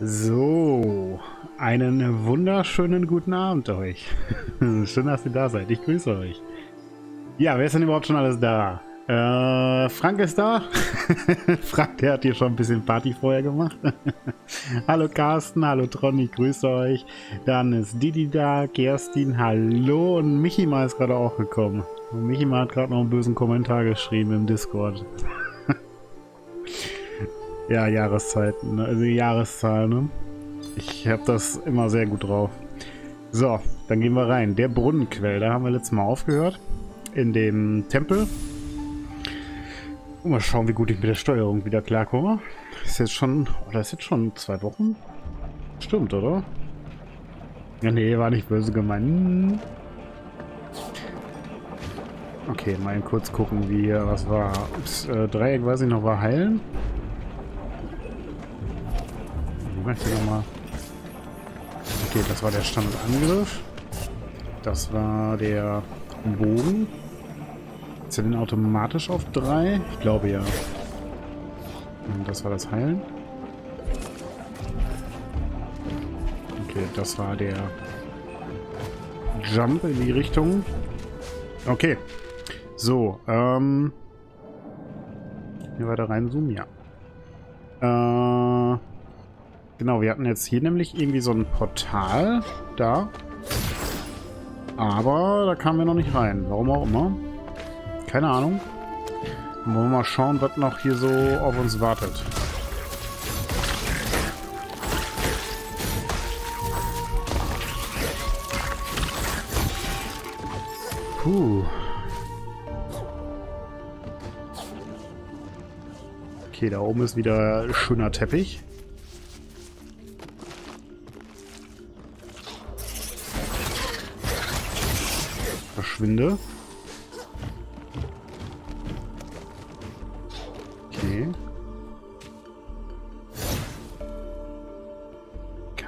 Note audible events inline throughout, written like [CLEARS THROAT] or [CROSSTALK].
So, einen wunderschönen guten Abend euch. [LAUGHS] Schön, dass ihr da seid. Ich grüße euch. Ja, wer ist denn überhaupt schon alles da? Äh, Frank ist da. [LAUGHS] Frank, der hat hier schon ein bisschen Party vorher gemacht. [LAUGHS] hallo Carsten, hallo Tron, ich grüße euch. Dann ist Didi da, Kerstin, hallo und Michi mal ist gerade auch gekommen. Und Michi mal hat gerade noch einen bösen Kommentar geschrieben im Discord. Ja, Jahreszeiten, ne? also Jahreszahl, ne? Ich habe das immer sehr gut drauf. So, dann gehen wir rein. Der Brunnenquell, da haben wir letztes Mal aufgehört. In dem Tempel. Mal schauen, wie gut ich mit der Steuerung wieder klarkomme. Ist jetzt schon, oder ist jetzt schon zwei Wochen? Stimmt, oder? Ja, nee, war nicht böse gemeint. Okay, mal kurz gucken, wie, was war. Ups, äh, Dreieck, weiß ich noch, war heilen. Ich möchte nochmal. Okay, das war der Standardangriff. Das war der Bogen. Ist er denn automatisch auf 3? Ich glaube ja. Und das war das Heilen. Okay, das war der Jump in die Richtung. Okay. So, ähm... Hier weiter reinzoomen? Ja. Äh... Genau, wir hatten jetzt hier nämlich irgendwie so ein Portal. Da. Aber da kamen wir noch nicht rein. Warum auch immer. Keine Ahnung. Wollen wir mal schauen, was noch hier so auf uns wartet. Puh. Okay, da oben ist wieder schöner Teppich. Verschwinde.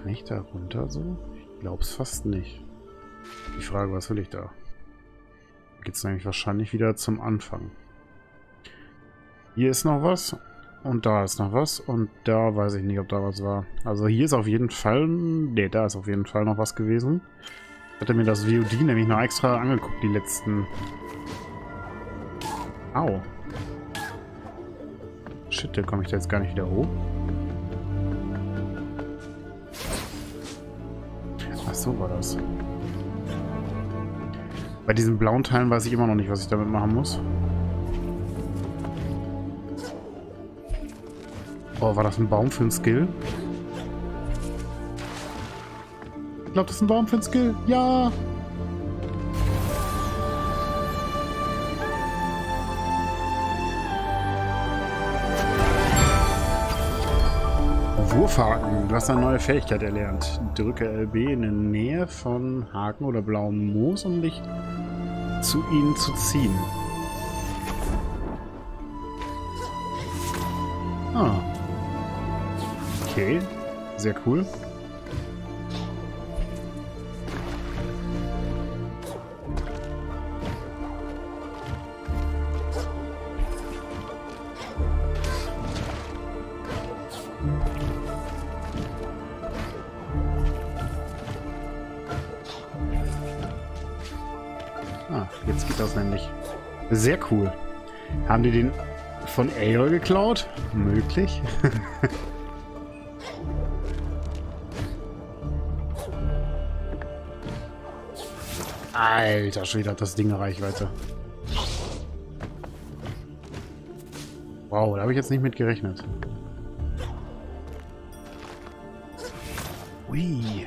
ich da runter so? Ich glaub's fast nicht. Die Frage, was will ich da? Geht's nämlich wahrscheinlich wieder zum Anfang. Hier ist noch was. Und da ist noch was. Und da weiß ich nicht, ob da was war. Also hier ist auf jeden Fall... Ne, da ist auf jeden Fall noch was gewesen. Ich hatte mir das VOD nämlich noch extra angeguckt, die letzten... Au. Shit, da komme ich da jetzt gar nicht wieder hoch. so war das. Bei diesen blauen Teilen weiß ich immer noch nicht, was ich damit machen muss. Oh, war das ein Baum für ein Skill? Glaube, das ist ein Baum für ein Skill. Ja! Wurfhaken. Du hast eine neue Fähigkeit erlernt. Drücke LB in der Nähe von Haken oder blauem Moos, um dich zu ihnen zu ziehen. Ah. Okay. Sehr cool. Sehr cool. Haben die den von Aeol geklaut? Möglich. [LAUGHS] Alter Schwede hat das Ding eine Reichweite. Wow, da habe ich jetzt nicht mit gerechnet. Ui.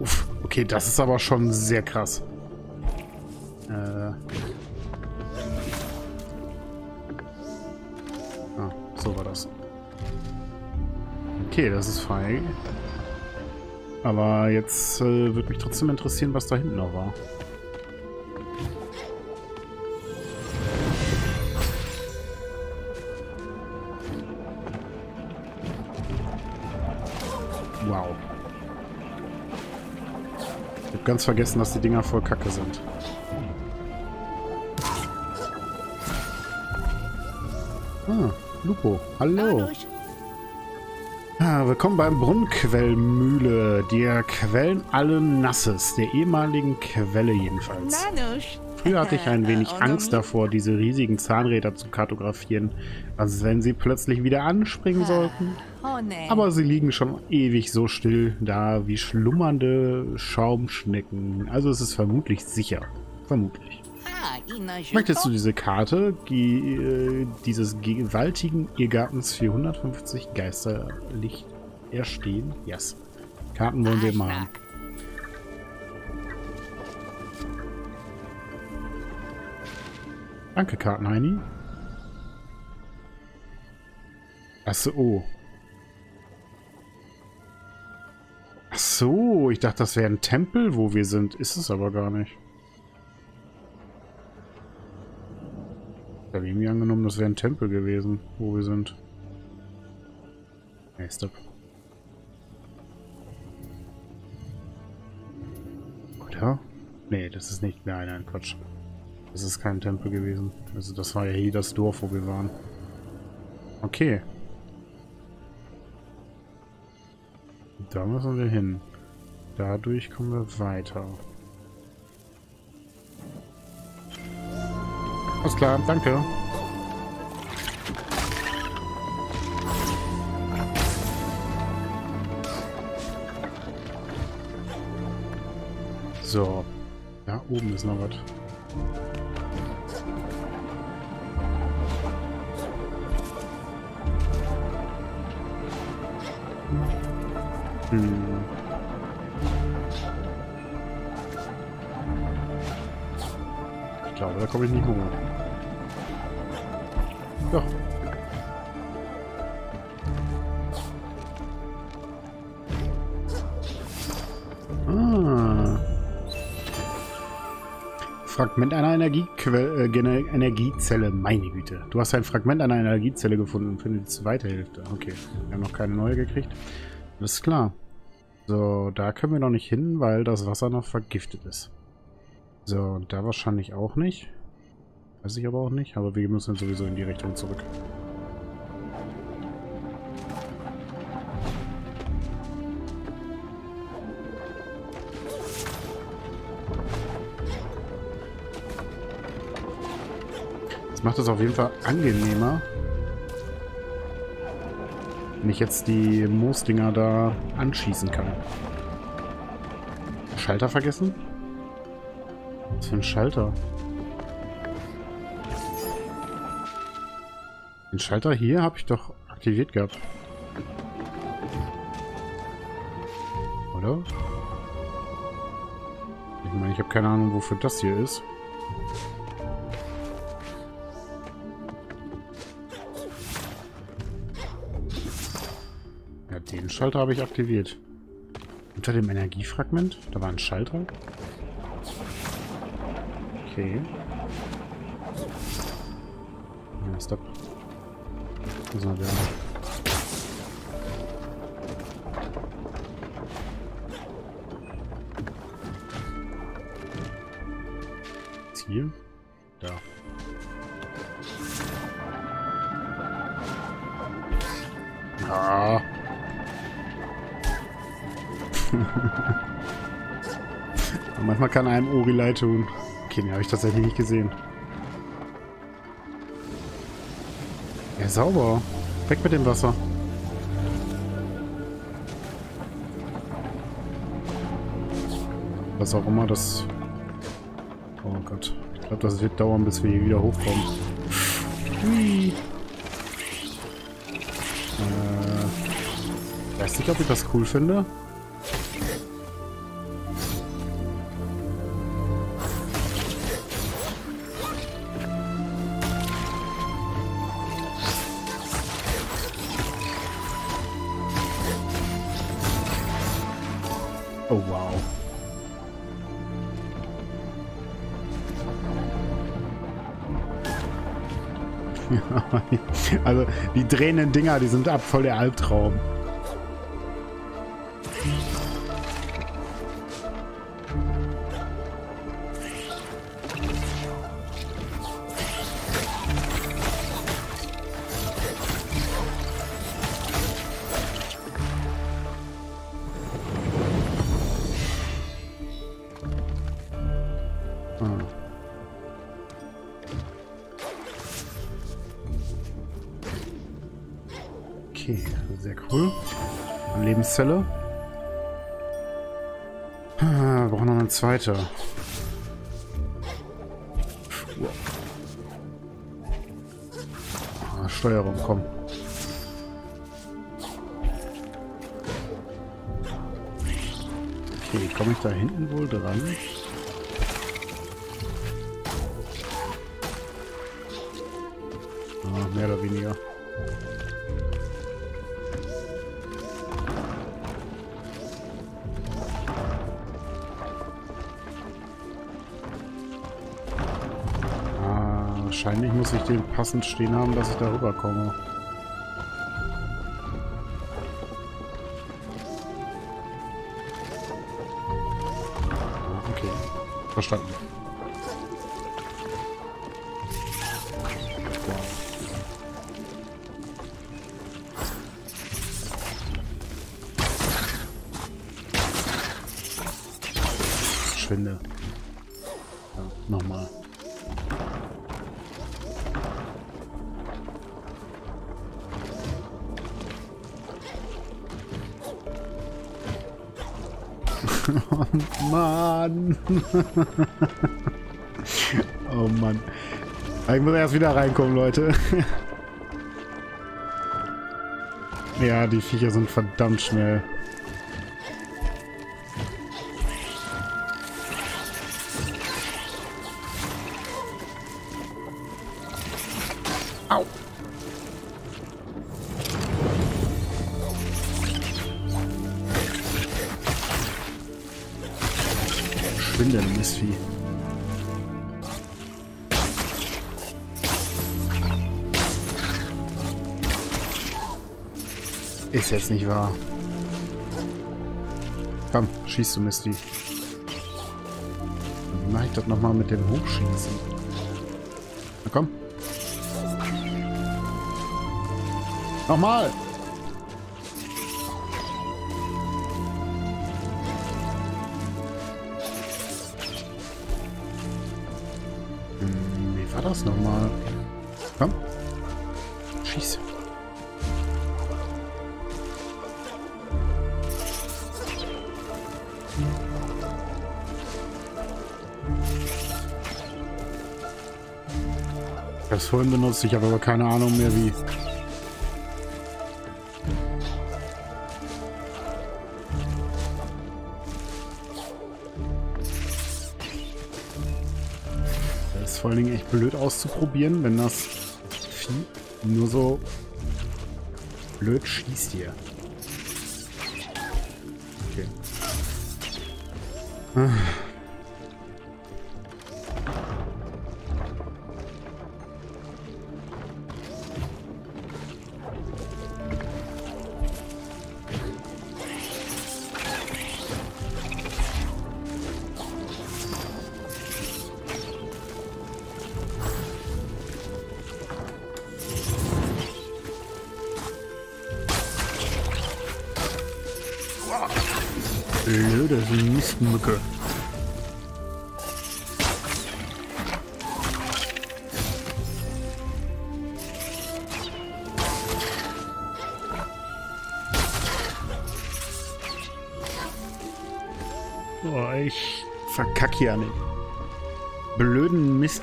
Uff, okay, das ist aber schon sehr krass. Äh, So war das. Okay, das ist frei. Aber jetzt äh, würde mich trotzdem interessieren, was da hinten noch war. Wow. Ich habe ganz vergessen, dass die Dinger voll Kacke sind. Ah. Lupo, hallo. Ah, willkommen beim Brunnenquellmühle. Der Quellen allen Nasses, der ehemaligen Quelle jedenfalls. Früher hatte ich ein [LAUGHS] wenig Angst davor, diese riesigen Zahnräder zu kartografieren, als wenn sie plötzlich wieder anspringen sollten. Aber sie liegen schon ewig so still da wie schlummernde Schaumschnecken. Also es ist vermutlich sicher. Vermutlich. Möchtest du diese Karte äh, dieses gewaltigen Irrgartens für 150 Geisterlicht erstehen? Yes. Karten wollen wir immer haben. Danke, Kartenheini. Achso, oh. Ach ich dachte, das wäre ein Tempel, wo wir sind. Ist es aber gar nicht. Ich habe irgendwie angenommen, das wäre ein Tempel gewesen, wo wir sind. Nee, stopp. Oder? Nee, das ist nicht... Nein, nein, Quatsch. Das ist kein Tempel gewesen. Also das war ja hier das Dorf, wo wir waren. Okay. Da müssen wir hin. Dadurch kommen wir weiter. Alles klar, danke. So. Da oben ist noch was. Hm. Ich glaube, da komme ich nicht hoch. Fragment einer Energiequelle, äh, Energiezelle. Meine Güte. Du hast ein Fragment einer Energiezelle gefunden und findest die zweite Hälfte. Okay. Wir haben noch keine neue gekriegt. Alles klar. So, da können wir noch nicht hin, weil das Wasser noch vergiftet ist. So, und da wahrscheinlich auch nicht. Weiß ich aber auch nicht, aber wir müssen sowieso in die Richtung zurück. Macht es auf jeden Fall angenehmer, wenn ich jetzt die Moosdinger da anschießen kann. Schalter vergessen? Was für ein Schalter? Den Schalter hier habe ich doch aktiviert gehabt. Oder? Ich meine, ich habe keine Ahnung, wofür das hier ist. Schalter habe ich aktiviert. Unter dem Energiefragment? Da war ein Schalter. Okay. Ja, stopp. So, der. Hier? Kann einem Ori leid tun. Okay, den habe ich tatsächlich nicht gesehen. Ja, sauber. Weg mit dem Wasser. Was auch immer das... Oh Gott. Ich glaube, das wird dauern, bis wir hier wieder hochkommen. Hui. Äh, weiß nicht, ob ich das cool finde. Drehenden Dinger, die sind ab voll der Albtraum. Zweite. Ah, Steuerung, komm. Okay, komme ich da hinten wohl dran? Wahrscheinlich muss ich den passend stehen haben, dass ich darüber komme. [LAUGHS] oh Mann. Ich muss erst wieder reinkommen, Leute. [LAUGHS] ja, die Viecher sind verdammt schnell. Ist nicht wahr. Komm, schießt du Mistvieh. Wie mache ich das nochmal mit dem Hochschießen? Na komm. Nochmal! das nochmal? Komm. Schieß. Vorhin benutzt, ich habe aber keine Ahnung mehr wie. vor allen Dingen echt blöd auszuprobieren, wenn das Vieh nur so blöd schießt hier. Okay. Ah.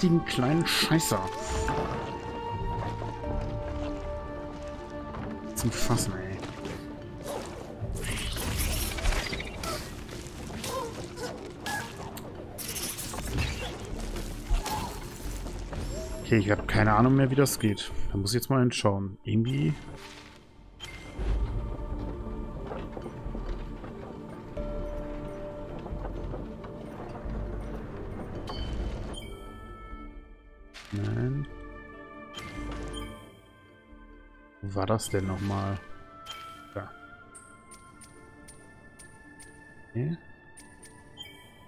Mistigen kleinen Scheißer. Zum Fassen, ey. Okay, ich habe keine Ahnung mehr, wie das geht. Da muss ich jetzt mal hinschauen. Irgendwie... war das denn nochmal? Da. Okay.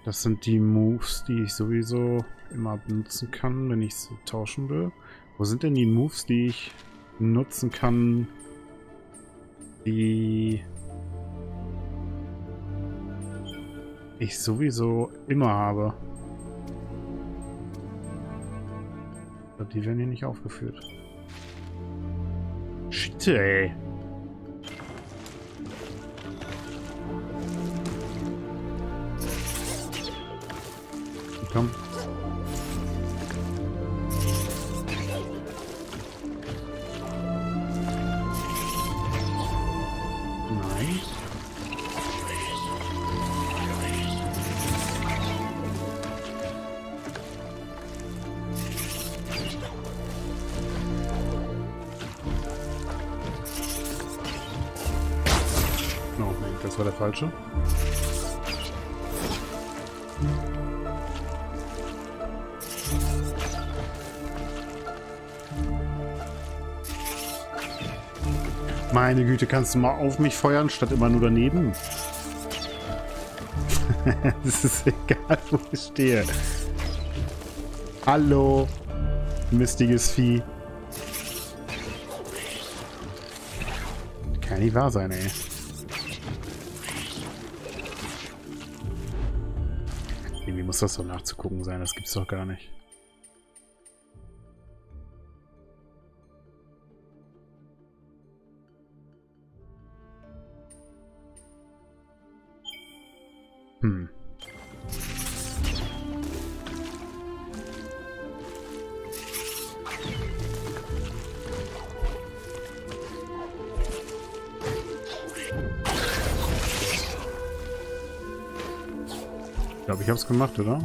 Das sind die Moves, die ich sowieso immer benutzen kann, wenn ich sie tauschen will. Wo sind denn die Moves, die ich nutzen kann, die ich sowieso immer habe? Die werden hier nicht aufgeführt. Shit, Meine Güte, kannst du mal auf mich feuern, statt immer nur daneben? [LAUGHS] Es ist egal, wo ich stehe. Hallo, mistiges Vieh. Kann nicht wahr sein, ey. Irgendwie muss das so nachzugucken sein, das gibt's doch gar nicht. Ich es gemacht, oder?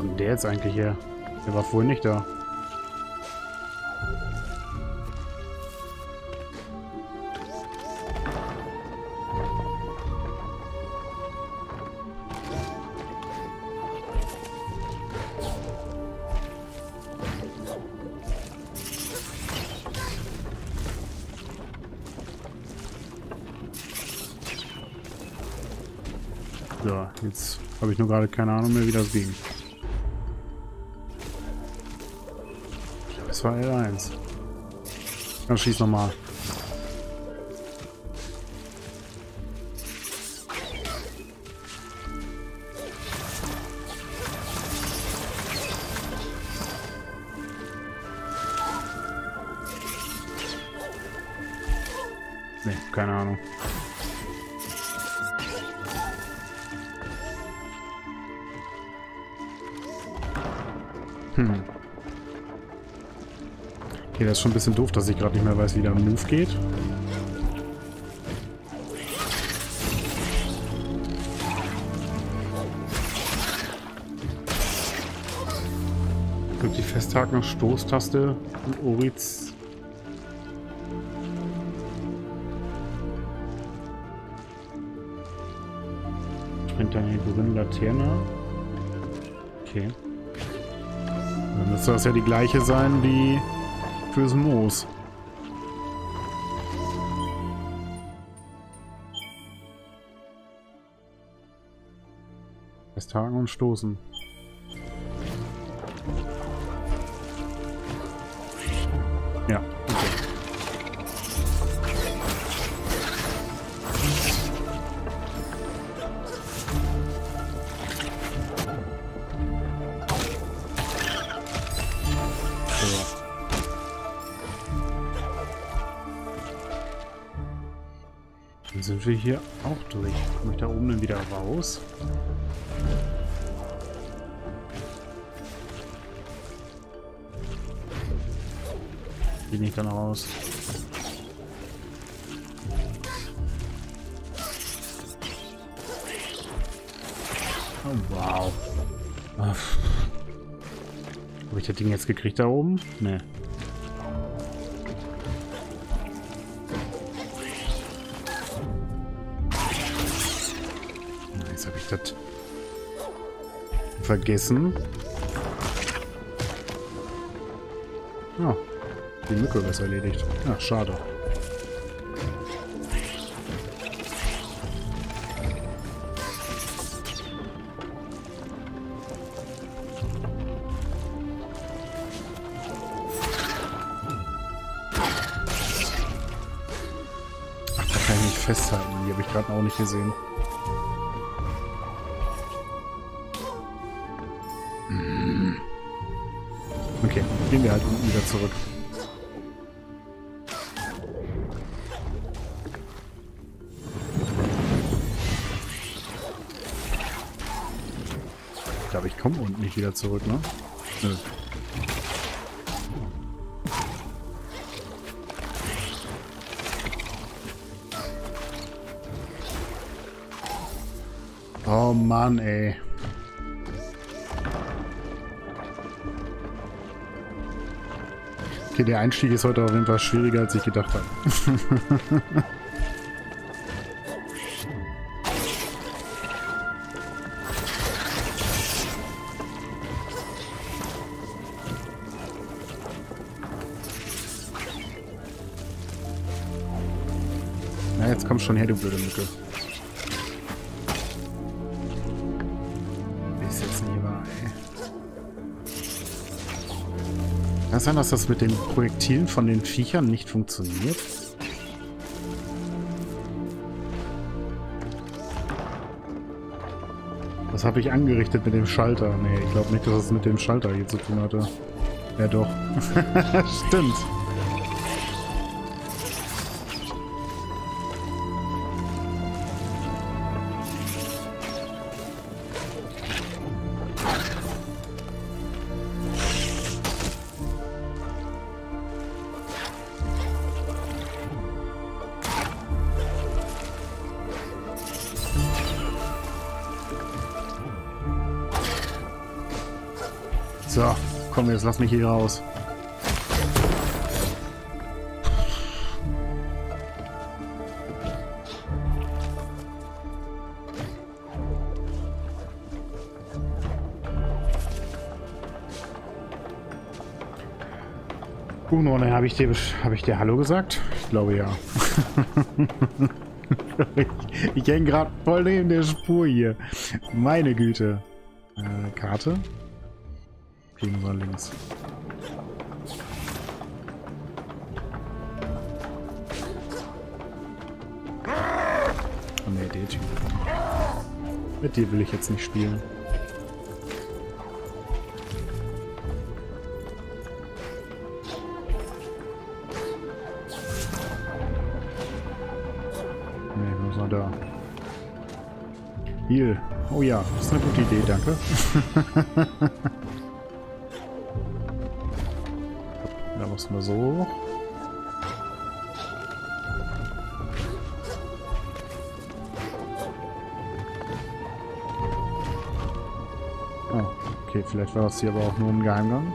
Und der jetzt eigentlich her? Der war vorhin nicht da. Nur gerade keine Ahnung mehr, wie das ging. Das war L1. Dann schieß nochmal. Schon ein bisschen doof, dass ich gerade nicht mehr weiß, wie der Move geht. Drück die Festhaken, Stoßtaste und Oriz. Springt dann die grüne Laterne. Okay. Dann müsste das ja die gleiche sein wie fürs Moos. Festhaken und stoßen. Sind wir hier auch durch. Komme ich da oben dann wieder raus? Bin ich dann raus? Oh, wow. Habe ich das Ding jetzt gekriegt da oben? Ne. Vergessen. Ja, die Mücke ist erledigt. Ach, schade. Ach, da kann ich nicht festhalten. Die habe ich gerade auch nicht gesehen. gehen wir halt unten wieder zurück. Ich glaube, ich komme unten nicht wieder zurück, ne? Nö. Oh Mann, ey. Okay, der Einstieg ist heute auf jeden Fall schwieriger, als ich gedacht habe. [LAUGHS] Na, jetzt komm schon her, du blöde Mücke. Kann es sein, dass das mit den Projektilen von den Viechern nicht funktioniert? Was habe ich angerichtet mit dem Schalter? Nee, ich glaube nicht, dass es mit dem Schalter hier zu tun hatte. Ja doch. [LAUGHS] Stimmt. Jetzt, lass mich hier raus. Kuchenrunde, habe ich dir habe ich dir Hallo gesagt? Ich glaube ja. ich [LAUGHS] ich hänge gerade voll neben der Spur hier. Meine Güte. Äh, Karte? Gehen wir links. Oh ne, der Typ. Mit dir will ich jetzt nicht spielen. Oh ja, ist eine gute Idee, danke. [LAUGHS] muss man so. Oh, okay, vielleicht war das hier aber auch nur ein Geheimgang.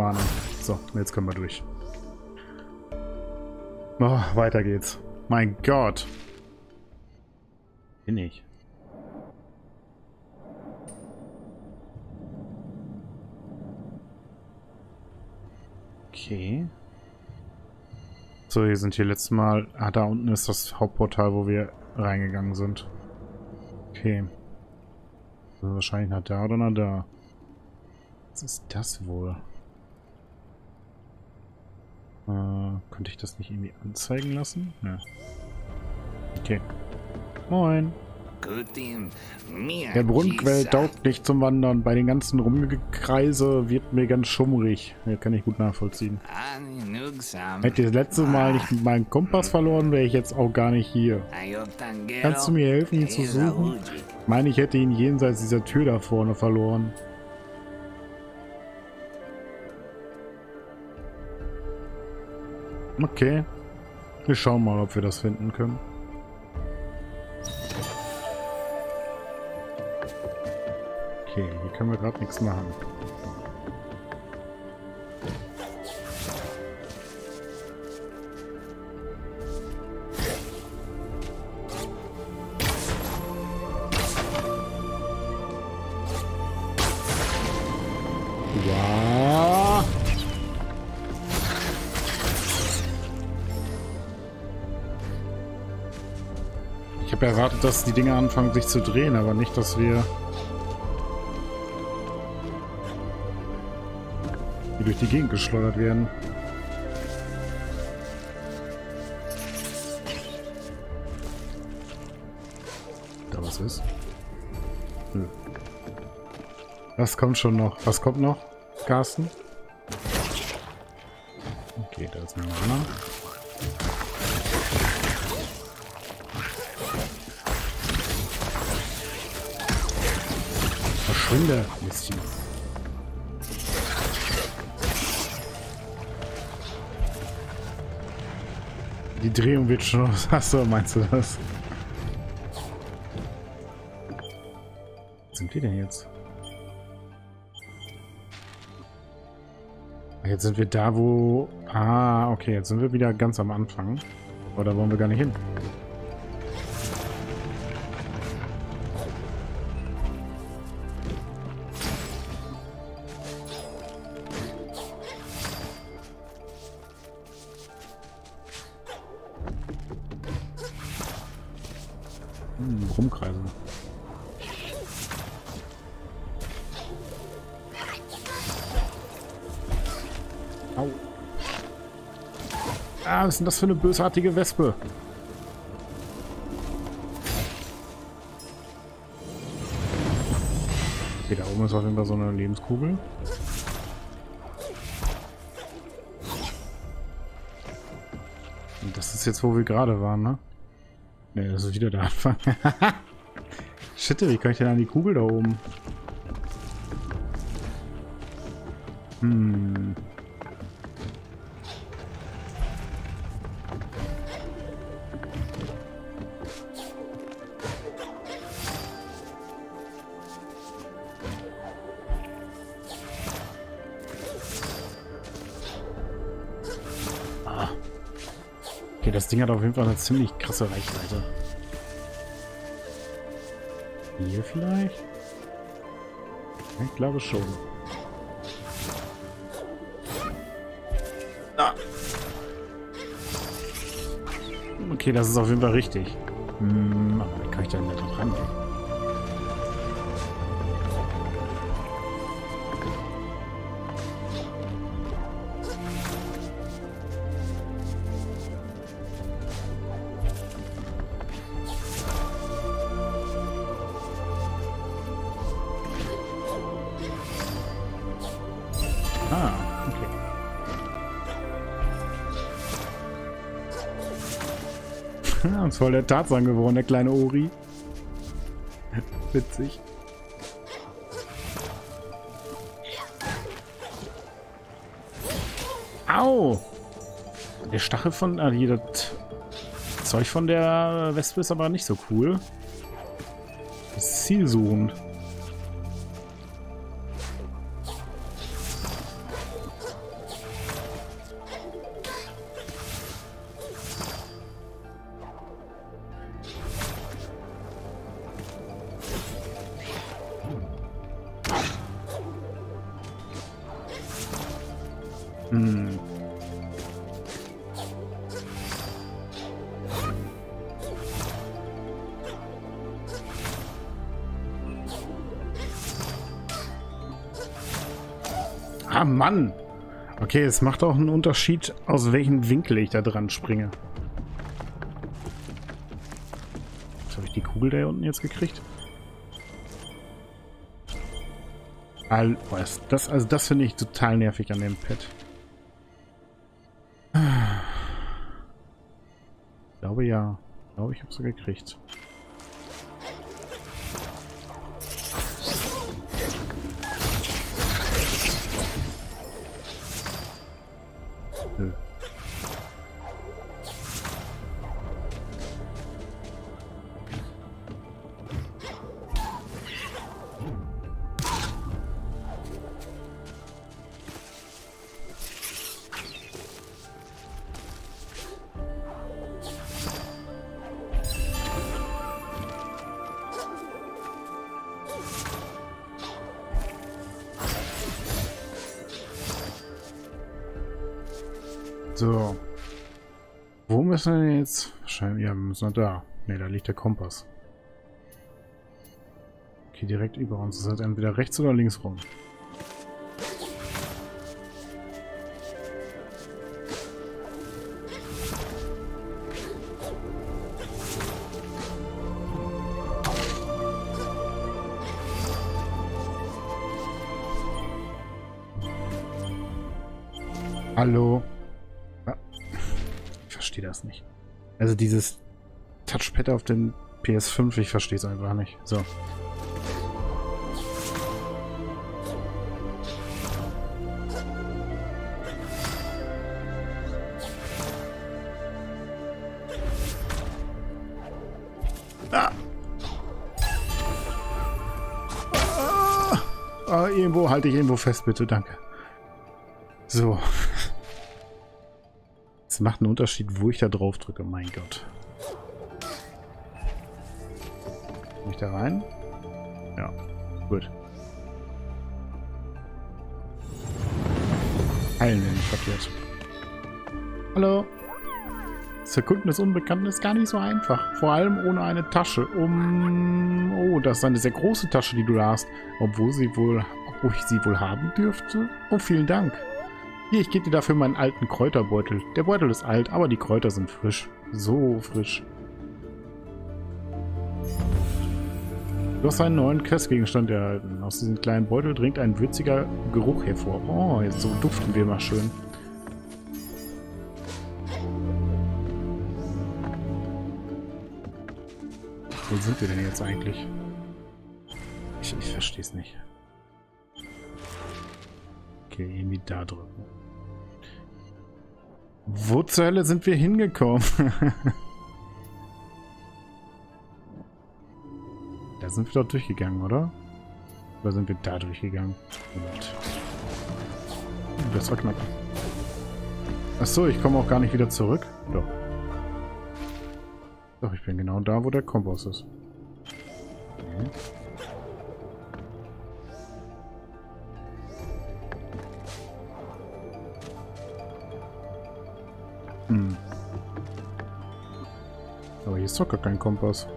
Mana. So, jetzt können wir durch. Oh, weiter geht's. Mein Gott. Bin ich. Okay. So, hier sind hier letztes Mal... Ah, da unten ist das Hauptportal, wo wir reingegangen sind. Okay. Also wahrscheinlich nach da oder nach da. Was ist das wohl? Äh, könnte ich das nicht irgendwie anzeigen lassen? Ja. Okay. Moin. Der Brunnenquell taugt nicht zum Wandern. Bei den ganzen Rumgekreise wird mir ganz schummrig. Ja, kann ich gut nachvollziehen. Hätte ich das letzte Mal nicht meinen Kompass verloren, wäre ich jetzt auch gar nicht hier. Kannst du mir helfen, ihn zu suchen? Ich meine, ich hätte ihn jenseits dieser Tür da vorne verloren. Okay. Wir schauen mal, ob wir das finden können. Okay, hier können wir gerade nichts machen. Ja. Habe erwartet, dass die Dinge anfangen sich zu drehen, aber nicht, dass wir die durch die Gegend geschleudert werden. da was ist. Hm. Was kommt schon noch? Was kommt noch, Carsten? Okay, da ist ein Mana. Verschwinde, Misty. Die Drehung wird schon... Achso, meinst du das? Was sind wir denn jetzt? Jetzt sind wir da, wo... Ah, okay, jetzt sind wir wieder ganz am Anfang. Oder wollen wir gar nicht hin? Denn das für eine bösartige Wespe? Okay, da oben ist auf jeden Fall so eine Lebenskugel. Und das ist jetzt, wo wir gerade waren, ne? Ne, das ist wieder der Anfang. [LAUGHS] Shit, wie kann ich denn an die Kugel da oben? Hm. Ding hat auf jeden Fall eine ziemlich krasse Reichweite. Hier vielleicht? Ich glaube schon. Ah. Okay, das ist auf jeden Fall richtig. Hm, aber wie kann ich da nicht ran? Voll der Tarzan geworden, der kleine Ori. [LAUGHS] Witzig. Au! Der Stachel von... Ah, hier, das Zeug von der Wespe ist aber nicht so cool. Zielsuchend. Macht auch einen Unterschied, aus welchem Winkel ich da dran springe. Was habe ich die Kugel da unten jetzt gekriegt? All, das, also das finde ich total nervig an dem Pad. Ich glaube ja. Ich glaube, ich habe sie gekriegt. uns nur da. Ne, da liegt der Kompass. Okay, direkt über uns. Das heißt entweder rechts oder links rum. Hallo. Ich verstehe das nicht. Also dieses Touchpad auf den PS5, ich verstehe es einfach nicht. So. Ah. Ah. Ah, irgendwo halte ich irgendwo fest, bitte, danke. So. [LAUGHS] Es macht einen Unterschied, wo ich da drauf drücke, mein Gott. Komme ich da rein? Ja, gut. Heilen wir nicht verkehrt. Hallo. Das Erkunden des Unbekannten ist gar nicht so einfach. Vor allem ohne eine Tasche. Um... Oh, das ist eine sehr große Tasche, die du da hast. Obwohl sie wohl... Obwohl ich sie wohl haben dürfte? Oh, vielen Dank. Hier, ich gebe dir dafür meinen alten Kräuterbeutel. Der Beutel ist alt, aber die Kräuter sind frisch. So frisch. Du hast einen neuen Questgegenstand erhalten. Aus diesem kleinen Beutel dringt ein würziger Geruch hervor. Oh, jetzt so duften wir mal schön. Wo sind wir denn jetzt eigentlich? Ich, ich verstehe es nicht. Okay, irgendwie da drücken. Wo zur Hölle sind wir hingekommen? [LAUGHS] da sind wir doch durchgegangen, oder? Oder sind wir da durchgegangen? Moment. Das war knapp. Achso, ich komme auch gar nicht wieder zurück. Doch. Doch, ich bin genau da, wo der Kompass ist. Okay. Hm. Aber hier ist doch gar kein Kompass.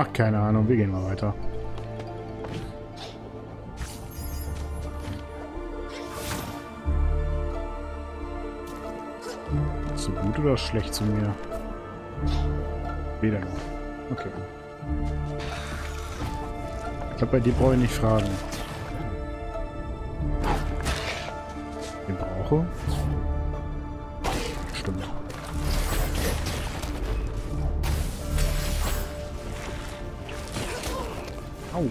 Ach, keine Ahnung. Wir gehen mal weiter. So gut oder schlecht zu mir? Weder noch. Okay. Ich glaube, bei dir brauche ich nicht fragen. brauche. Au.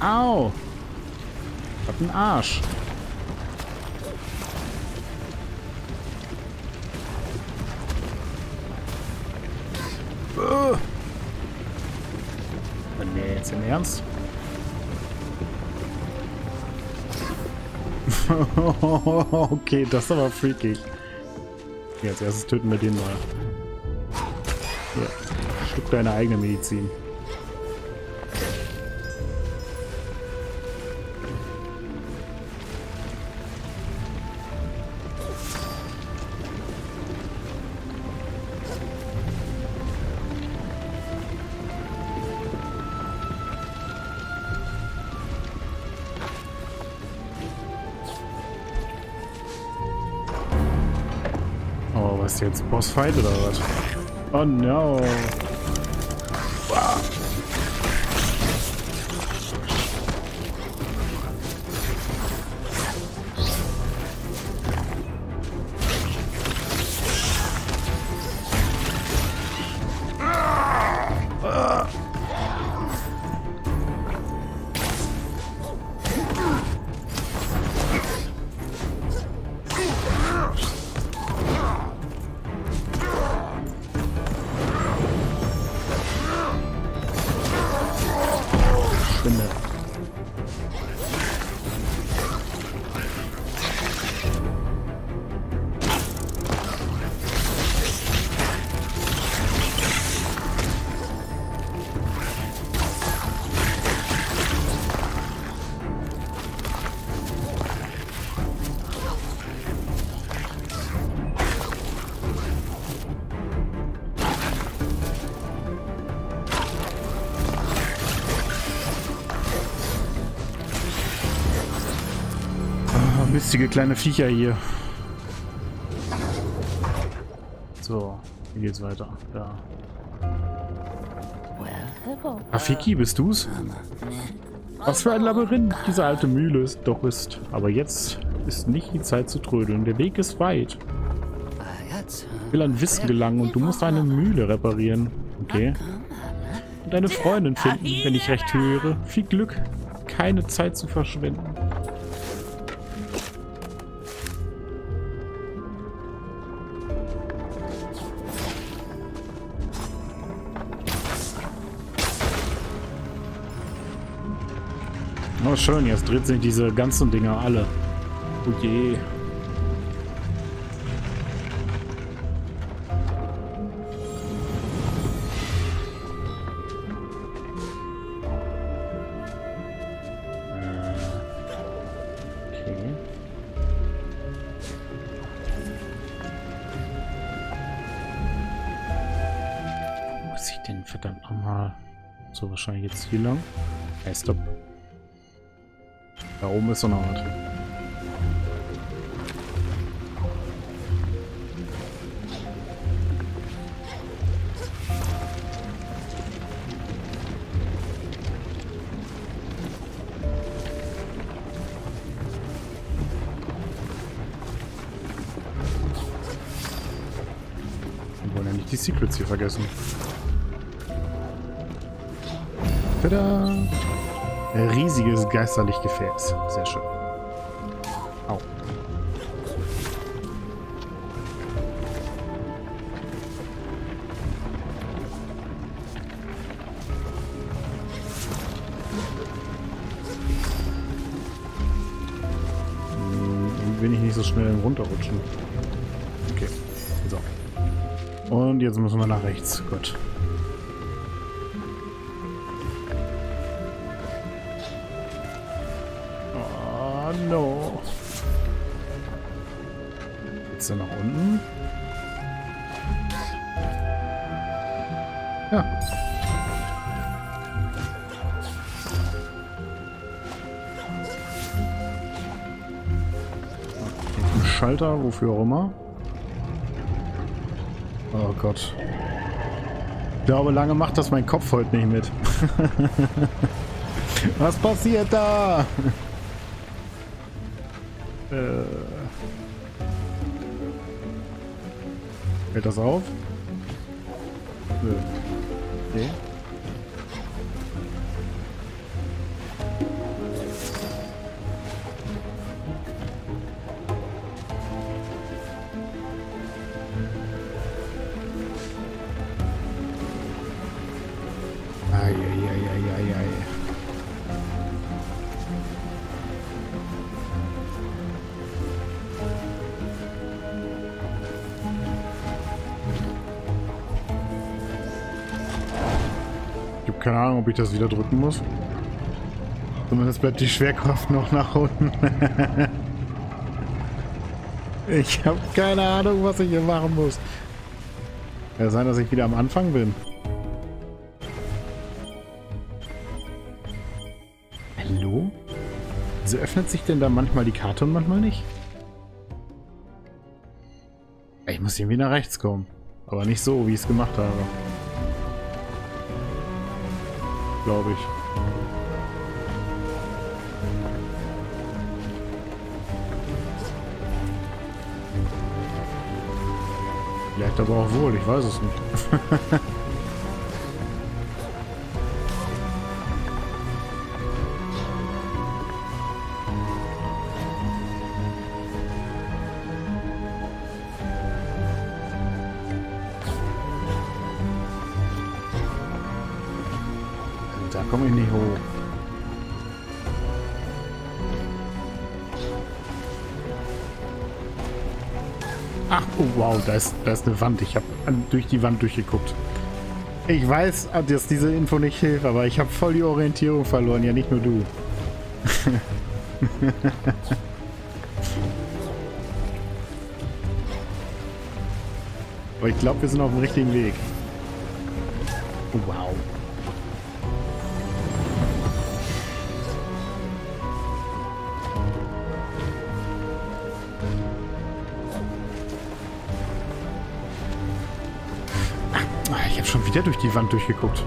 Au. Was ein Arsch. Uh. Nee, jetzt im Ernst? [LAUGHS] okay, das ist aber freakig. Als erstes töten wir den mal. Schluck deine eigene Medizin. was jetzt? Bossfight oder was? Oh no. Mistige kleine Viecher hier. So, wie geht's weiter? Da. Well, Rafiki, bist du's? Was für ein Labyrinth diese alte Mühle ist, doch ist. Aber jetzt ist nicht die Zeit zu trödeln. Der Weg ist weit. Ich will an Wissen gelangen und du musst eine Mühle reparieren. Okay. Und eine Freundin finden, wenn ich recht höre. Viel Glück. Keine Zeit zu verschwenden. Schön, jetzt dreht sich diese ganzen Dinger alle. Oh je. So, wahrscheinlich jetzt hier lang. Hey, stopp. Ist so eine Art. Die Secrets hier vergessen. Tada! Riesiges Geisterlichtgefäß. Sehr schön. Au. Hm, will ich nicht so schnell runterrutschen. Okay. So. Und jetzt müssen wir nach rechts. Gut. Da nach unten? Ja. Schalter, wofür auch immer. Oh Gott. Ich glaube, lange macht das mein Kopf heute nicht mit. [LAUGHS] Was passiert da? äh... Fällt das auf? Nö. Okay. Keine Ahnung, ob ich das wieder drücken muss. Zumindest bleibt die Schwerkraft noch nach unten. [LAUGHS] ich habe keine Ahnung, was ich hier machen muss. Kann sein, dass ich wieder am Anfang bin. Hallo? Wieso öffnet sich denn da manchmal die Karte und manchmal nicht? Ich muss irgendwie nach rechts kommen. Aber nicht so, wie ich es gemacht habe. Glaube ich. Vielleicht aber auch wohl, ich weiß es nicht. [LAUGHS] wow, da ist, da ist eine Wand. Ich habe durch die Wand durchgeguckt. Ich weiß, dass diese Info nicht hilft, aber ich habe voll die Orientierung verloren. Ja, nicht nur du. [LAUGHS] aber ich glaube, wir sind auf dem richtigen Weg. Wow. wieder durch die Wand durchgeguckt.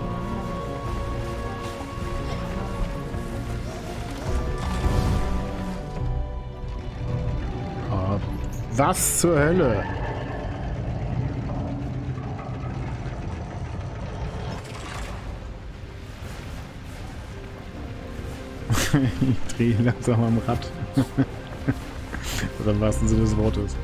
Ah, was zur Hölle? [LAUGHS] ich drehe langsam am Rad. [LAUGHS] Oder im wahrsten Sinne des Wortes.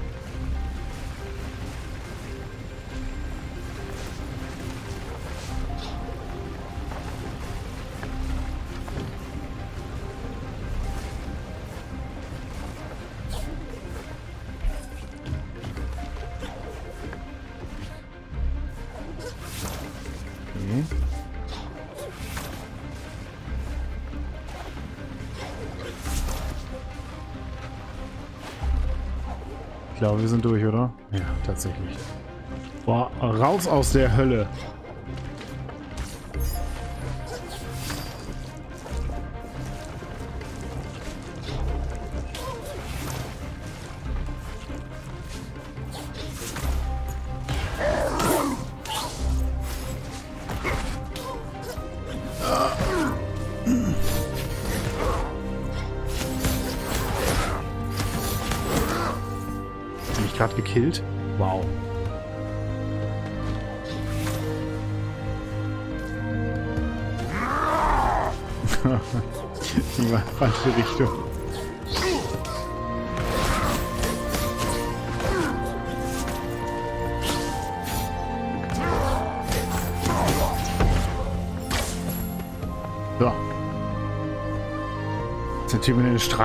Raus aus der Hölle.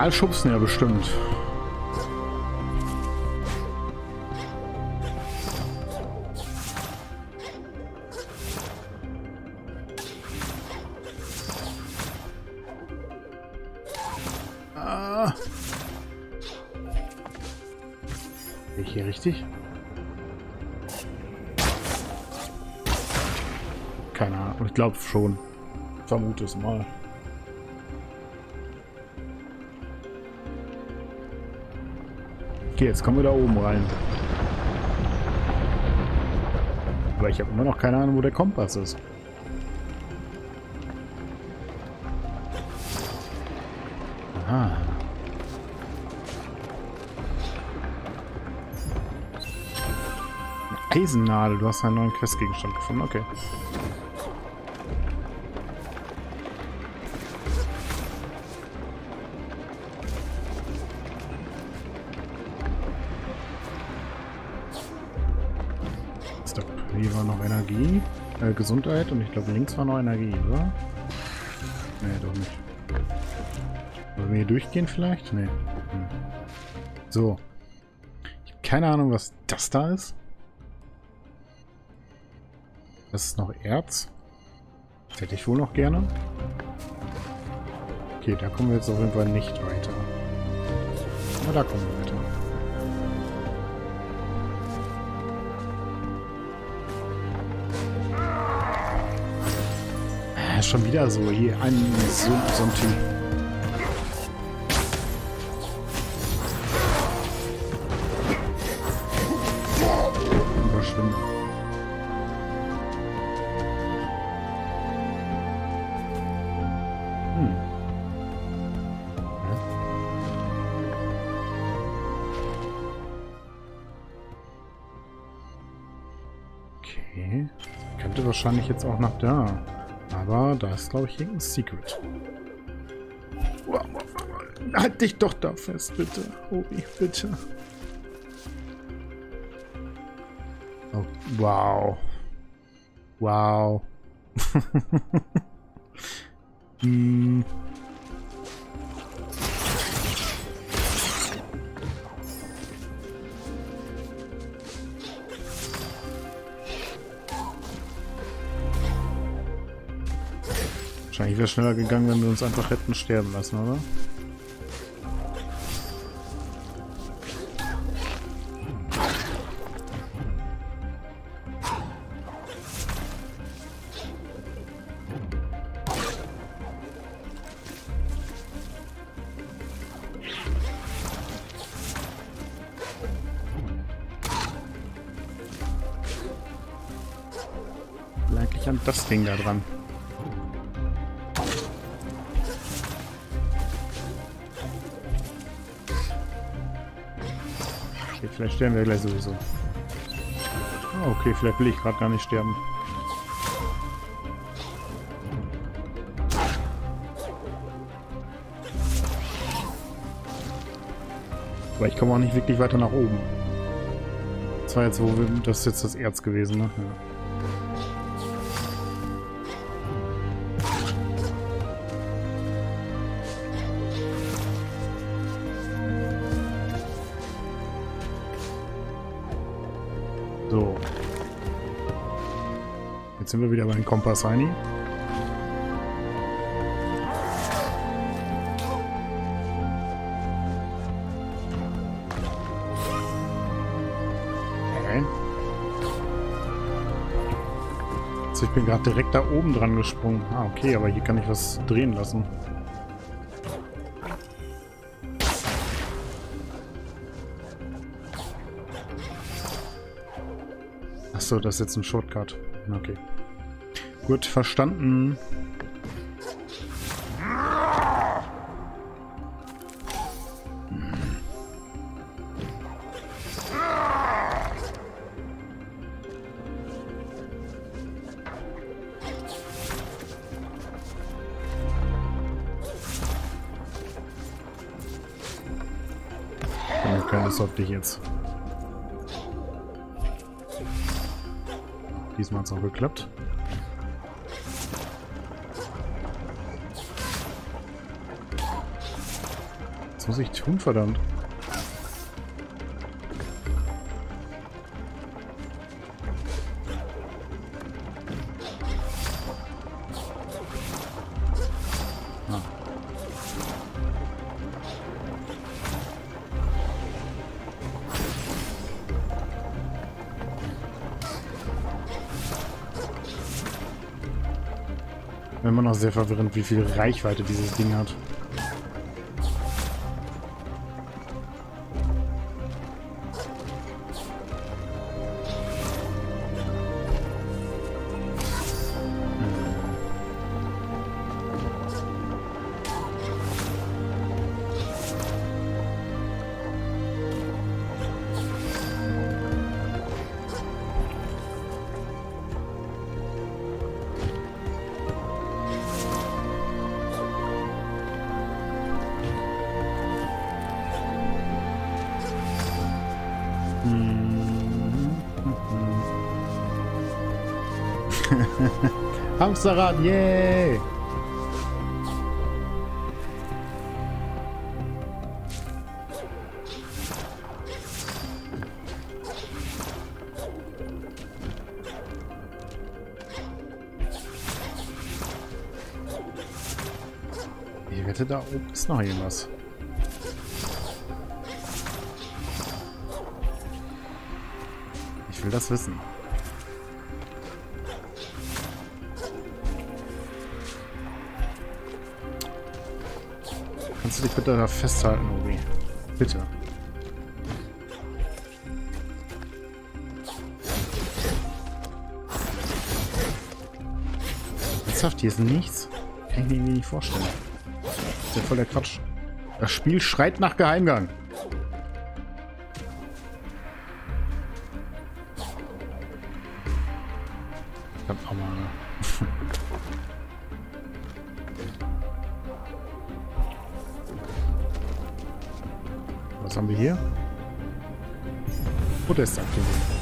Den Strahlschubsen? Ja, bestimmt. richtig? Keine Ahnung. Ich glaube schon. Vermute es mal. Okay, jetzt kommen wir da oben rein. Aber ich habe immer noch keine Ahnung, wo der Kompass ist. Aha. Eisennadel. Du hast einen neuen Questgegenstand gefunden. Okay. Äh, Gesundheit. Und ich glaube, links war noch Energie, oder? Nee, doch nicht. Wollen wir hier durchgehen vielleicht? Nee. Hm. So. Ich habe keine Ahnung, was das da ist. Das ist noch Erz. Das hätte ich wohl noch gerne. Okay, da kommen wir jetzt auf jeden Fall nicht weiter. Na, da kommen wir weiter. Ah, schon wieder so, hier ein so, so ein Typ. wahrscheinlich jetzt auch nach da. Aber da ist, glaube ich, irgendein Secret. Halt dich doch da fest, bitte. Obi, bitte. Oh, wow. Wow. [LAUGHS] hm. Wahrscheinlich wäre schneller gegangen, wenn wir uns einfach hätten sterben lassen, oder? eigentlich an das Ding da dran. Vielleicht sterben wir gleich sowieso. Oh, okay, vielleicht will ich gerade gar nicht sterben. Aber ich komme auch nicht wirklich weiter nach oben. Das war jetzt, wo wir, das ist jetzt das Erz gewesen, ne? Ja. Sind wir wieder bei den Kompass-Heini. Also ich bin gerade direkt da oben dran gesprungen. Ah, okay, aber hier kann ich was drehen lassen. Achso, das ist jetzt ein Shortcut. Okay. Gut, verstanden. Keine auf dich jetzt. Diesmal hat es auch geklappt. Muss ich tun, verdammt? Immer noch sehr verwirrend, wie viel Reichweite dieses Ding hat. Hamsterrad, yay! Ich wette, da oben ist noch irgendwas. Ich will das wissen. Bitte da festhalten, Obi? Bitte. Ernsthaft, hier ist nichts? Kann ich mir irgendwie nicht vorstellen. Das ist ja voll der Quatsch. Das Spiel schreit nach Geheimgang. Protest aktivieren.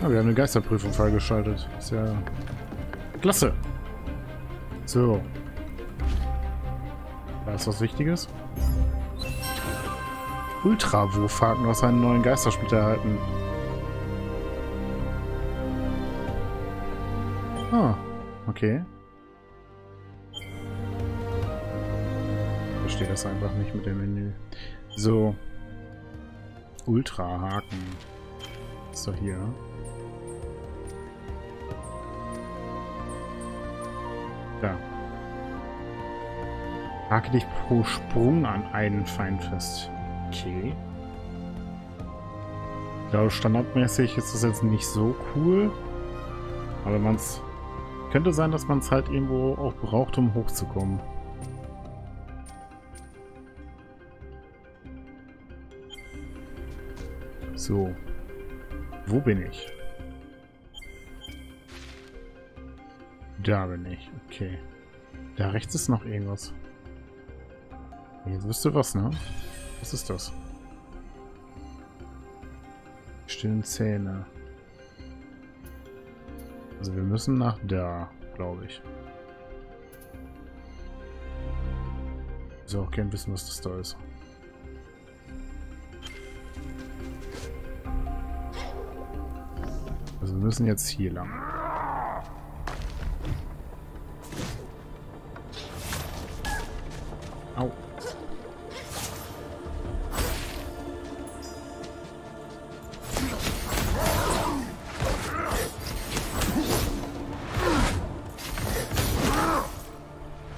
Ah, wir haben eine Geisterprüfung freigeschaltet. Ist ja klasse. So. Da ist was Wichtiges. Ultra-Wurfhaken aus einem neuen Geisterspiel erhalten. Ah, okay. Verstehe das einfach nicht mit dem Menü. So. Ultra-Haken. Ist doch hier. Da. Hake dich pro Sprung an einen Feind fest. Okay. Ich glaube, standardmäßig ist das jetzt nicht so cool. Aber man es... Könnte sein, dass man es halt irgendwo auch braucht, um hochzukommen. So. Wo bin ich? Da bin ich. Okay. Da rechts ist noch irgendwas. Jetzt wisst ihr was, ne? Was ist das? Stillen Zähne. Also wir müssen nach da, glaube ich. So, auch gern wissen, was das da ist. Also wir müssen jetzt hier lang. Au.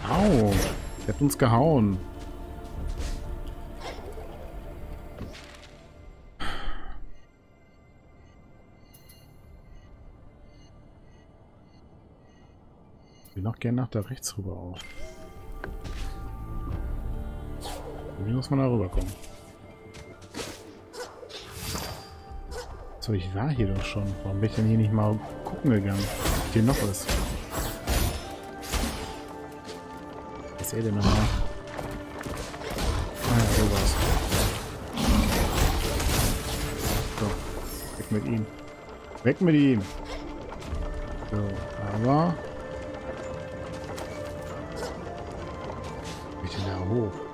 Au. Der hat uns gehauen. Nach da rechts rüber auch. Wie muss man da rüberkommen? So, ich war hier doch schon. Warum bin ich denn hier nicht mal gucken gegangen? Was hier noch ist. Was ist er denn nochmal? Ah ja, sowas. So, weg mit ihm. Weg mit ihm! So, aber... Wie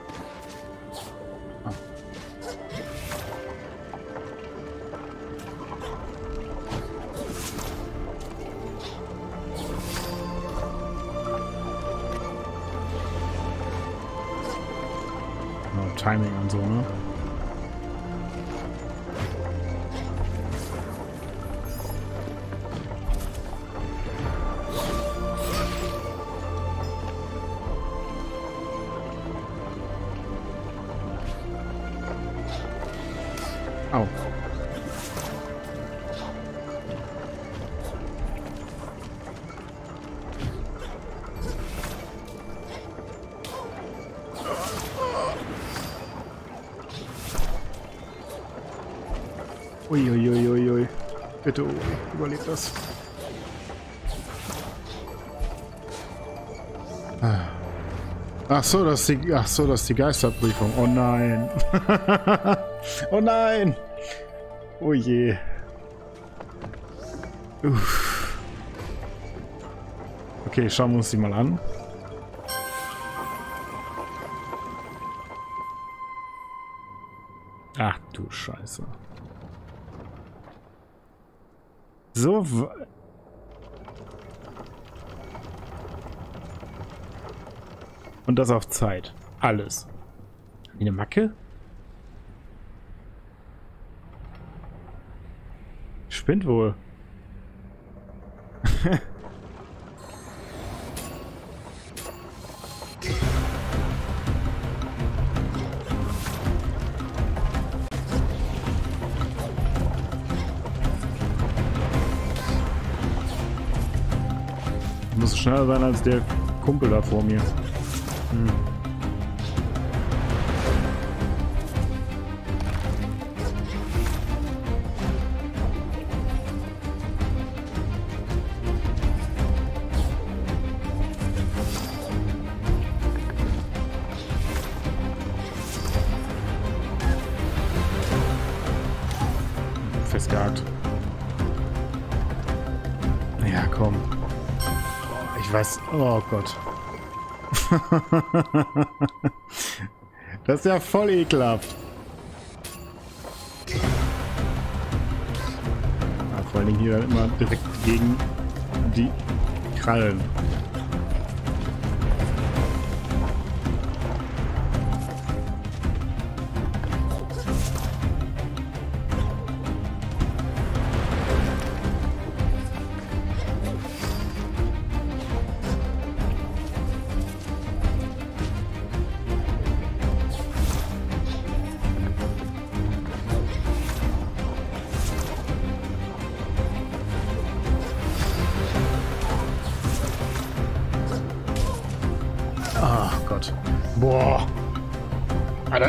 so, das ist die, ach so, das ist die Geisterprüfung. Oh nein. [LAUGHS] oh nein. Oh je. Uff. Okay, schauen wir uns die mal an. Und das auf Zeit. Alles. Eine Macke? Spinnt wohl. [LAUGHS] Muss schneller sein als der Kumpel da vor mir. Hm. Festgehakt. Ja, komm. Ich weiß. Oh Gott. [LAUGHS] das ist ja voll ekelhaft. Ja, vor allen Dingen hier dann immer direkt gegen die Krallen.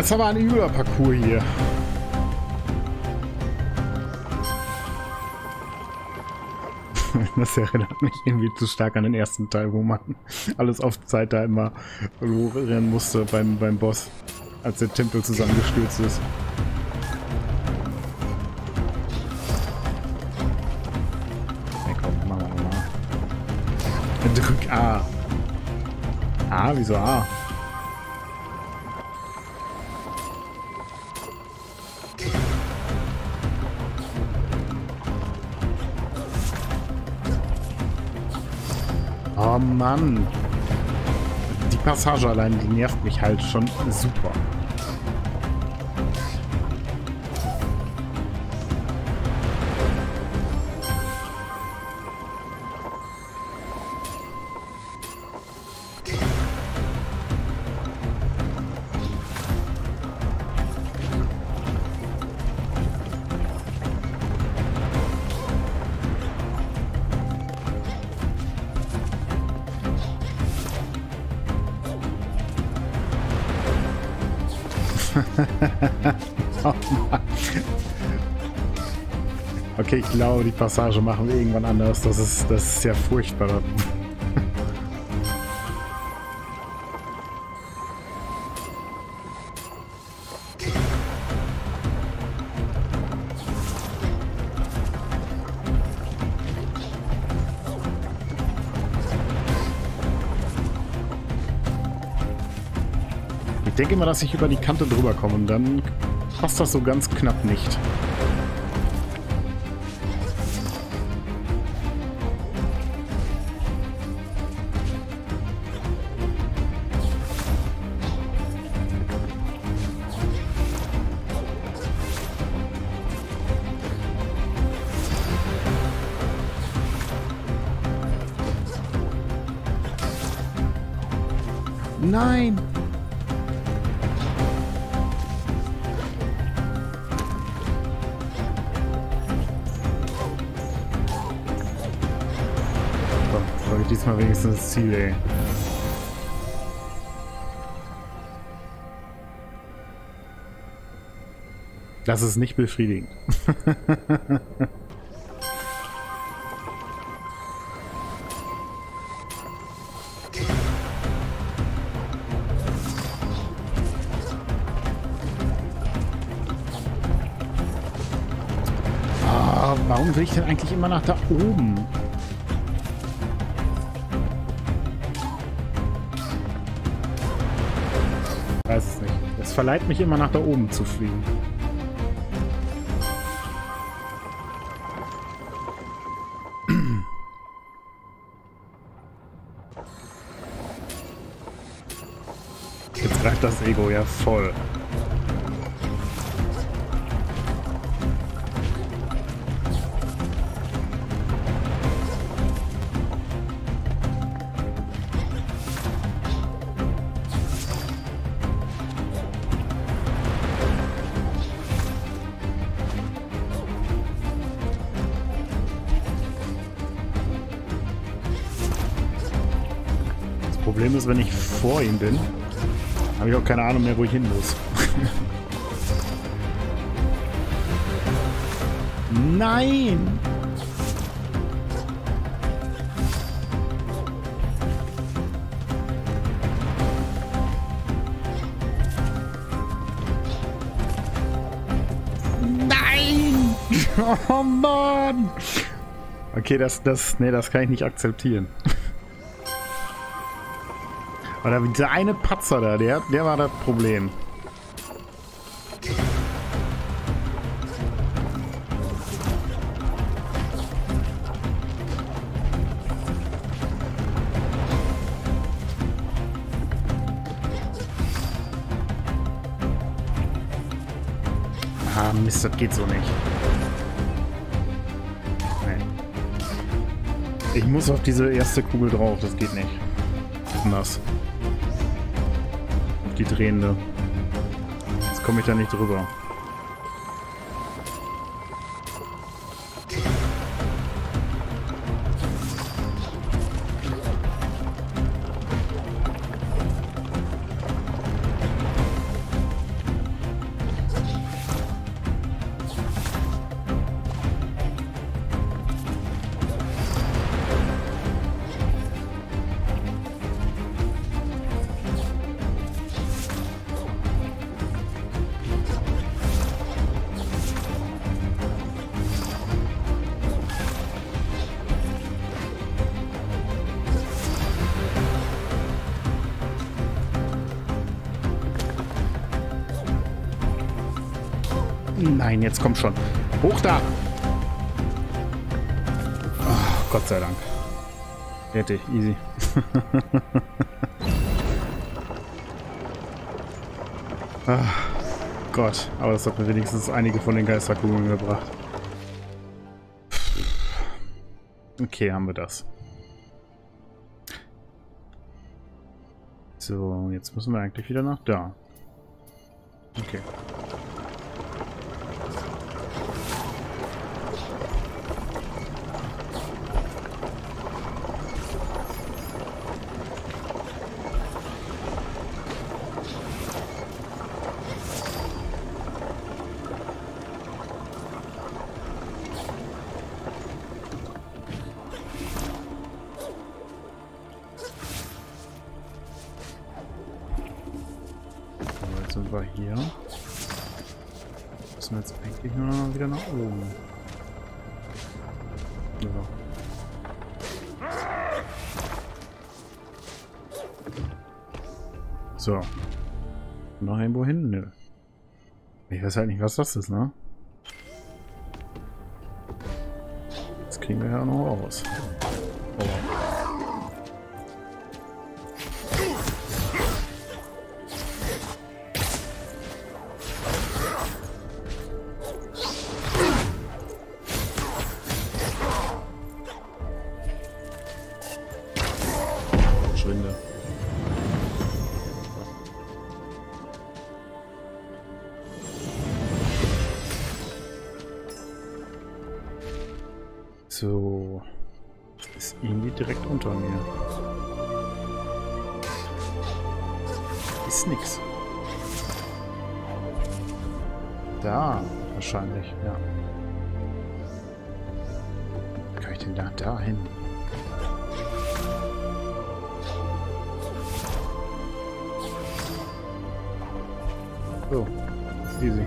Jetzt haben wir einen Überparcours hier. [LAUGHS] Das erinnert mich irgendwie zu stark an den ersten Teil, wo man alles auf Zeit da immer rennen musste beim, beim Boss, als der Tempel zusammengestürzt ist. Ja, komm, machen wir nochmal. Drück A. A, wieso A? Oh Mann. Die Passage allein, die nervt mich halt schon super. Glaube, die Passage machen wir irgendwann anders. Das ist, das ist ja furchtbar. denke immer, dass ich über die Kante drüber komme und dann passt das so ganz knapp nicht. Wenigstens das Ziel, ey. Das ist nicht befriedigend. [LAUGHS] Ah, warum will ich denn eigentlich immer nach da oben? Verleiht mich immer nach da oben zu fliegen. Jetzt greift das Ego ja voll. Vor ihm bin, habe ich auch keine Ahnung mehr, wo ich hin muss. [LAUGHS] Nein! Nein! [LAUGHS] Oh Mann! Okay, das, das, nee, das kann ich nicht akzeptieren. Oder dieser eine Patzer da, der, der war das Problem. Ah, Mist, das geht so nicht. Nee. Ich muss auf diese erste Kugel drauf, das geht nicht. Nass die drehende. Jetzt komme ich da nicht drüber. Komm schon. Hoch da! Oh, Gott sei Dank. Fertig, easy. Ach, [LAUGHS] Gott, aber das hat mir wenigstens einige von den Geisterkugeln gebracht. Okay, haben wir das. So, jetzt müssen wir eigentlich wieder nach da. Ich weiß halt nicht, was das ist, ne? Das kriegen wir ja noch raus. So. Ja. Wie kann ich denn da dahin? So, easy.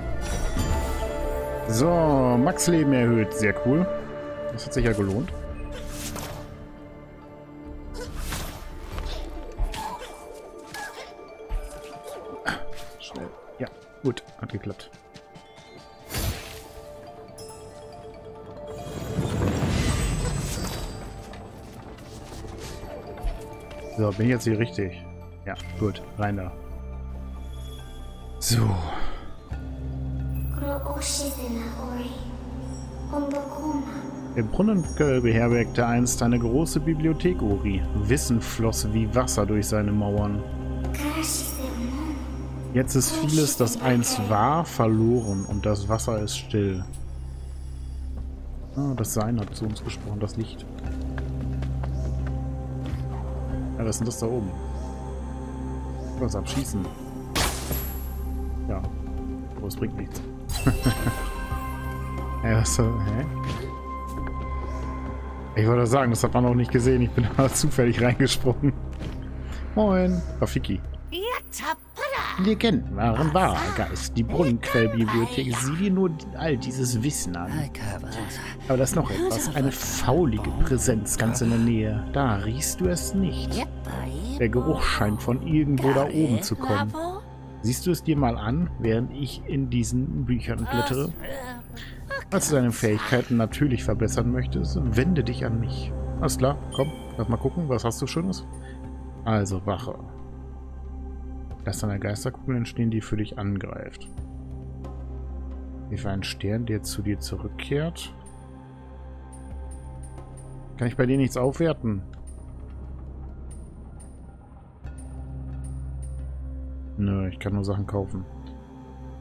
So, Max Leben erhöht, sehr cool. Das hat sich ja gelohnt. Bin ich jetzt hier richtig? Ja, gut. Rein da. So. Der Brunnen beherbergte einst eine große Bibliothek, Uri. Wissen floss wie Wasser durch seine Mauern. Jetzt ist vieles, das einst war, verloren und das Wasser ist still. Ah, das Sein hat zu uns gesprochen, das Licht. Ja, was ist denn das da oben? Was abschießen? Ja, aber es bringt nichts. [LAUGHS] ja, was, hä? Ich wollte sagen, das hat man auch nicht gesehen. Ich bin [LAUGHS] da zufällig reingesprungen. Moin, Rafiki. Legenden waren wahr, Geist. Die Brunnenquellbibliothek. Sieh dir nur all dieses Wissen an. Aber da ist noch etwas. Eine faulige Präsenz ganz in der Nähe. Da riechst du es nicht. Der Geruch scheint von irgendwo da oben zu kommen. Siehst du es dir mal an, während ich in diesen Büchern blättere? Als du deine Fähigkeiten natürlich verbessern möchtest, wende dich an mich. Alles klar, komm, lass mal gucken, was hast du Schönes? Also, Wache. Lass deine Geisterkugel entstehen, die für dich angreift. Wie ein Stern, der zu dir zurückkehrt. Kann ich bei dir nichts aufwerten? Nö, ich kann nur Sachen kaufen.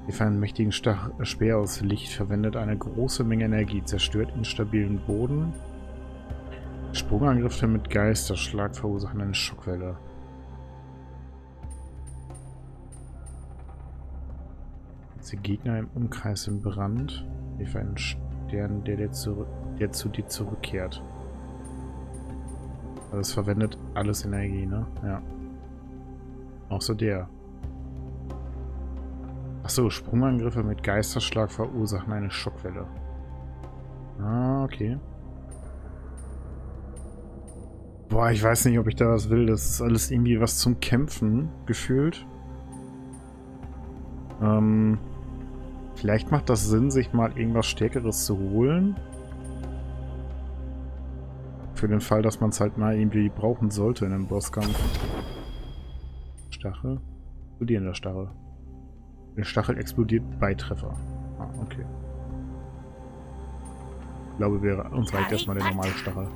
Die einen mächtigen Stach Speer aus Licht verwendet eine große Menge Energie, zerstört instabilen Boden. Sprungangriffe mit Geisterschlag verursachen eine Schockwelle. Die Gegner im Umkreis im Brand. Hilfe einen Stern, der, der, zurück, der zu dir zurückkehrt. Also es verwendet alles Energie, ne? Ja. Außer der. Achso, Sprungangriffe mit Geisterschlag verursachen eine Schockwelle. Ah, okay. Boah, ich weiß nicht, ob ich da was will. Das ist alles irgendwie was zum Kämpfen gefühlt. Ähm, Vielleicht macht das Sinn, sich mal irgendwas Stärkeres zu holen. Für den Fall, dass man es halt mal irgendwie brauchen sollte in einem Bosskampf. Stachel? Explodierender Stachel. Der Stachel explodiert bei Treffer. Ah, okay. Ich glaube, wir, uns reicht erstmal der normale Stachel.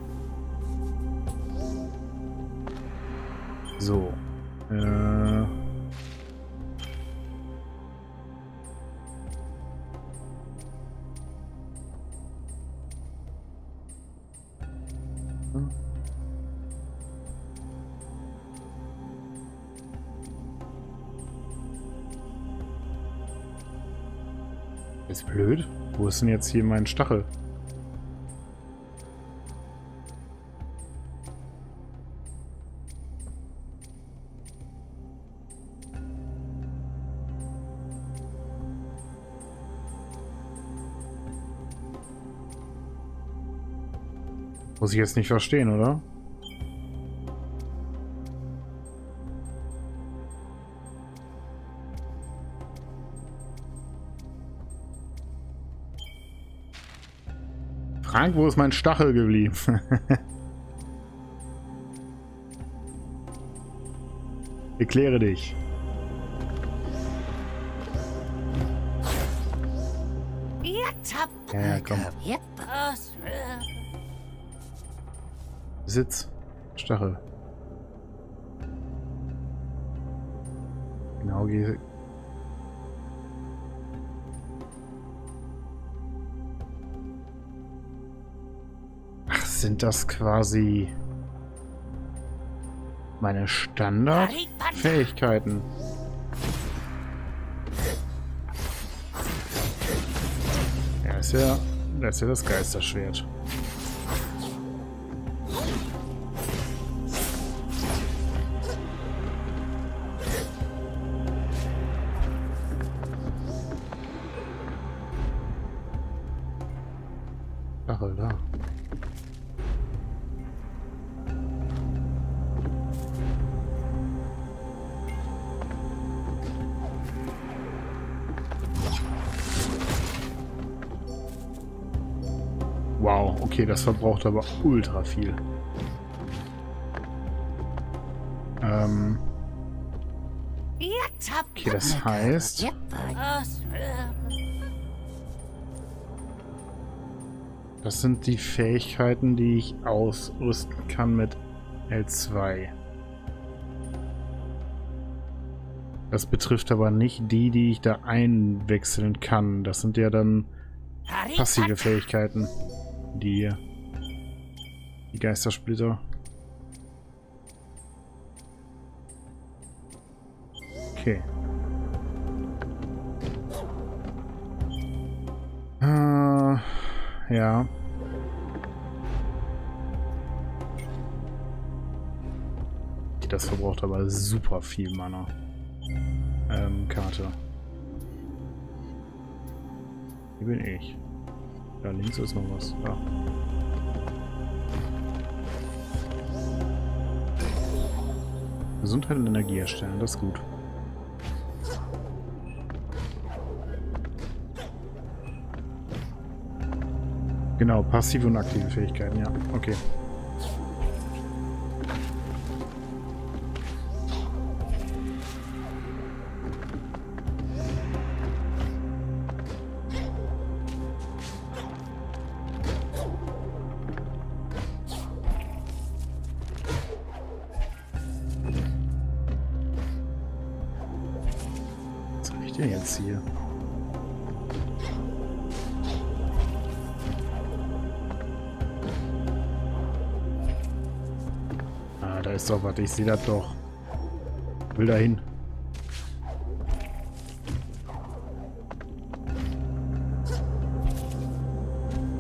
So. Äh... Ist blöd. Wo ist denn jetzt hier mein Stachel? Muss ich jetzt nicht verstehen, oder? Frank, wo ist mein Stachel geblieben? [LAUGHS] Erkläre dich. Ja, komm. Sitz. Stachel. Genau, geh. Ach, sind das quasi meine Standardfähigkeiten? Ja, das ist ja das Geisterschwert. Wow, okay, das verbraucht aber ultra viel. Ähm okay, das heißt... Das sind die Fähigkeiten, die ich ausrüsten kann mit L2. Das betrifft aber nicht die, die ich da einwechseln kann. Das sind ja dann passive Fähigkeiten. Die, die Geistersplitter. Okay. Äh, ja. Das verbraucht aber super viel Mana. Ähm, Karte. Hier bin ich. Da links ist noch was. Da. Gesundheit und Energie erstellen, das ist gut. Genau, passive und aktive Fähigkeiten, ja. Okay. Was. Ich sehe das doch. Will da hin.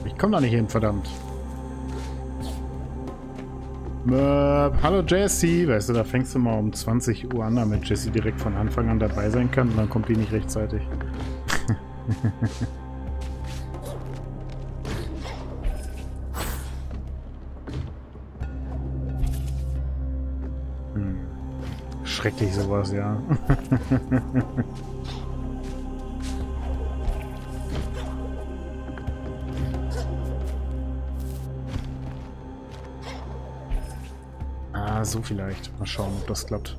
Ich komme da nicht hin, verdammt. Möp. Hallo Jesse. Weißt du, da fängst du mal um 20 Uhr an, damit Jesse direkt von Anfang an dabei sein kann und dann kommt die nicht rechtzeitig. [LAUGHS] schrecklich sowas, ja. [LAUGHS] ah, so vielleicht. Mal schauen, ob das klappt.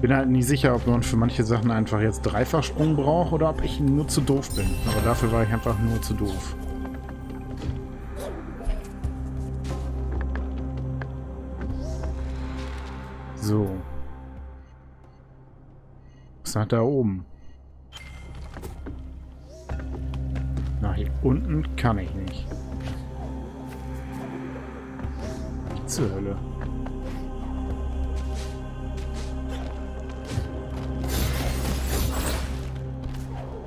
Bin halt nicht sicher, ob man für manche Sachen einfach jetzt Dreifachsprung braucht oder ob ich nur zu doof bin. Aber dafür war ich einfach nur zu doof. Hat da oben? Na, hier unten kann ich nicht. Die zur Hölle.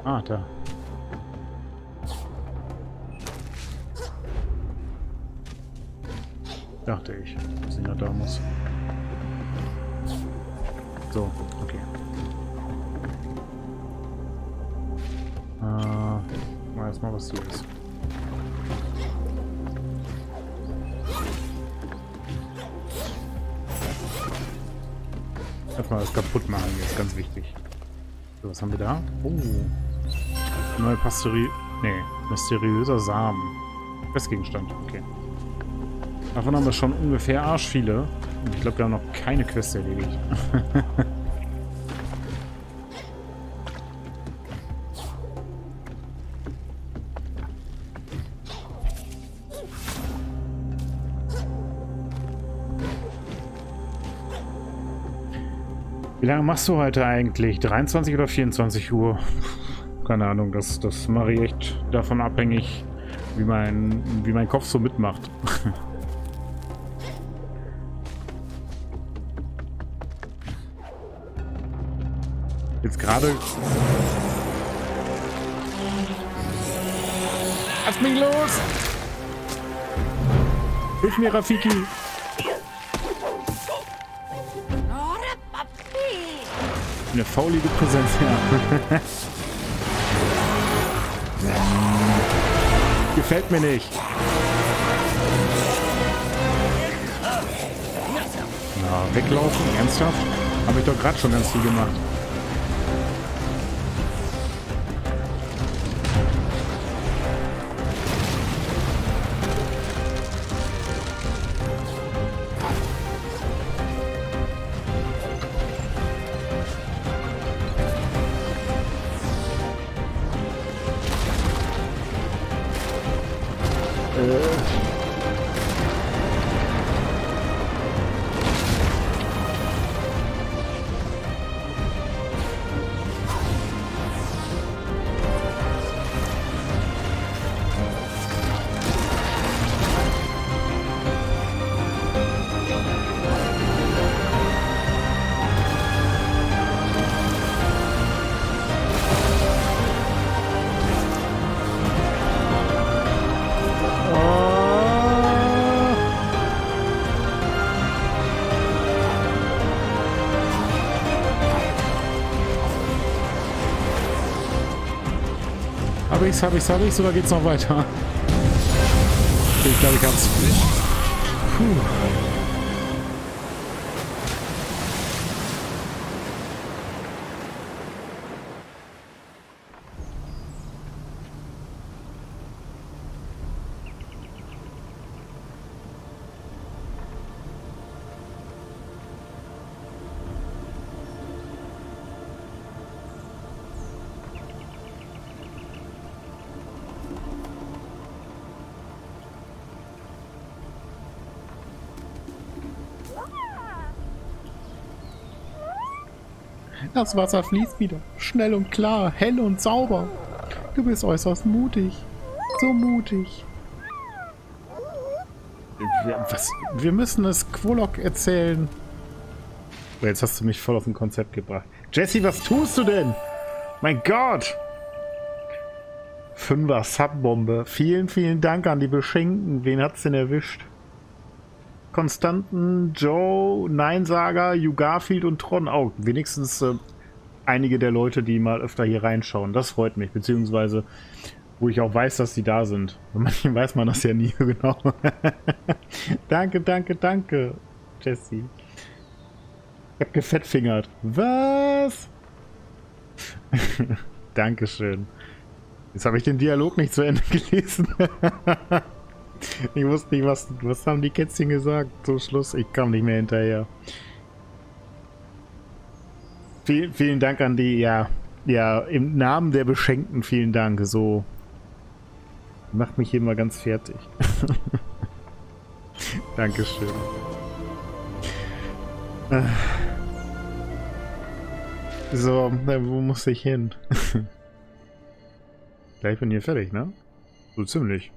Ah, da. Dachte ich, dass ich noch da muss. So, was hier ist. Erstmal das kaputt machen, jetzt ganz wichtig. So, was haben wir da? Oh. Neue Pasteri... Nee, mysteriöser Samen. Questgegenstand, okay. Davon haben wir schon ungefähr arsch viele. Und ich glaube, wir haben noch keine Quest erledigt. [LAUGHS] lange machst du heute eigentlich? 23 oder 24 Uhr? Keine Ahnung, das, das mache ich echt davon abhängig, wie mein, wie mein Kopf so mitmacht. [LAUGHS] Jetzt gerade... Lass mich los! Hilf mir, Rafiki! Eine faulige Präsenz, ja. [LAUGHS] Gefällt mir nicht. Na, weglaufen? Ernsthaft? Habe ich doch gerade schon ganz viel gemacht. Ich's, hab ich's, hab ich's oder geht's noch weiter? Ich glaube, ich hab's. Puh. Das Wasser fließt wieder. Schnell und klar, hell und sauber. Du bist äußerst mutig. So mutig. Was, wir müssen es Quolok erzählen. Oh, jetzt hast du mich voll auf ein Konzept gebracht. Jesse, was tust du denn? Mein Gott! Fünfer Subbombe. Vielen, vielen Dank an die Beschenken. Wen hat's denn erwischt? Konstanten, Joe, Neinsager, Hugh Garfield und Tron auch. Wenigstens äh, einige der Leute, die mal öfter hier reinschauen. Das freut mich. Beziehungsweise, wo ich auch weiß, dass sie da sind. Bei manchen [LAUGHS] weiß man das ja nie [LAUGHS] genau. [LAUGHS] danke, danke, danke, Jesse. Ich hab gefettfingert. Was? Dankeschön. Jetzt habe ich den Dialog nicht zu Ende gelesen. Ich wusste nicht, was, was haben die Kätzchen gesagt zum Schluss. Ich kam nicht mehr hinterher. Viel, vielen Dank an die, ja, ja, im Namen der Beschenkten vielen Dank. So macht mich hier mal ganz fertig. [LAUGHS] Dankeschön. So, wo muss ich hin? [LAUGHS] Gleich bin ich fertig, ne? So ziemlich.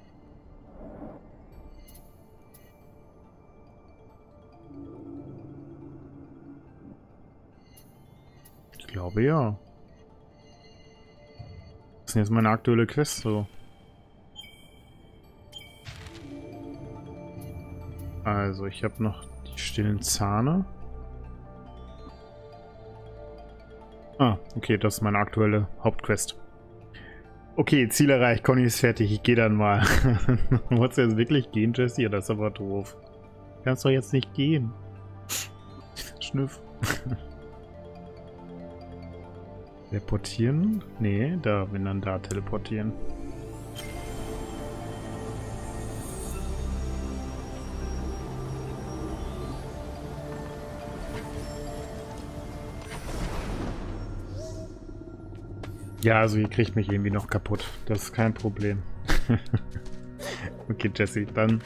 Glaube ja. Ist denn jetzt meine aktuelle Quest so? Also, ich habe noch die stillen Zahne. Ah, okay, das ist meine aktuelle Hauptquest. Okay, Ziel erreicht, Conny ist fertig, ich gehe dann mal. [LAUGHS] Wolltest du jetzt wirklich gehen, Jesse? Das ist aber doof. Kannst doch jetzt nicht gehen. Schnüff. [LAUGHS] teleportieren? Nee, da, wenn dann da teleportieren. Ja, also ihr kriegt mich irgendwie noch kaputt. Das ist kein Problem. [LAUGHS] okay, Jesse, dann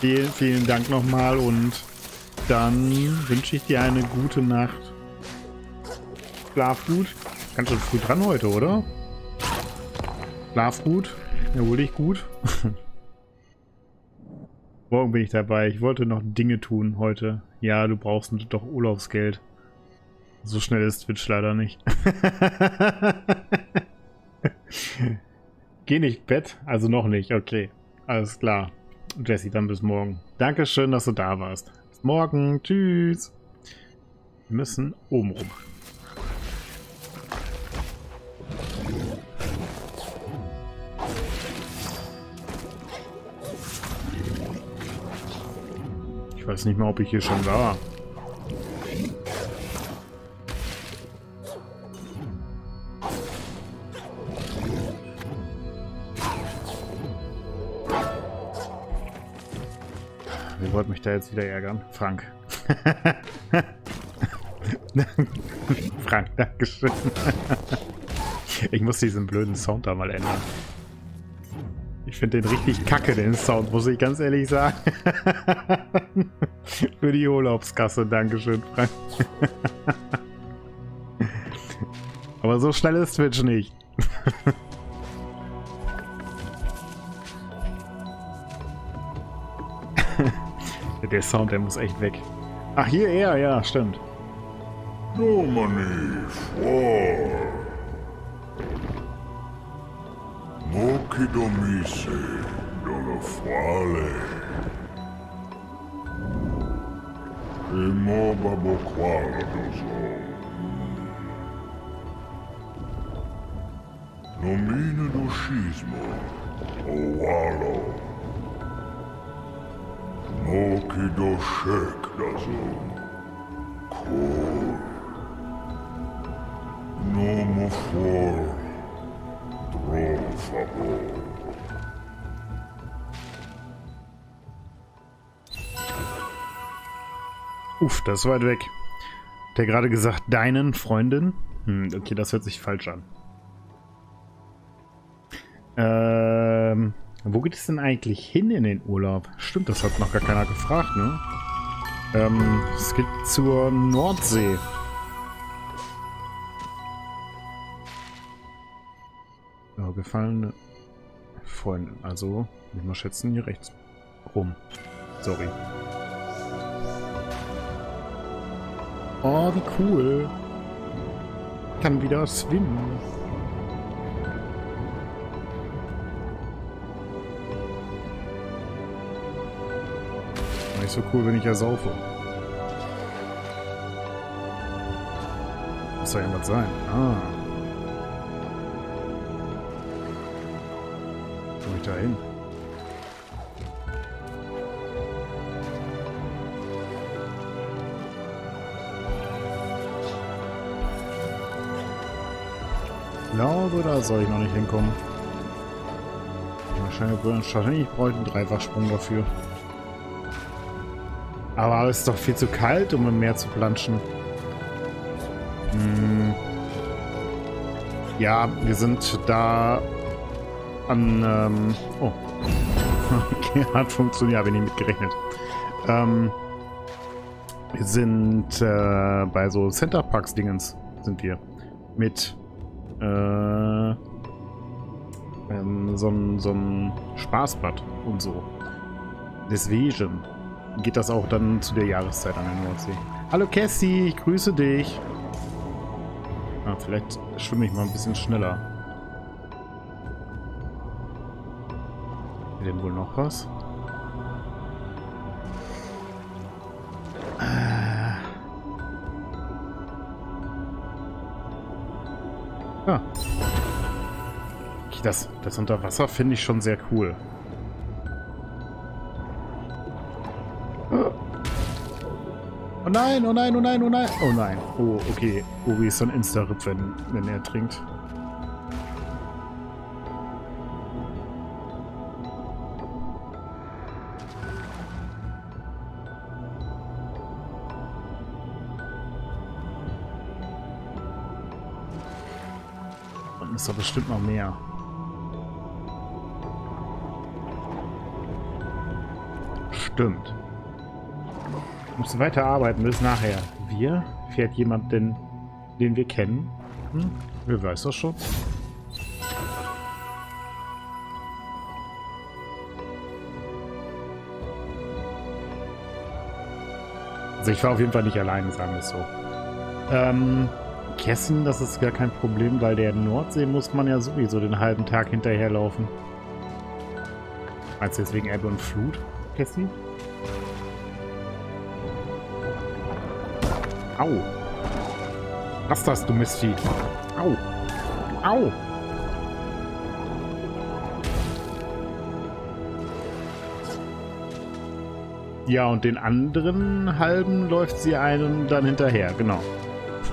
vielen, vielen Dank nochmal und dann wünsche ich dir eine gute Nacht. Schlaf gut. Ganz schön früh dran heute, oder? Schlaf gut. Erhol dich gut. [LAUGHS] Morgen bin ich dabei. Ich wollte noch Dinge tun heute. Ja, du brauchst doch Urlaubsgeld. So schnell ist Twitch leider nicht. [LAUGHS] Geh nicht Bett? Also noch nicht, okay. Alles klar. Jesse, dann bis morgen. Dankeschön, dass du da warst. Bis morgen. Tschüss. Wir müssen oben rum. Weiß nicht mehr, ob ich hier schon war. wollte mich da jetzt wieder ärgern. Frank. [LAUGHS] Frank, Dankeschön. ich muss diesen blöden Sound da mal ändern. Ich finde den richtig kacke, den Sound, muss ich ganz ehrlich sagen. [LAUGHS] Für die Urlaubskasse, Dankeschön, Frank. [LAUGHS] Aber so schnell ist Twitch nicht. [LAUGHS] Der Sound, der muss echt weg. Ach, hier er, ja, stimmt. Domani vor. Mokidomise Dolofoale. Imobabokwala dozo. Nomine do schismo, Owalo. Mokidoshek dozo. Kol. Nomofor. Uff, das ist weit weg. Der gerade gesagt, deinen Freundin? Hm, okay, das hört sich falsch an. Ähm, wo geht es denn eigentlich hin in den Urlaub? Stimmt, das hat noch gar keiner gefragt, ne? Ähm, es geht zur Nordsee. Ja, gefallene Freundin. Also, ich mal schätzen, hier rechts rum. Sorry. Oh, wie cool. Ich kann wieder schwimmen. nicht so cool, wenn ich ersaufe. Muss da irgendwas sein. Ah. Komm ich da hin? Ich glaube, da soll ich noch nicht hinkommen. Wahrscheinlich, wahrscheinlich brauche ich einen Dreifachsprung dafür. Aber es ist doch viel zu kalt, um im Meer zu planschen. Hm. Ja, wir sind da an... Ähm, oh. [LAUGHS] Okay, hat funktioniert, habe ich nicht mitgerechnet. Ähm, wir sind äh, bei so Center Parks Dingens sind wir. Mit äh, ähm, so ein so Spaßbad und so. Deswegen geht das auch dann zu der Jahreszeit an der Nordsee. Hallo Cassie, ich grüße dich. Ah, vielleicht schwimme ich mal ein bisschen schneller. Denn wohl noch was? Ah. ah. Das, das Unterwasser finde ich schon sehr cool. Oh nein, oh nein, oh nein, oh nein. Oh nein. Oh, okay. Uri ist dann Insta-Rip, wenn, wenn er trinkt. Bestimmt noch mehr. Stimmt. Musst du weiter arbeiten bis nachher. Wir? Fährt jemand denn, den wir kennen? Hm? Wer weiß das schon? Also ich war auf jeden Fall nicht alleine, sagen wir es so. Ähm, Kessen, das ist gar kein Problem, weil der Nordsee muss man ja sowieso den halben Tag hinterherlaufen. Meinst du deswegen Ebbe und Flut, Kessen? Au. Lass das, du Mistvieh. Au. Au. Ja, und den anderen halben läuft sie einem dann hinterher, genau.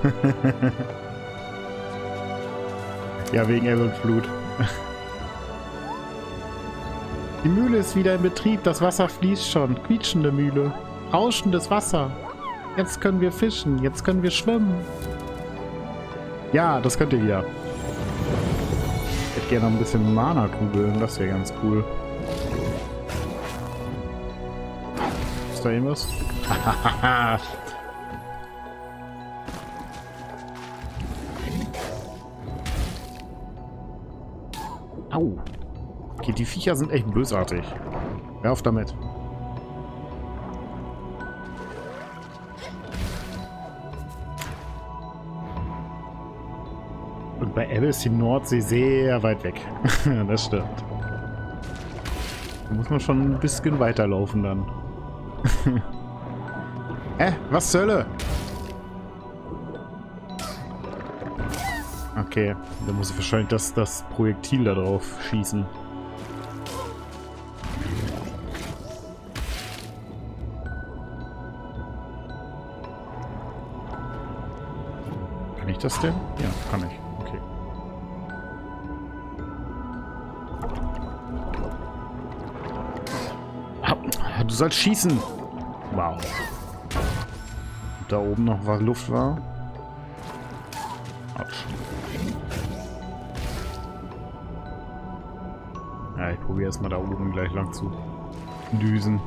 [LAUGHS] ja, wegen Ebbe und Flut. [LAUGHS] Die Mühle ist wieder in Betrieb, das Wasser fließt schon. Quietschende Mühle. Rauschendes Wasser. Jetzt können wir fischen. Jetzt können wir schwimmen. Ja, das könnt ihr wieder. Ich hätte gerne noch ein bisschen Mana-Kugeln. Das wäre ganz cool. Ist da irgendwas? [LAUGHS] die Viecher sind echt bösartig. Hör auf damit. bei Ebbe ist die Nordsee sehr weit weg. [LAUGHS] das stimmt. Da muss man schon ein bisschen weiterlaufen dann. Hä? [LAUGHS] Was zur Hölle? Okay, da muss ich wahrscheinlich das, das Projektil da drauf schießen. Ich das denn? Ja, kann ich. Du sollst schießen. Wow. Da oben noch was Luft war. Autsch. Ja, ich probiere erstmal da oben gleich lang zu düsen.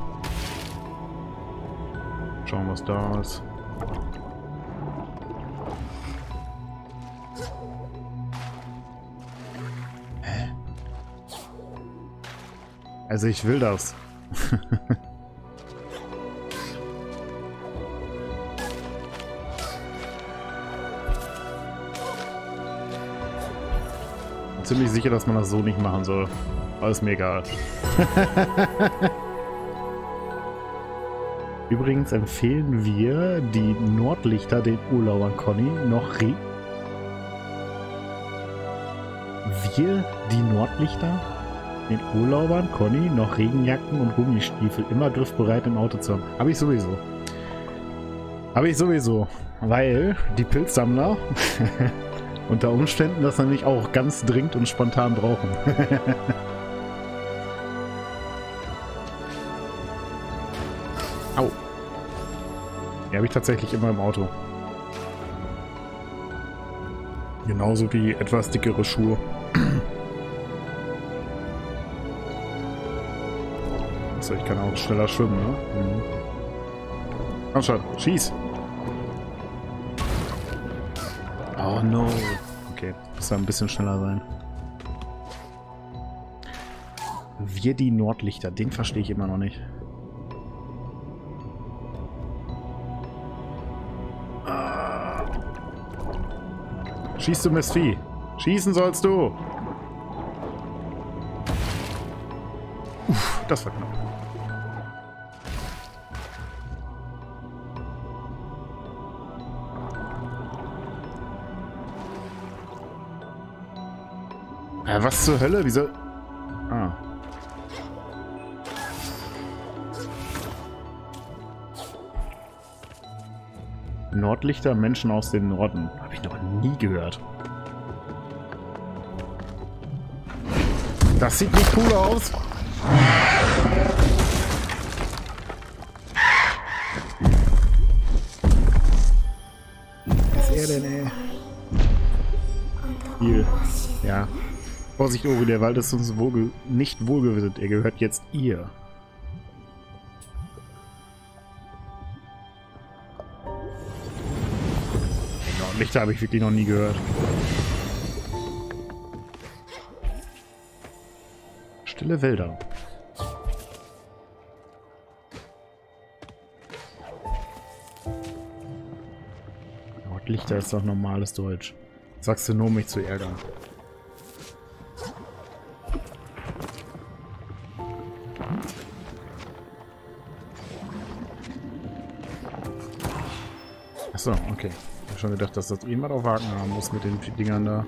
Schauen, was da ist. Also ich will das. [LAUGHS] ziemlich sicher, dass man das so nicht machen soll. Aber ist mir egal. [LAUGHS] Übrigens empfehlen wir die Nordlichter den Urlaubern Conny noch re wir die Nordlichter den Urlaubern, Conny, noch Regenjacken und Gummistiefel immer griffbereit im Auto zu haben. Habe ich sowieso. Habe ich sowieso. Weil die Pilzsammler [LAUGHS] unter Umständen das nämlich auch ganz dringend und spontan brauchen. [LAUGHS] Au. Die habe ich tatsächlich immer im Auto. Genauso wie etwas dickere Schuhe. Achso, ich kann auch schneller schwimmen, ne? Mhm. Komm schon, schieß! Oh no. Okay, muss da ein bisschen schneller sein. Wir die Nordlichter, den verstehe ich immer noch nicht. Schießt du Mistvieh. Schießen sollst du. Uff, das war knapp. Ja, was zur Hölle? Wieso? Ah. Nordlichter, Menschen aus dem Norden. Habe ich noch nie gehört. Das sieht nicht cool aus. Was ist er denn, ey? Hier. Ja. Vorsicht, Ori, der Wald ist uns wohlge nicht wohlgewissend. Er gehört jetzt ihr. Lichter habe ich wirklich noch nie gehört. Stille Wälder. Nordlichter ist doch normales Deutsch. Sagst du nur, um mich zu ärgern. Achso, okay schon gedacht, dass das jemand auf Haken haben muss mit den Dingern da.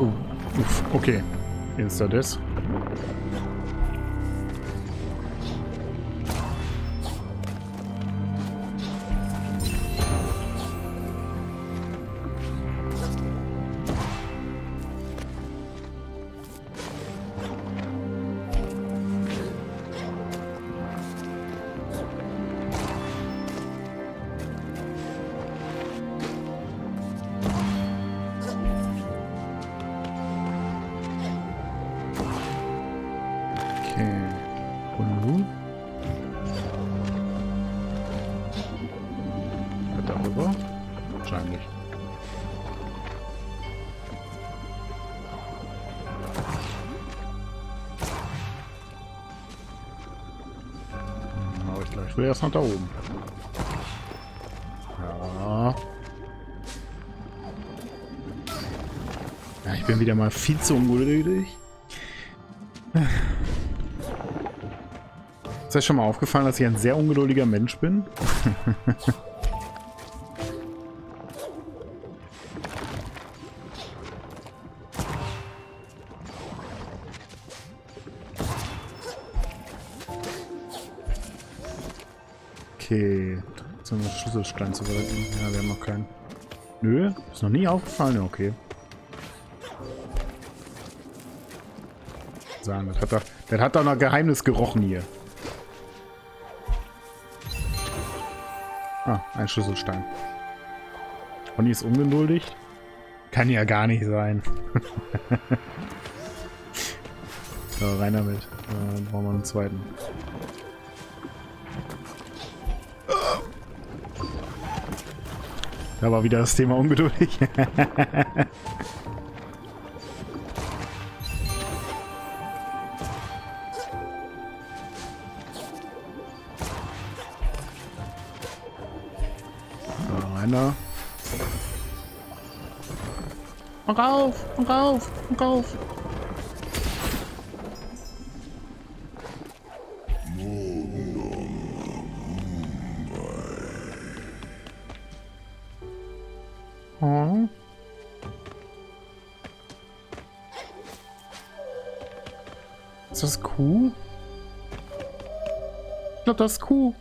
Oh, uff, okay. Insta erst nach da oben. Ja. ja. Ich bin wieder mal viel zu ungeduldig. Ist euch schon mal aufgefallen, dass ich ein sehr ungeduldiger Mensch bin? [LAUGHS] Schlüsselstein zu verwenden. Ja, wir haben noch keinen. Nö, ist noch nie aufgefallen. Okay. Sagen, das hat doch, das hat doch noch Geheimnis gerochen hier. Ah, ein Schlüsselstein. Conny ist ungeduldig. Kann ja gar nicht sein. [LAUGHS] so, rein damit. Äh, brauchen wir einen zweiten. Da war wieder das Thema ungeduldig. [LAUGHS] einer. Und rauf, rauf, rauf. Das Kuh.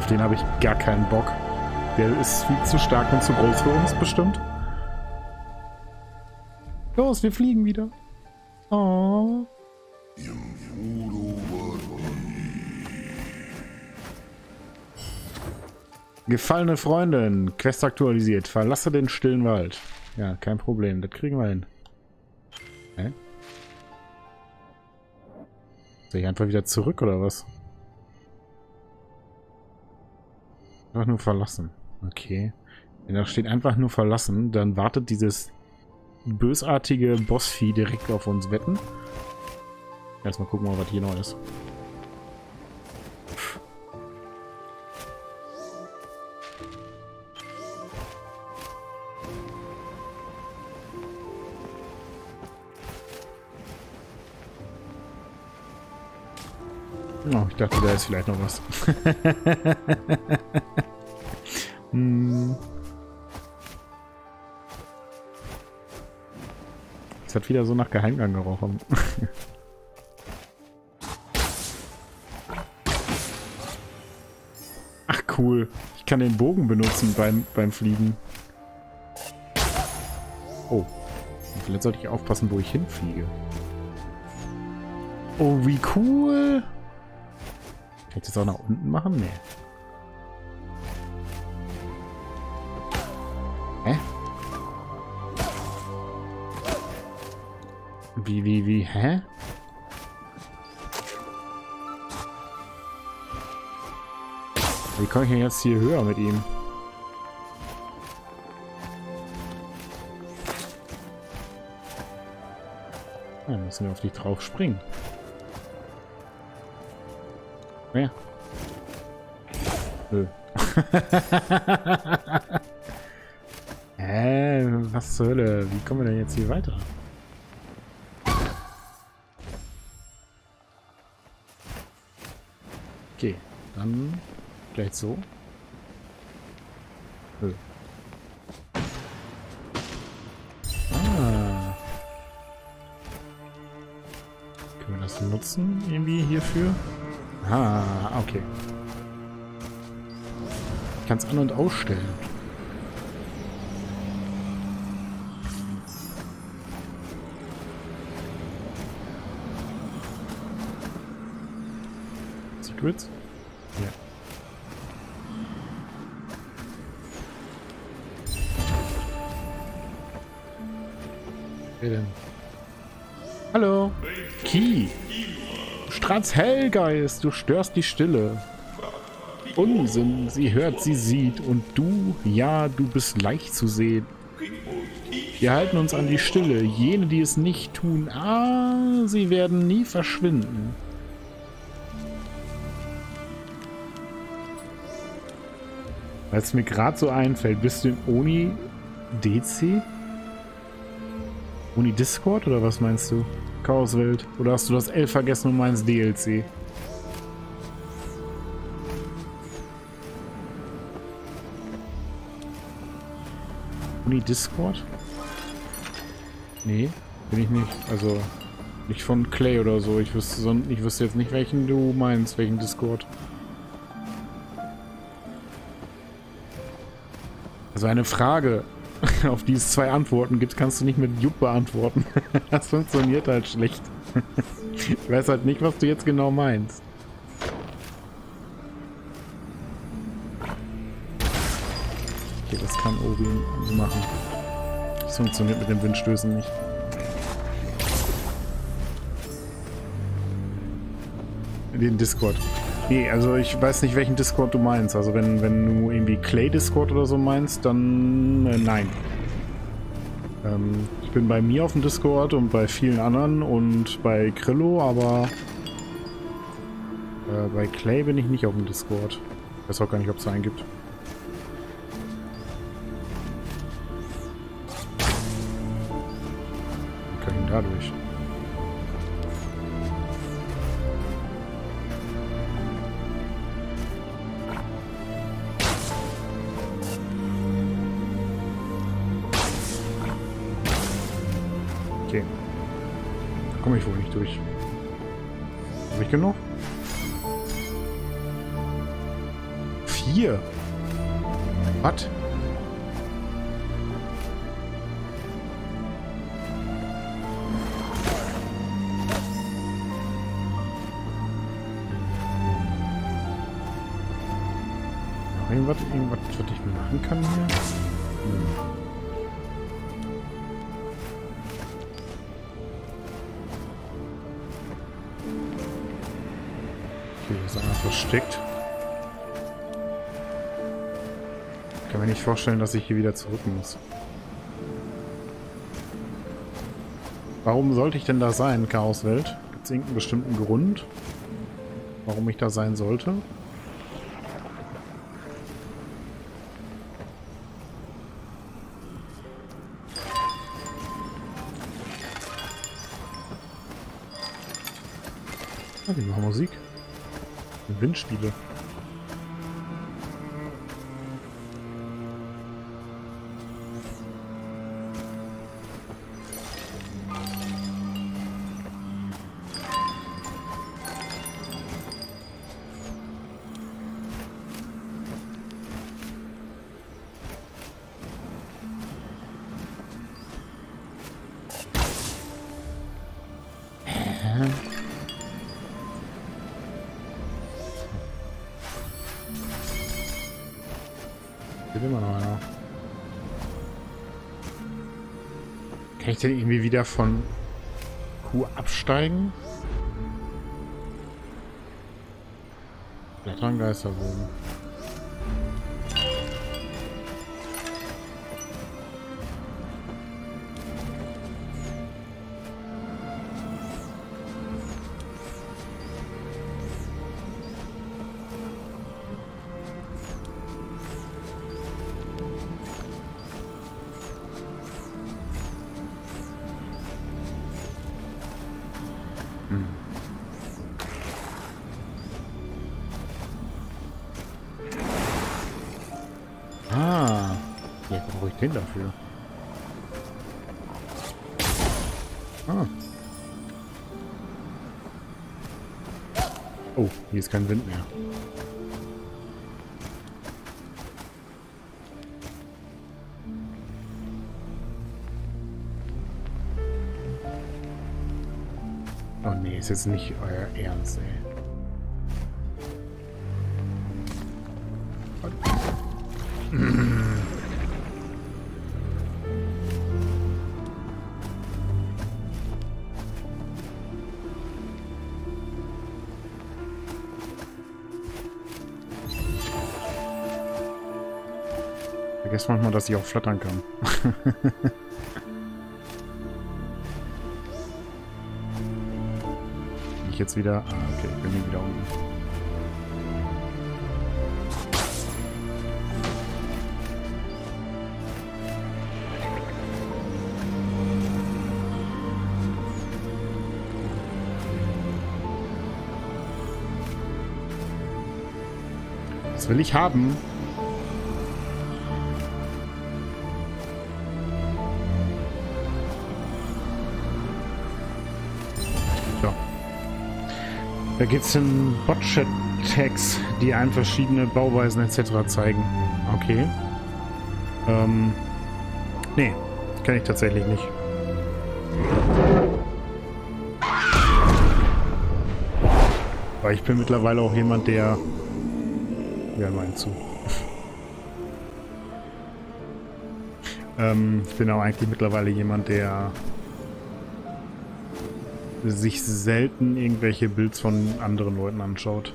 Auf den habe ich gar keinen Bock. Der ist viel zu stark und zu groß für uns, bestimmt. Los, wir fliegen wieder. Oh. Gefallene Freundin, Quest aktualisiert. Verlasse den stillen Wald. Ja, kein Problem. Das kriegen wir hin. Hä? Soll ich einfach wieder zurück oder was? Einfach nur verlassen. Okay. Wenn da steht einfach nur verlassen, dann wartet dieses bösartige Bossvieh direkt auf uns wetten. Erstmal gucken, was hier neu ist. Dachte, da ist vielleicht noch was. [LAUGHS] hm. Es hat wieder so nach Geheimgang gerochen. [LAUGHS] Ach cool. Ich kann den Bogen benutzen beim, beim Fliegen. Oh. Vielleicht sollte ich aufpassen, wo ich hinfliege. Oh, wie cool. Kann ich das auch nach unten machen? Nee. Hä? Wie, wie, wie, hä? Wie komme ich denn jetzt hier höher mit ihm? Ja, müssen wir auf dich drauf springen. Ja. Nö. [LAUGHS] Hä? Was zur Hölle? Wie kommen wir denn jetzt hier weiter? Okay, dann vielleicht so. Nö. Ah. Können wir das nutzen irgendwie hierfür? Ah, okay. Ich kann es an- und ausstellen. Secrets? Ja. Wer denn? Hallo. Key. Strats Hellgeist, du störst die Stille. Unsinn, sie hört, sie sieht. Und du, ja, du bist leicht zu sehen. Wir halten uns an die Stille. Jene, die es nicht tun, ah, sie werden nie verschwinden. Weil es mir gerade so einfällt, bist du in Oni DC? Uni Discord oder was meinst du? Chaoswelt? Oder hast du das L vergessen und meinst DLC? Uni Discord? Nee, bin ich nicht. Also nicht von Clay oder so. Ich wüsste, son ich wüsste jetzt nicht, welchen du meinst, welchen Discord. Also eine Frage, [LAUGHS] auf die es zwei Antworten gibt, kannst du nicht mit Jupp beantworten. [LAUGHS] Das funktioniert halt schlecht. Ich weiß halt nicht, was du jetzt genau meinst. Okay, das kann Obi machen. Das funktioniert mit den Windstößen nicht. Den Discord. Nee, also ich weiß nicht, welchen Discord du meinst. Also wenn, wenn du irgendwie Clay Discord oder so meinst, dann äh, nein. Ähm, ich bin bei mir auf dem Discord und bei vielen anderen und bei Grillo, aber äh, bei Clay bin ich nicht auf dem Discord. Ich weiß auch gar nicht, ob es einen gibt. Vorstellen, dass ich hier wieder zurück muss. Warum sollte ich denn da sein, Chaoswelt? Gibt es irgendeinen bestimmten Grund, warum ich da sein sollte? Ah, die machen Musik. Windspiele. Wieder von Q absteigen? Blättern Geisterbogen. Jetzt nicht euer Ernst, ey. Vergesst manchmal, dass ich auch flattern kann. [LAUGHS] jetzt wieder... Ah, okay, ich bin hier wieder unten. Das will ich haben. Da gibt es in Botchat-Tags, die einem verschiedene Bauweisen etc. zeigen. Okay. Ähm. Nee, kenne ich tatsächlich nicht. Weil ich bin mittlerweile auch jemand, der Wer meinst du? ähm, ich bin auch eigentlich mittlerweile jemand, der sich selten irgendwelche Builds von anderen Leuten anschaut.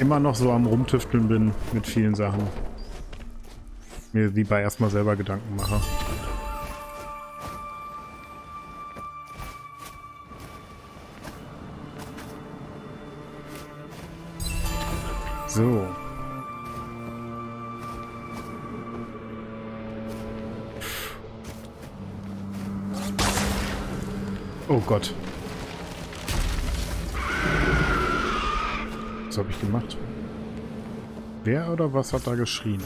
immer noch so am rumtüfteln bin mit vielen Sachen. Mir lieber erstmal selber Gedanken mache. Oh Gott. Was habe ich gemacht? Wer oder was hat da geschrien?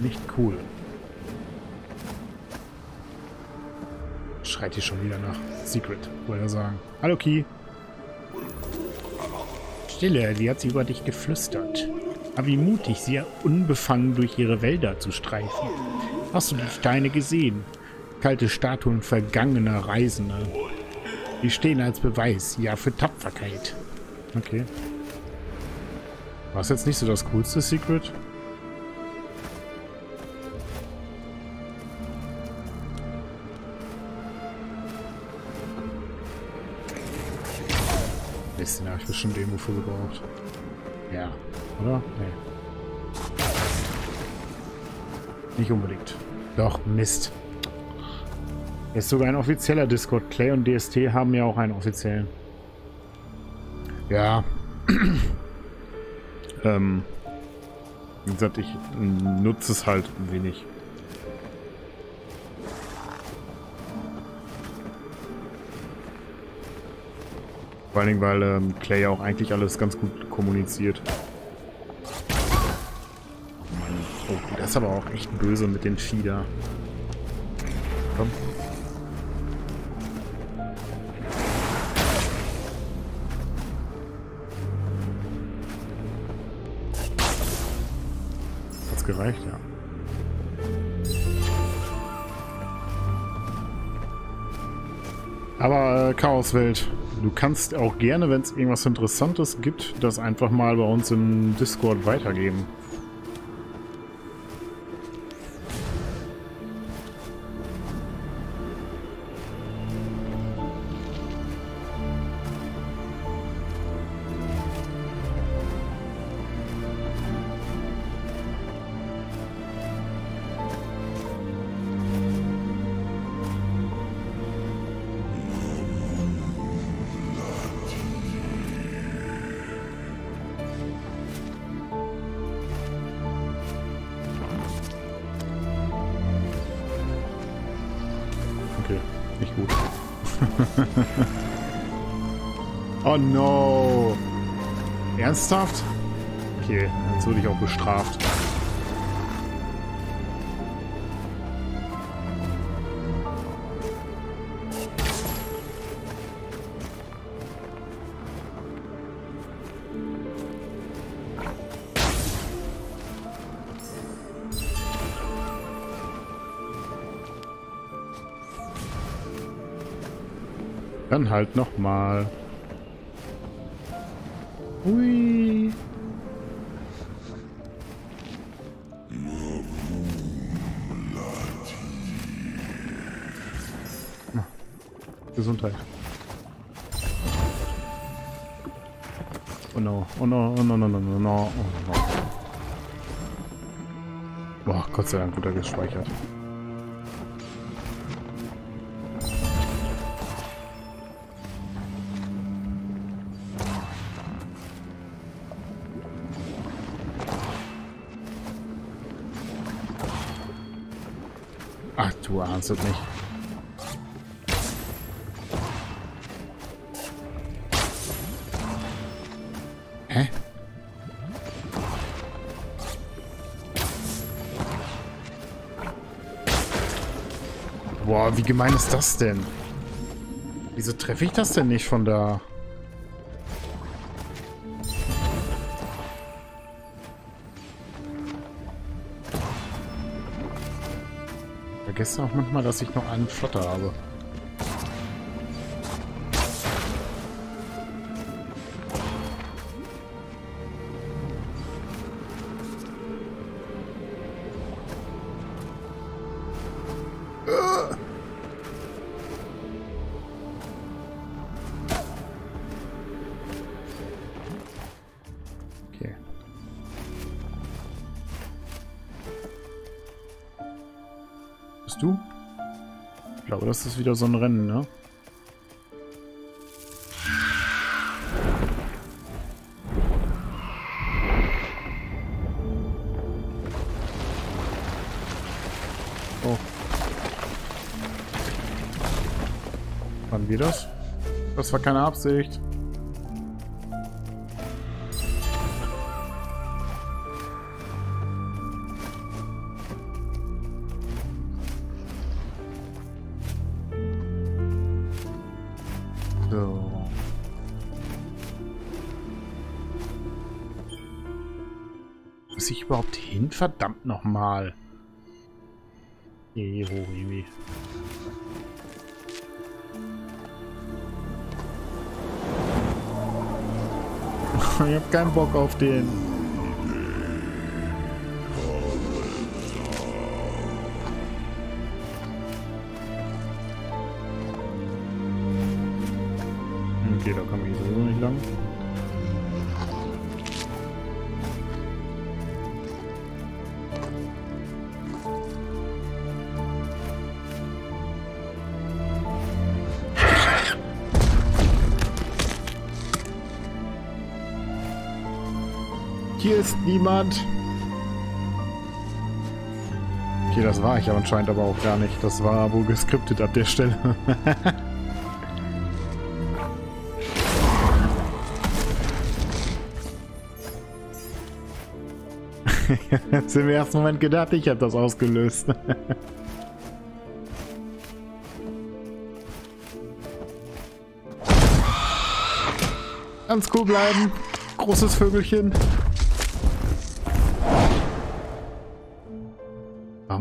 Nicht cool. Schreit hier schon wieder nach Secret, wollte er sagen. Hallo Key. Stille, wie hat sie über dich geflüstert. Aber wie mutig, sie unbefangen durch ihre Wälder zu streifen. Hast du die Steine gesehen? Kalte Statuen vergangener Reisender. Die stehen als Beweis, ja, für Tapferkeit. Okay. War es jetzt nicht so das coolste Secret? Mist, den habe ich bestimmt irgendwo für gebraucht. Ja, oder? Nee. Nicht unbedingt. Doch, Mist. Ist sogar ein offizieller Discord. Clay und DST haben ja auch einen offiziellen. Ja. [CLEARS THROAT] ähm, wie gesagt, ich nutze es halt ein wenig. Vor allen Dingen, weil ähm, Clay auch eigentlich alles ganz gut kommuniziert. Mann, oh, das ist aber auch echt böse mit den Vieh gereicht, ja. Aber äh, Chaoswelt, du kannst auch gerne, wenn es irgendwas Interessantes gibt, das einfach mal bei uns im Discord weitergeben. Ernsthaft? Okay, jetzt wurde ich auch bestraft. Dann halt nochmal. Gott sei Dank gut er gespeichert. Du ahnst es nicht. Wie gemein ist das denn? Wieso treffe ich das denn nicht von da? vergesse auch manchmal, dass ich noch einen Flotter habe. Du? Ich glaube, das ist wieder so ein Rennen, ne? Oh. Waren wir das? Das war keine Absicht. Verdammt nochmal. Hier hoch irgendwie. Ich hab keinen Bock auf den. Niemand. Okay, das war ich anscheinend aber auch gar nicht. Das war wohl geskriptet ab der Stelle. [LAUGHS] Jetzt im ersten Moment gedacht, ich habe das ausgelöst. Ganz cool bleiben. Großes Vögelchen.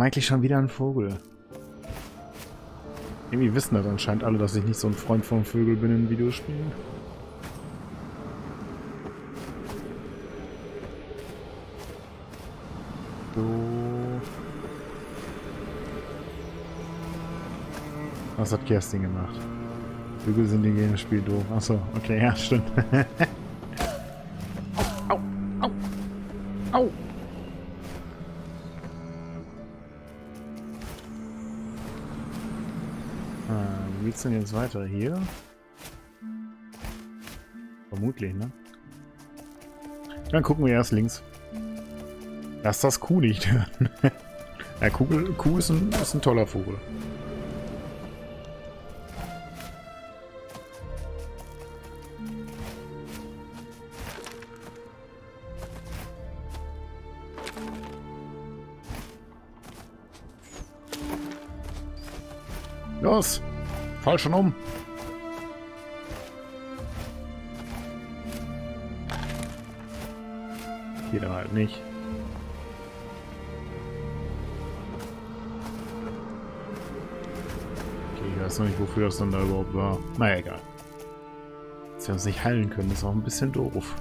Eigentlich schon wieder ein Vogel? Irgendwie wissen das anscheinend alle, dass ich nicht so ein Freund von Vögel bin in Videospielen. Was hat Kerstin gemacht? Vögel sind in jedem Spiel doof. Achso, okay, ja, stimmt. [LAUGHS] geht's denn jetzt weiter? Hier? Vermutlich, ne? Dann gucken wir erst links. Lass das Kuh nicht hören. ja, Kugel, Kuh ist ein, ist ein toller Vogel. Los! Fall schon um! Geht aber halt nicht. Okay, ich weiß noch nicht, wofür das dann da überhaupt war. Naja, egal. Dass wir uns nicht heilen können, ist auch ein bisschen doof.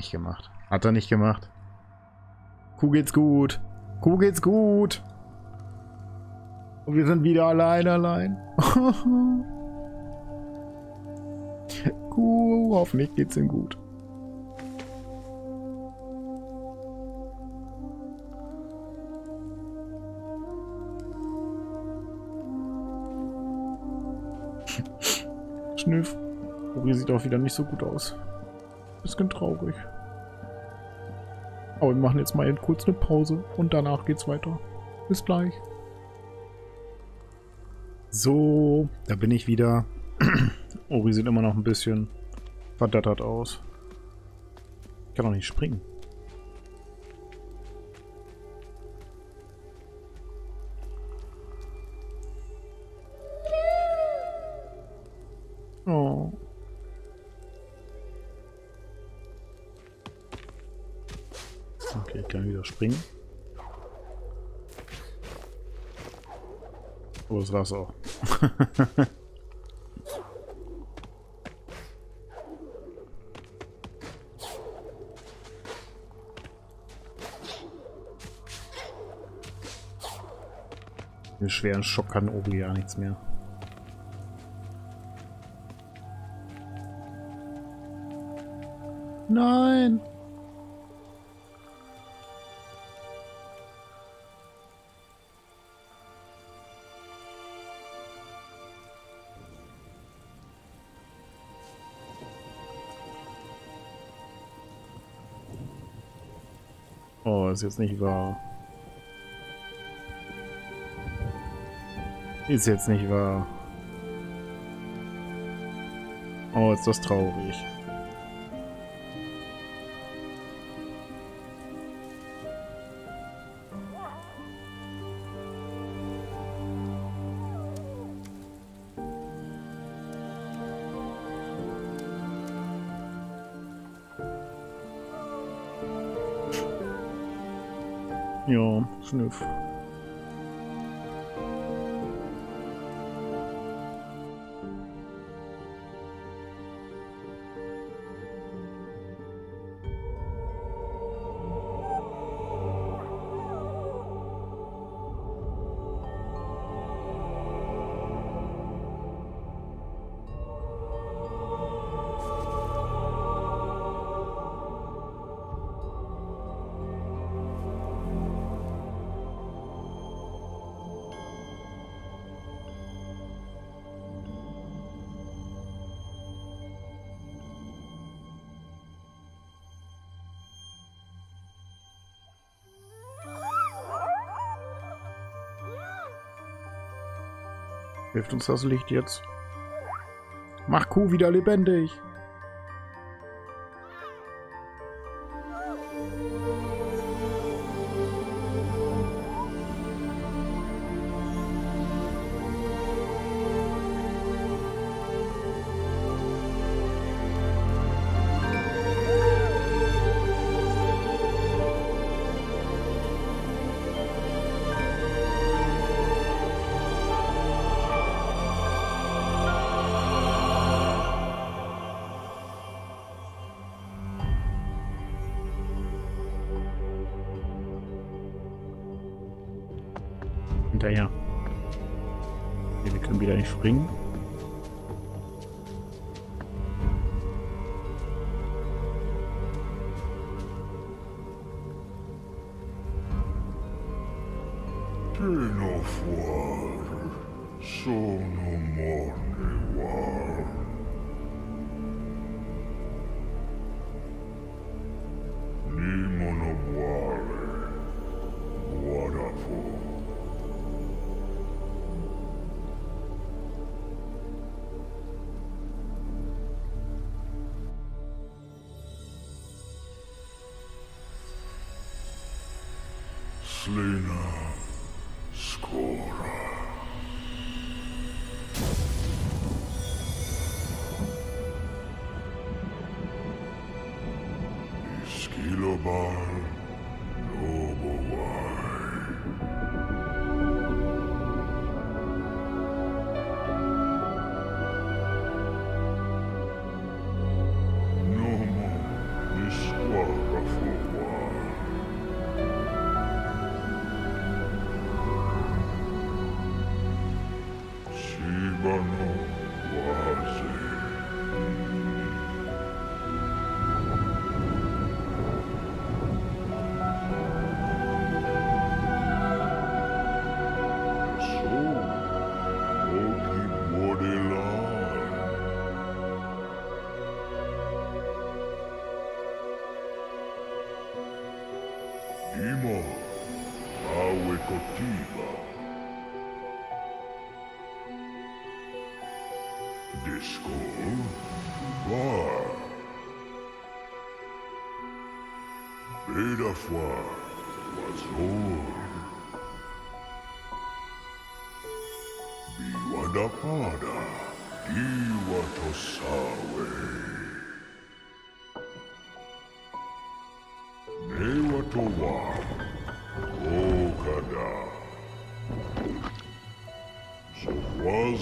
Nicht gemacht. Hat er nicht gemacht. Kuh geht's gut. Kuh geht's gut. Und wir sind wieder allein, allein. [LAUGHS] Kuh, hoffentlich geht's ihm gut. [LAUGHS] Schnüff. Uri sieht auch wieder nicht so gut aus. Bisschen traurig. Aber wir machen jetzt mal kurz eine Pause und danach geht's weiter. Bis gleich. So, da bin ich wieder. Ori sieht immer noch ein bisschen verdattert aus. Ich kann doch nicht springen. Das war's auch. [LAUGHS] Den schweren Schock kann Obi ja nichts mehr. Oh, ist jetzt nicht wahr. Ist jetzt nicht wahr. Oh, ist das traurig. Ja, Hilft uns das Licht jetzt? Mach Kuh wieder lebendig!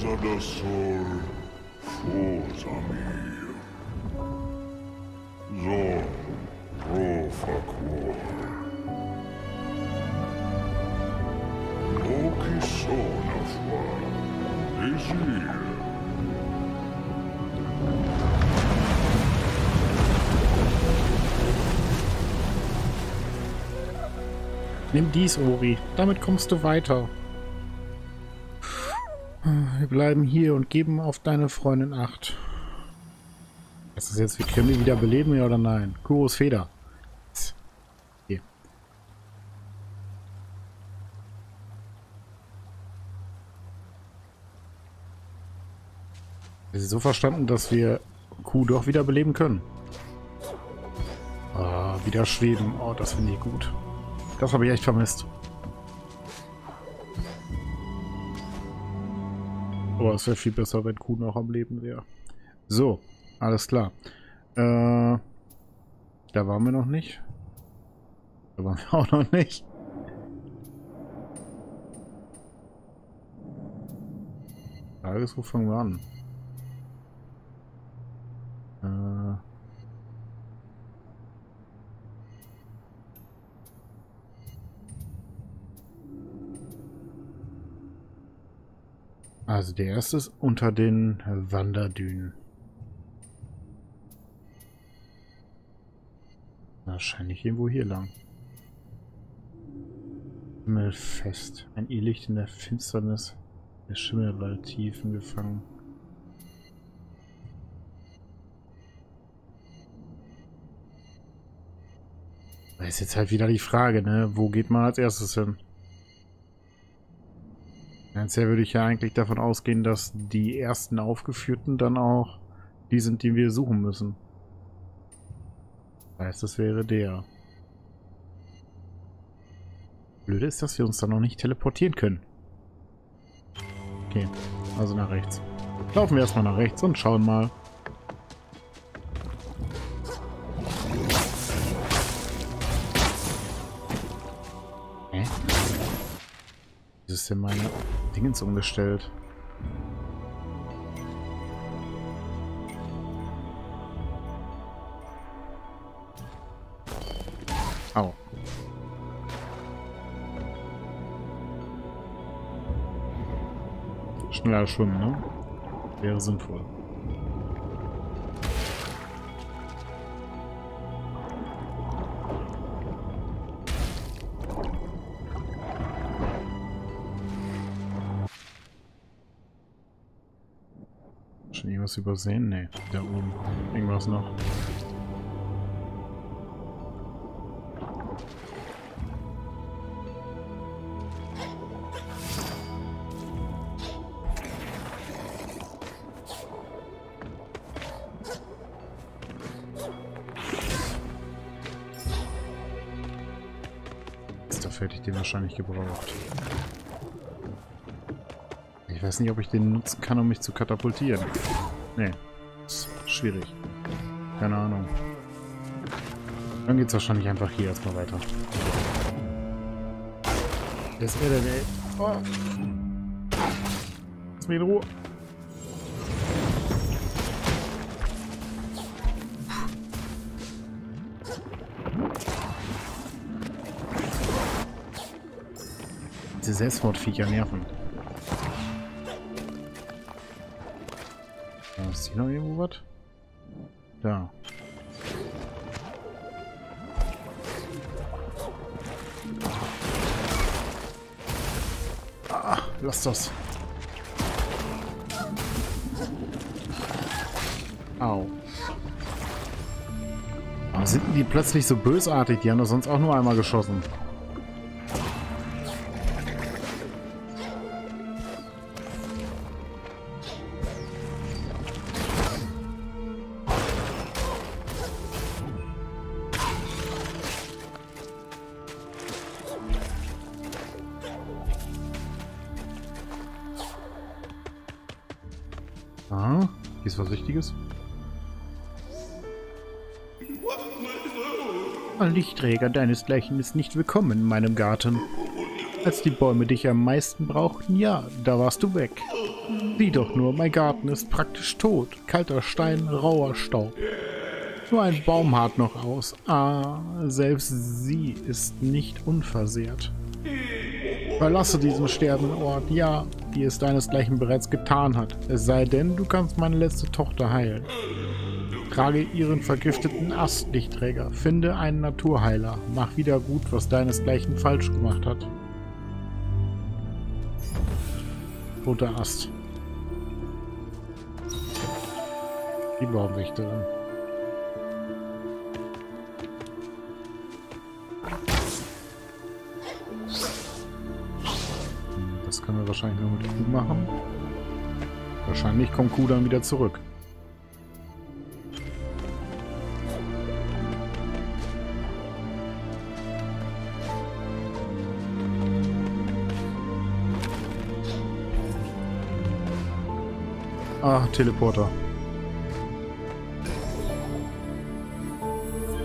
Was the soul Fozamir. Zor Rofakwar. Okisona Fwa. Izir. Nimm dies, Ori. Damit kommst du weiter. Wir bleiben hier und geben auf deine Freundin Acht. Ist das jetzt, wir können die wieder beleben, ja oder nein? Kuros Feder. Okay. Es ist so verstanden, dass wir Kuh doch wieder beleben können. Ah, wieder schweben. Oh, das finde ich gut. Das habe ich echt vermisst. Es wäre viel besser, wenn Kuh noch am Leben wäre. So, alles klar. Äh, da waren wir noch nicht. Da waren wir [LAUGHS] auch noch nicht. Wo fangen wir an? Also der erste ist unter den Wanderdünen. Wahrscheinlich irgendwo hier lang. Schimmelfest. Ein Irrlicht in der Finsternis. Der Schimmelwaldtiefen gefangen. Da ist jetzt halt wieder die Frage, ne? Wo geht man als erstes hin? Tendenziell würde ich ja eigentlich davon ausgehen, dass die ersten aufgeführten dann auch die sind, die wir suchen müssen. Das heißt, das wäre der. Blöde ist, dass wir uns dann noch nicht teleportieren können. Okay, also nach rechts. Laufen wir erstmal nach rechts und schauen mal. Denn meine Dingens umgestellt? Au. Schneller schwimmen, ne? Wäre sinnvoll. Irgendwas übersehen? Nee, da oben. Irgendwas noch. Dafür hätte ich den wahrscheinlich gebraucht. Ich weiß nicht, ob ich den nutzen kann, um mich zu katapultieren. Nee, ist schwierig. Keine Ahnung. Dann geht's wahrscheinlich einfach hier erstmal weiter. Wer ist er denn, ey? Oh. Lass mich in Ruhe. Diese Selbstmordviecher nerven. Noch irgendwo was? Da. Ah, lass das. Au. Warum sind die plötzlich so bösartig? Die haben doch sonst auch nur einmal geschossen. Lichtträger deinesgleichen ist nicht willkommen in meinem Garten. Als die Bäume dich am meisten brauchten, ja, da warst du weg. Sieh doch nur, mein Garten ist praktisch tot. Kalter Stein, rauer Staub. Nur ein Baum hart noch aus. Ah, selbst sie ist nicht unversehrt. Verlasse diesen sterbenden Ort, ja, wie es deinesgleichen bereits getan hat. Es sei denn, du kannst meine letzte Tochter heilen. Trage ihren vergifteten Astlichtträger. Finde einen Naturheiler. Mach wieder gut, was deinesgleichen falsch gemacht hat. Toter Ast. Die Baumwächterin. Das können wir wahrscheinlich nur mit Q machen. Wahrscheinlich kommt Q dann wieder zurück. Teleporter.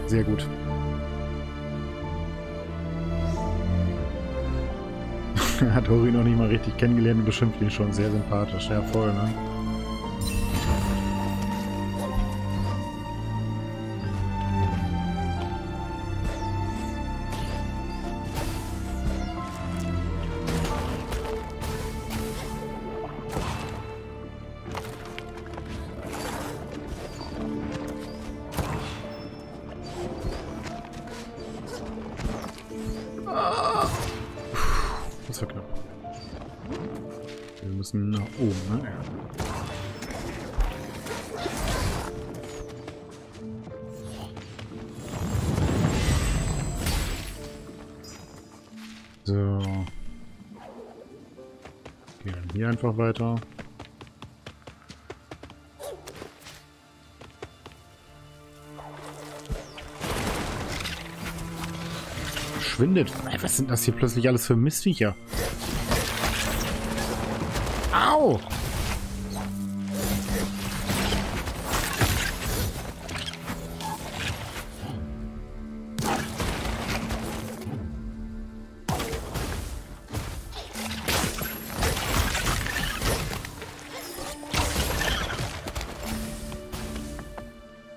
Sehr gut. [LAUGHS] Hat Hori noch nicht mal richtig kennengelernt und beschimpft ihn schon sehr sympathisch. Ja, voll, ne? Was sind das hier plötzlich alles für Mistviecher? Au!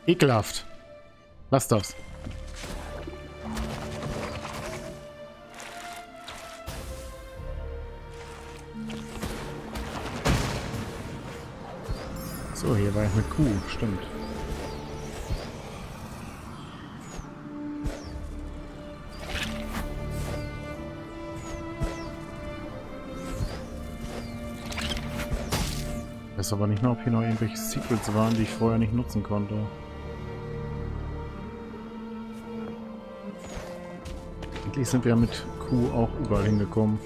Ekelhaft. Lass das. Kuh, stimmt. Ich weiß aber nicht mehr, ob hier noch irgendwelche Secrets waren, die ich vorher nicht nutzen konnte. Eigentlich sind wir mit Q auch überall hingekommen.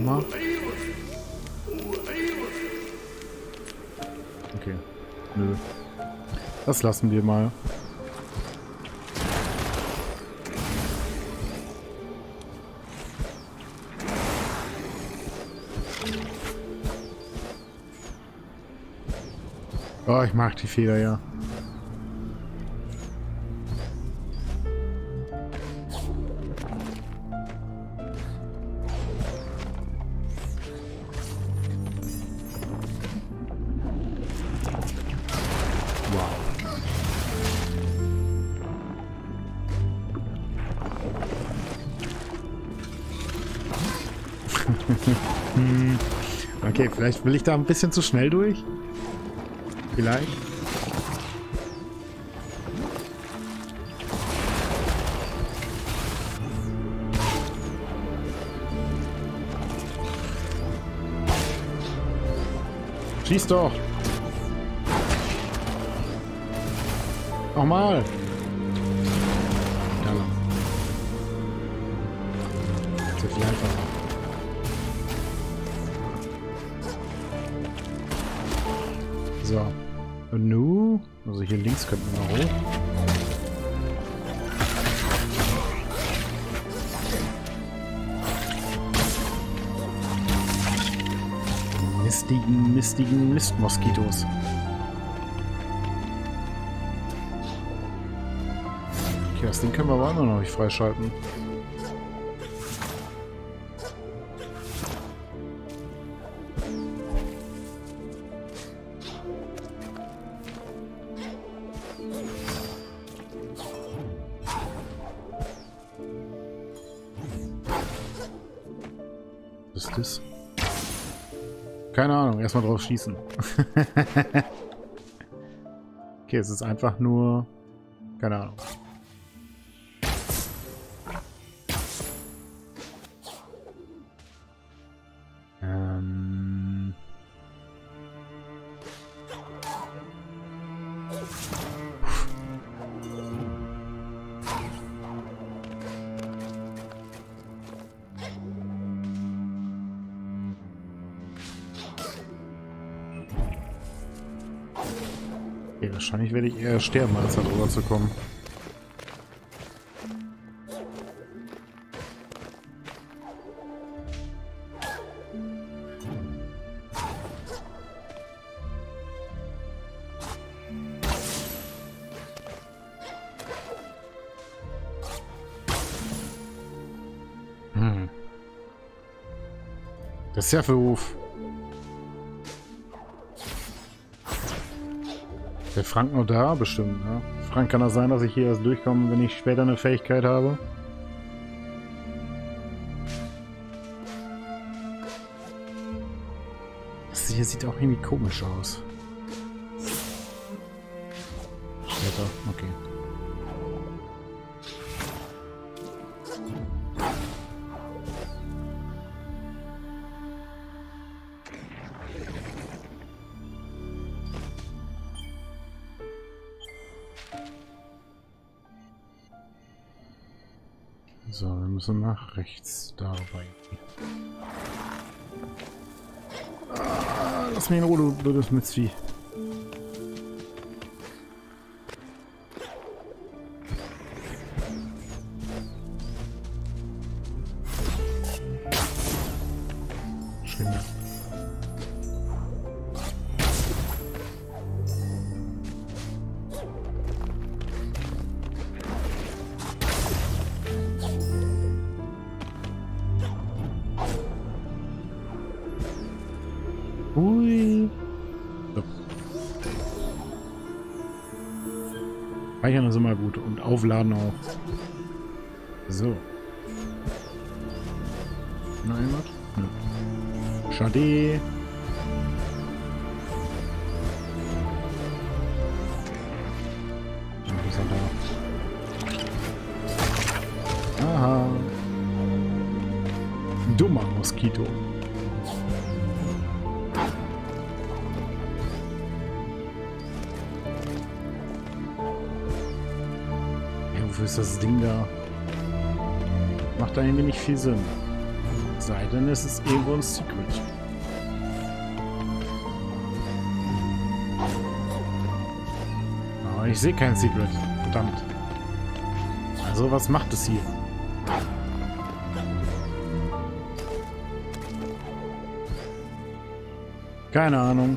Nochmal? Okay. Nö. Das lassen wir mal. Oh, ich mag die Feder, ja. Vielleicht will ich da ein bisschen zu schnell durch. Vielleicht. Schieß doch! Nochmal! Ja. Sehr viel einfacher. Mistigen Mistmoskitos. Okay, das Ding können wir aber immer noch nicht freischalten. Erstmal drauf schießen. [LAUGHS] okay, es ist einfach nur... Keine Ahnung. Werde ich eher sterben, als da drüber zu kommen. Hm. Das ist ja für Ruf. Frank noch da? Bestimmt, ne? Frank, kann das sein, dass ich hier erst durchkomme, wenn ich später eine Fähigkeit habe? Das hier sieht auch irgendwie komisch aus. Ah, lass mich in Ruhe, du blödes Mitzvieh. Schwinde. Aufladen auch. So. Irgendwas? Nö. Schade. Viel Sinn. Sei denn, es ist irgendwo ein Secret. Aber ich sehe kein Secret. Verdammt. Also, was macht es hier? Keine Ahnung.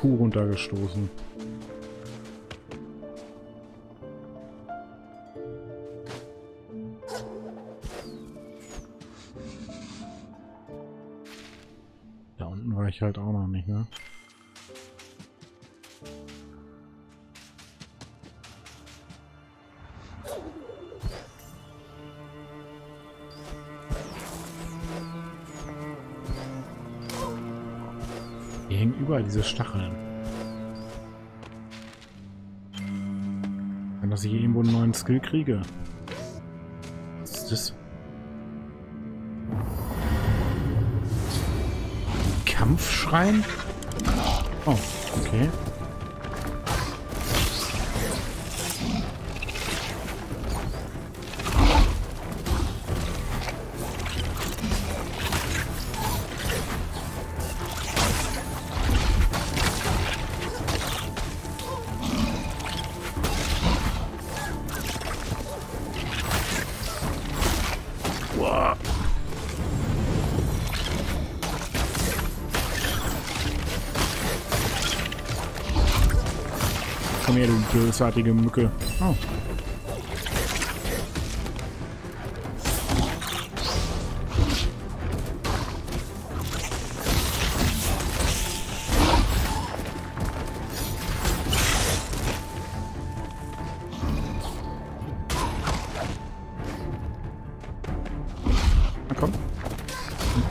Kuh runtergestoßen. Da unten war ich halt auch noch nicht, ne? Kann, dass ich irgendwo einen neuen Skill kriege. Was ist das? Kampfschrein? Oh, okay. Bösartige Mücke. Oh.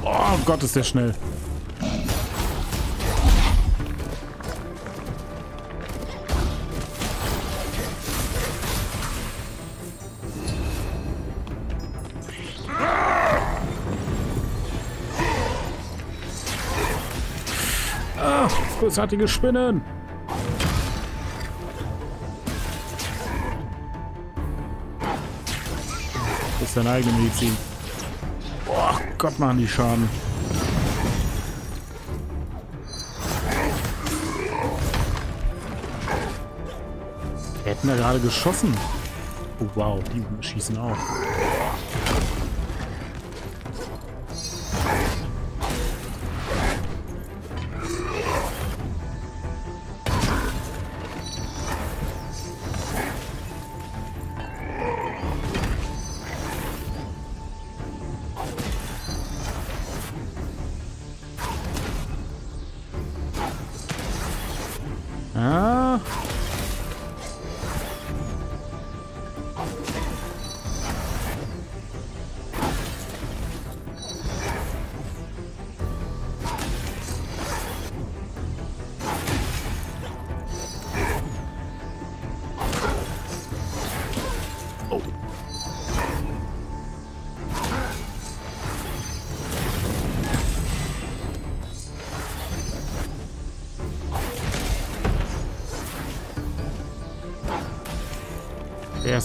Oh Gott, ist der schnell. Bösartige Spinnen. Das ist deine eigene Medizin. Oh Gott, machen die Schaden. Wir hätten da gerade geschossen. Oh wow, die schießen auch.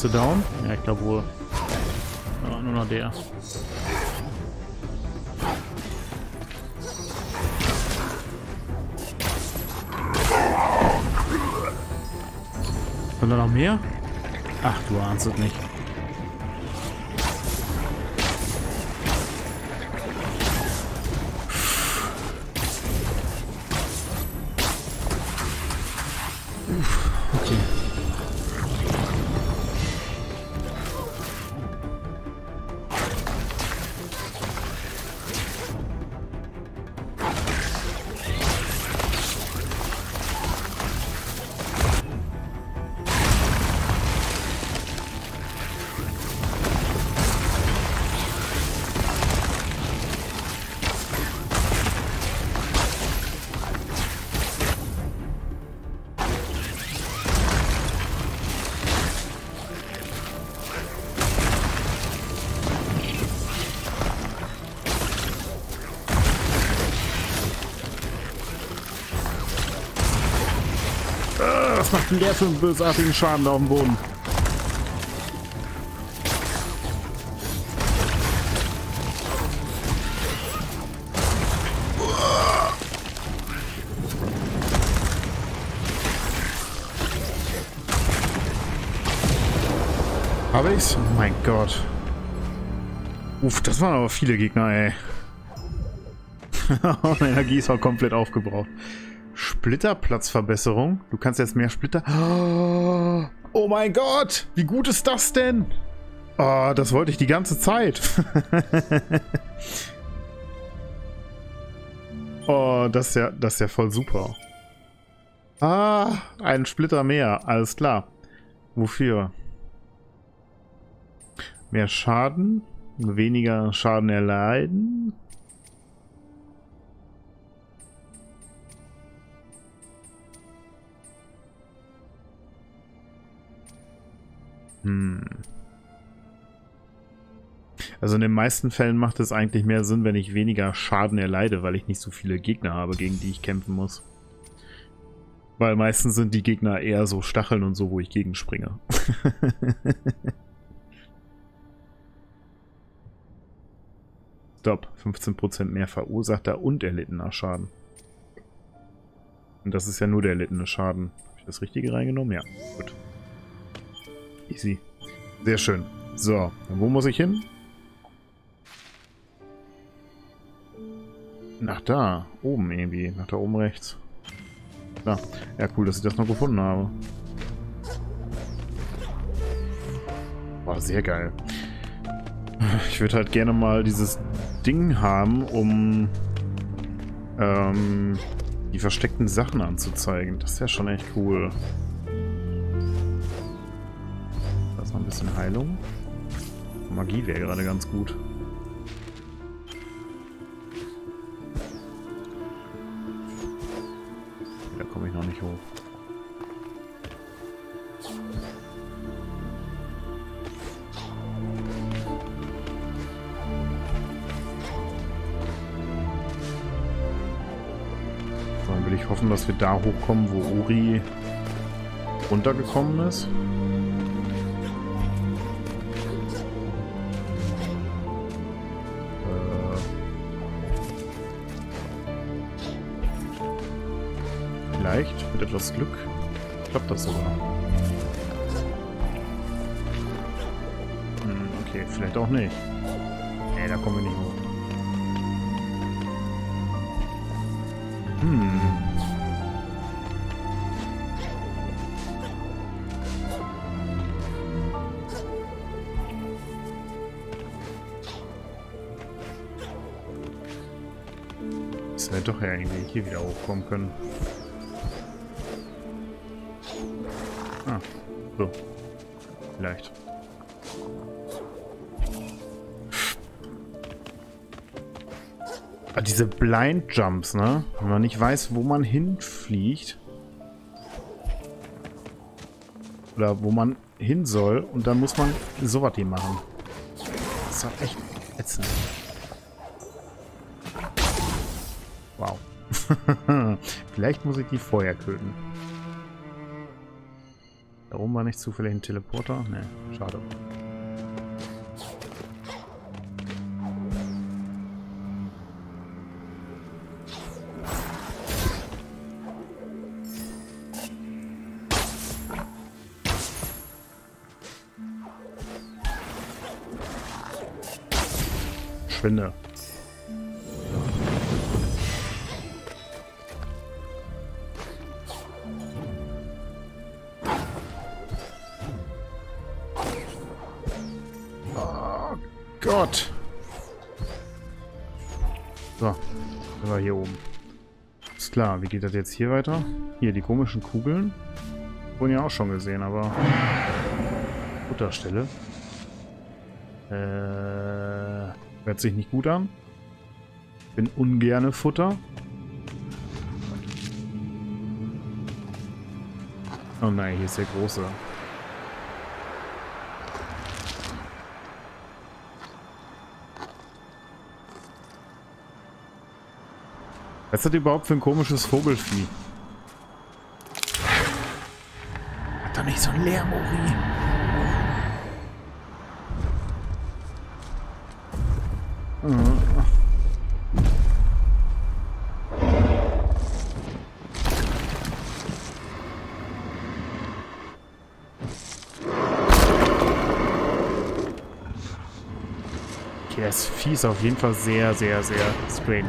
Der erste down? Ja, ich glaube wohl. Ja, nur noch der. Kommt da noch mehr? Ach, du ahnst es nicht. Denn der für einen bösartigen Schaden auf dem Boden? Habe ich's? Oh mein Gott. Uff, das waren aber viele Gegner, ey. [LAUGHS] Meine Energie ist auch komplett aufgebraucht. Splitterplatzverbesserung. Du kannst jetzt mehr Splitter... [GASPS] Oh mein Gott! Wie gut ist das denn? Oh, das wollte ich die ganze Zeit. [LAUGHS] oh, das ist ja, das ist ja voll super. Ah, ein Splitter mehr. Alles klar. Wofür? Mehr Schaden? Weniger Schaden erleiden? Hm. Also in den meisten Fällen macht es eigentlich mehr Sinn, wenn ich weniger Schaden erleide, weil ich nicht so viele Gegner habe, gegen die ich kämpfen muss. Weil meistens sind die Gegner eher so Stacheln und so, wo ich gegenspringe. [LAUGHS] Stopp. 15% mehr verursachter und erlittener Schaden. Und das ist ja nur der erlittene Schaden. Habe ich das Richtige reingenommen? Ja, gut. Easy. Sehr schön. So, wo muss ich hin? Nach da. Oben irgendwie. Nach da oben rechts. Da. Ja, cool, dass ich das noch gefunden habe. War sehr geil. Ich würde halt gerne mal dieses Ding haben, um ähm, die versteckten Sachen anzuzeigen. Das ist ja schon echt cool. Ein bisschen Heilung. Magie wäre gerade ganz gut. Da komme ich noch nicht hoch. Dann will ich hoffen, dass wir da hochkommen, wo Uri runtergekommen ist. Vielleicht, mit etwas Glück, klappt das sogar. Hm, okay, vielleicht auch nicht. Nee, da kommen wir nicht hoch. Hm. Das wäre doch ja irgendwie hier wieder hochkommen können. Diese Blind Jumps, ne? Wenn man nicht weiß, wo man hinfliegt. Oder wo man hin soll. Und dann muss man sowas hier machen. Das ist doch echt ätzend. Wow. [LAUGHS] Vielleicht muss ich die vorher töten. Da oben war nicht zufällig ein Teleporter? Ne, schade. Schwinde. Oh Gott. So, sind wir hier oben. Ist klar, wie geht das jetzt hier weiter? Hier, die komischen Kugeln. Wurden ja auch schon gesehen, aber... Futterstelle. Äh... Hört sich nicht gut an. Bin ungerne Futter. Oh nein, hier ist der große. Was das überhaupt für ein komisches Vogelfieh? Hat doch nicht so ein Lärm, ist auf jeden Fall sehr, sehr, sehr strange.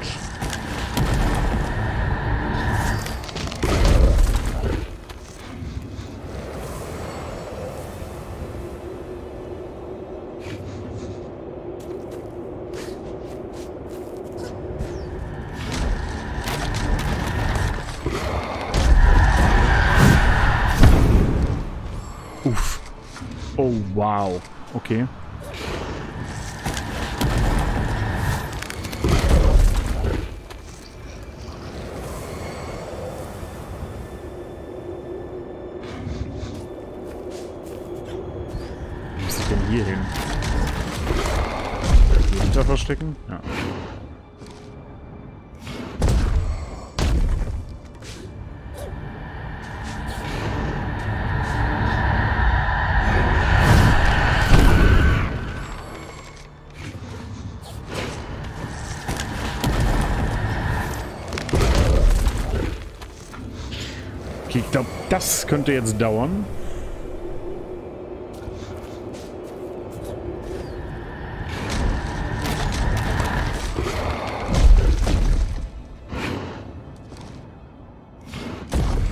Könnte jetzt dauern.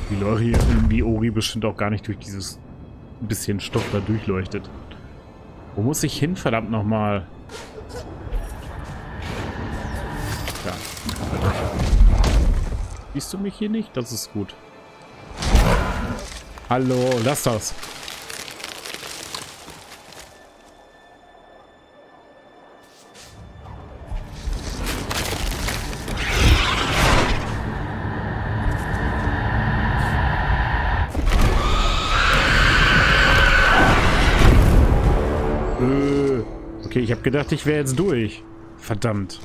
Die Lori, wie Ori bestimmt auch gar nicht durch dieses bisschen Stoff da durchleuchtet. Wo muss ich hin, verdammt nochmal? Ja. Siehst du mich hier nicht? Das ist gut. Hallo, lass das. Äh, Okay, ich habe gedacht, ich wäre jetzt durch. Verdammt.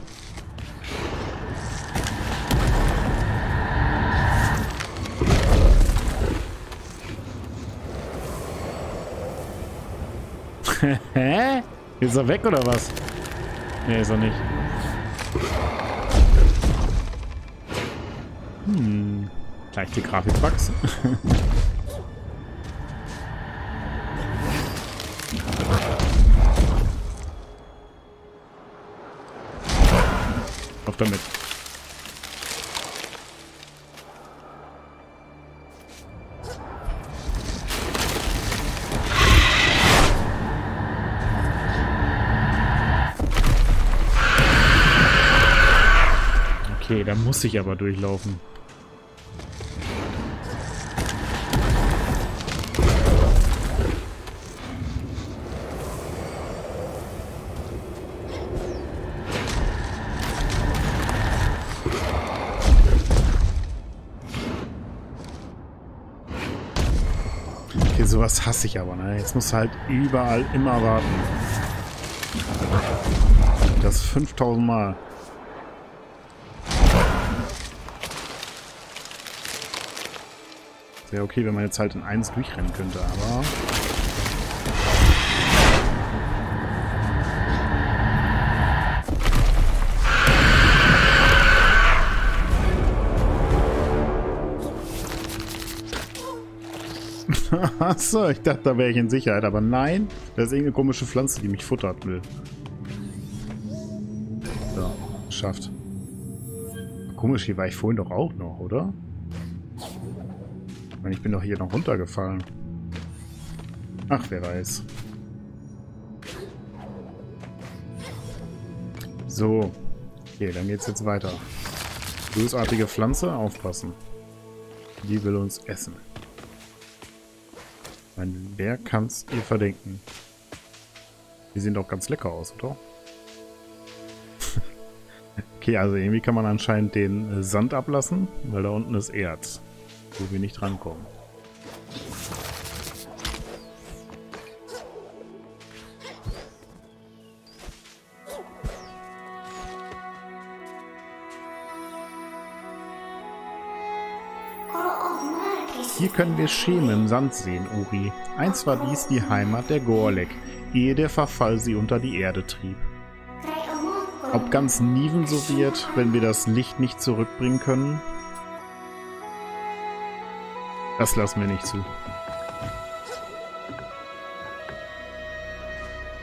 Hä? Ist er weg oder was? Nee, ist er nicht. Hm. Gleich die Grafikbugs. [LAUGHS] Auf damit. Muss ich aber durchlaufen. Okay, sowas hasse ich aber, ne? Jetzt musst du halt überall immer warten. Das 5000 Mal. Wäre okay, wenn man jetzt halt in eins durchrennen könnte, aber... [LAUGHS] Achso, ich dachte, da wäre ich in Sicherheit, aber nein, da ist irgendeine komische Pflanze, die mich futtert will. So, geschafft. Komisch, hier war ich vorhin doch auch noch, oder? Ich meine, ich bin doch hier noch runtergefallen. Ach, wer weiß. So. Okay, dann geht's jetzt weiter. Bösartige Pflanze, aufpassen. Die will uns essen. Ich meine, wer kann's ihr verdenken? Die sehen doch ganz lecker aus, oder? [LAUGHS] okay, also irgendwie kann man anscheinend den äh, Sand ablassen, weil da unten ist Erz, wo wir nicht rankommen. Hier können wir Schemen im Sand sehen, Uri. Einst war dies die Heimat der Gorlek, ehe der Verfall sie unter die Erde trieb. Ob ganz Niven so wird, wenn wir das Licht nicht zurückbringen können? Das lassen wir nicht zu.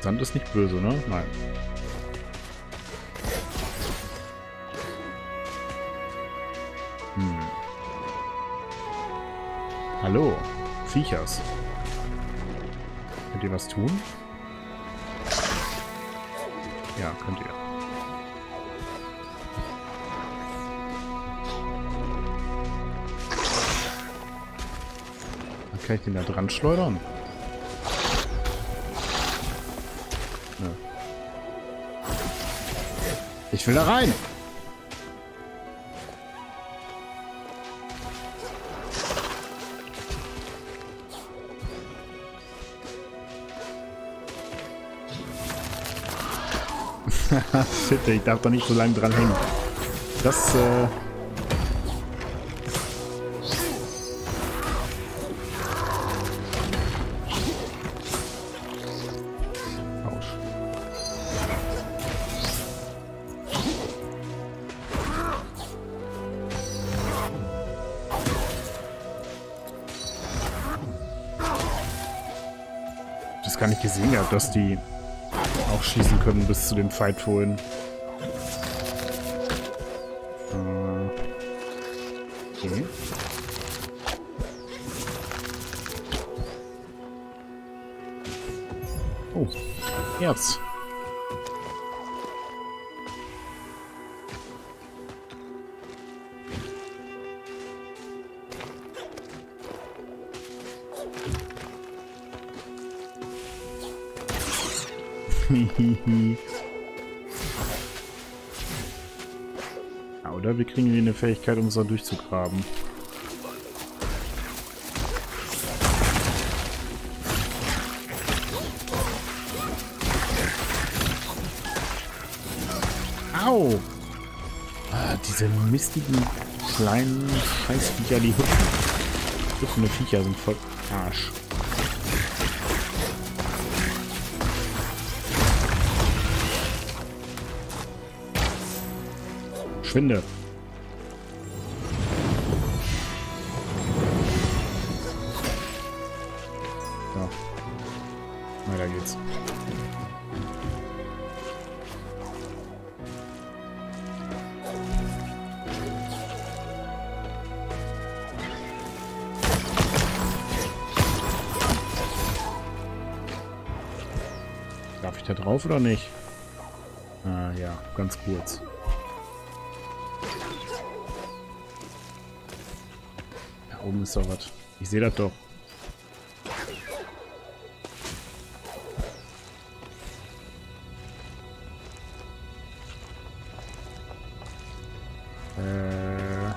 Sand ist nicht böse, ne? Nein. Hm. Hallo, Viechers. Könnt ihr was tun? Ja, könnt ihr. Kann ich den da dran schleudern? Nö. Ich will da rein! [LAUGHS] Shit, ich darf doch nicht so lange dran hängen. Das, äh... dass die auch schießen können bis zu dem Fight vorhin. Äh, okay. Oh, Erz. Eine Fähigkeit, um uns da durchzugraben. Au! Ah, diese mistigen kleinen Scheißviecher, die hüpfen. Hüpfende Viecher sind voll Arsch. Schwinde. Drauf oder nicht? Ah ja, ganz kurz. Da oben ist doch was. Ich sehe das doch. Äh,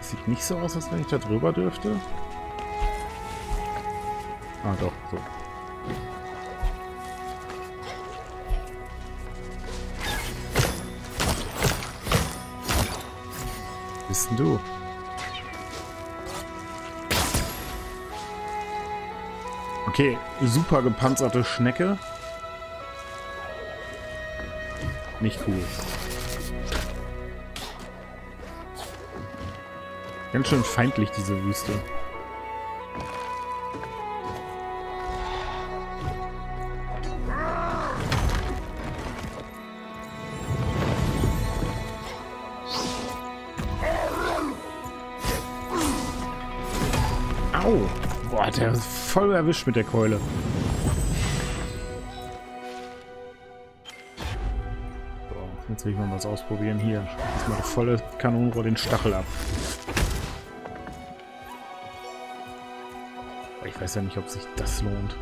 sieht nicht so aus, als wenn ich da drüber dürfte. Ah, doch, denn du? Okay, super gepanzerte Schnecke. Nicht cool. Ganz schön feindlich, diese Wüste. Voll erwischt mit der Keule. So, jetzt will ich mal was ausprobieren. Hier, jetzt mal volle Kanonenrohr den Stachel ab. Ich weiß ja nicht, ob sich das lohnt.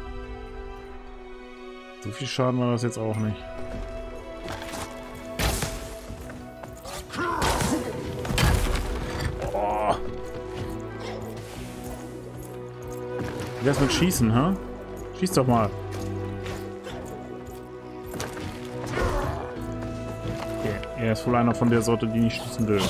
So viel Schaden war das jetzt auch nicht. Wie wär's mit Schießen, ha? Schieß doch mal. Okay, er ist wohl einer von der Sorte, die nicht schießen will.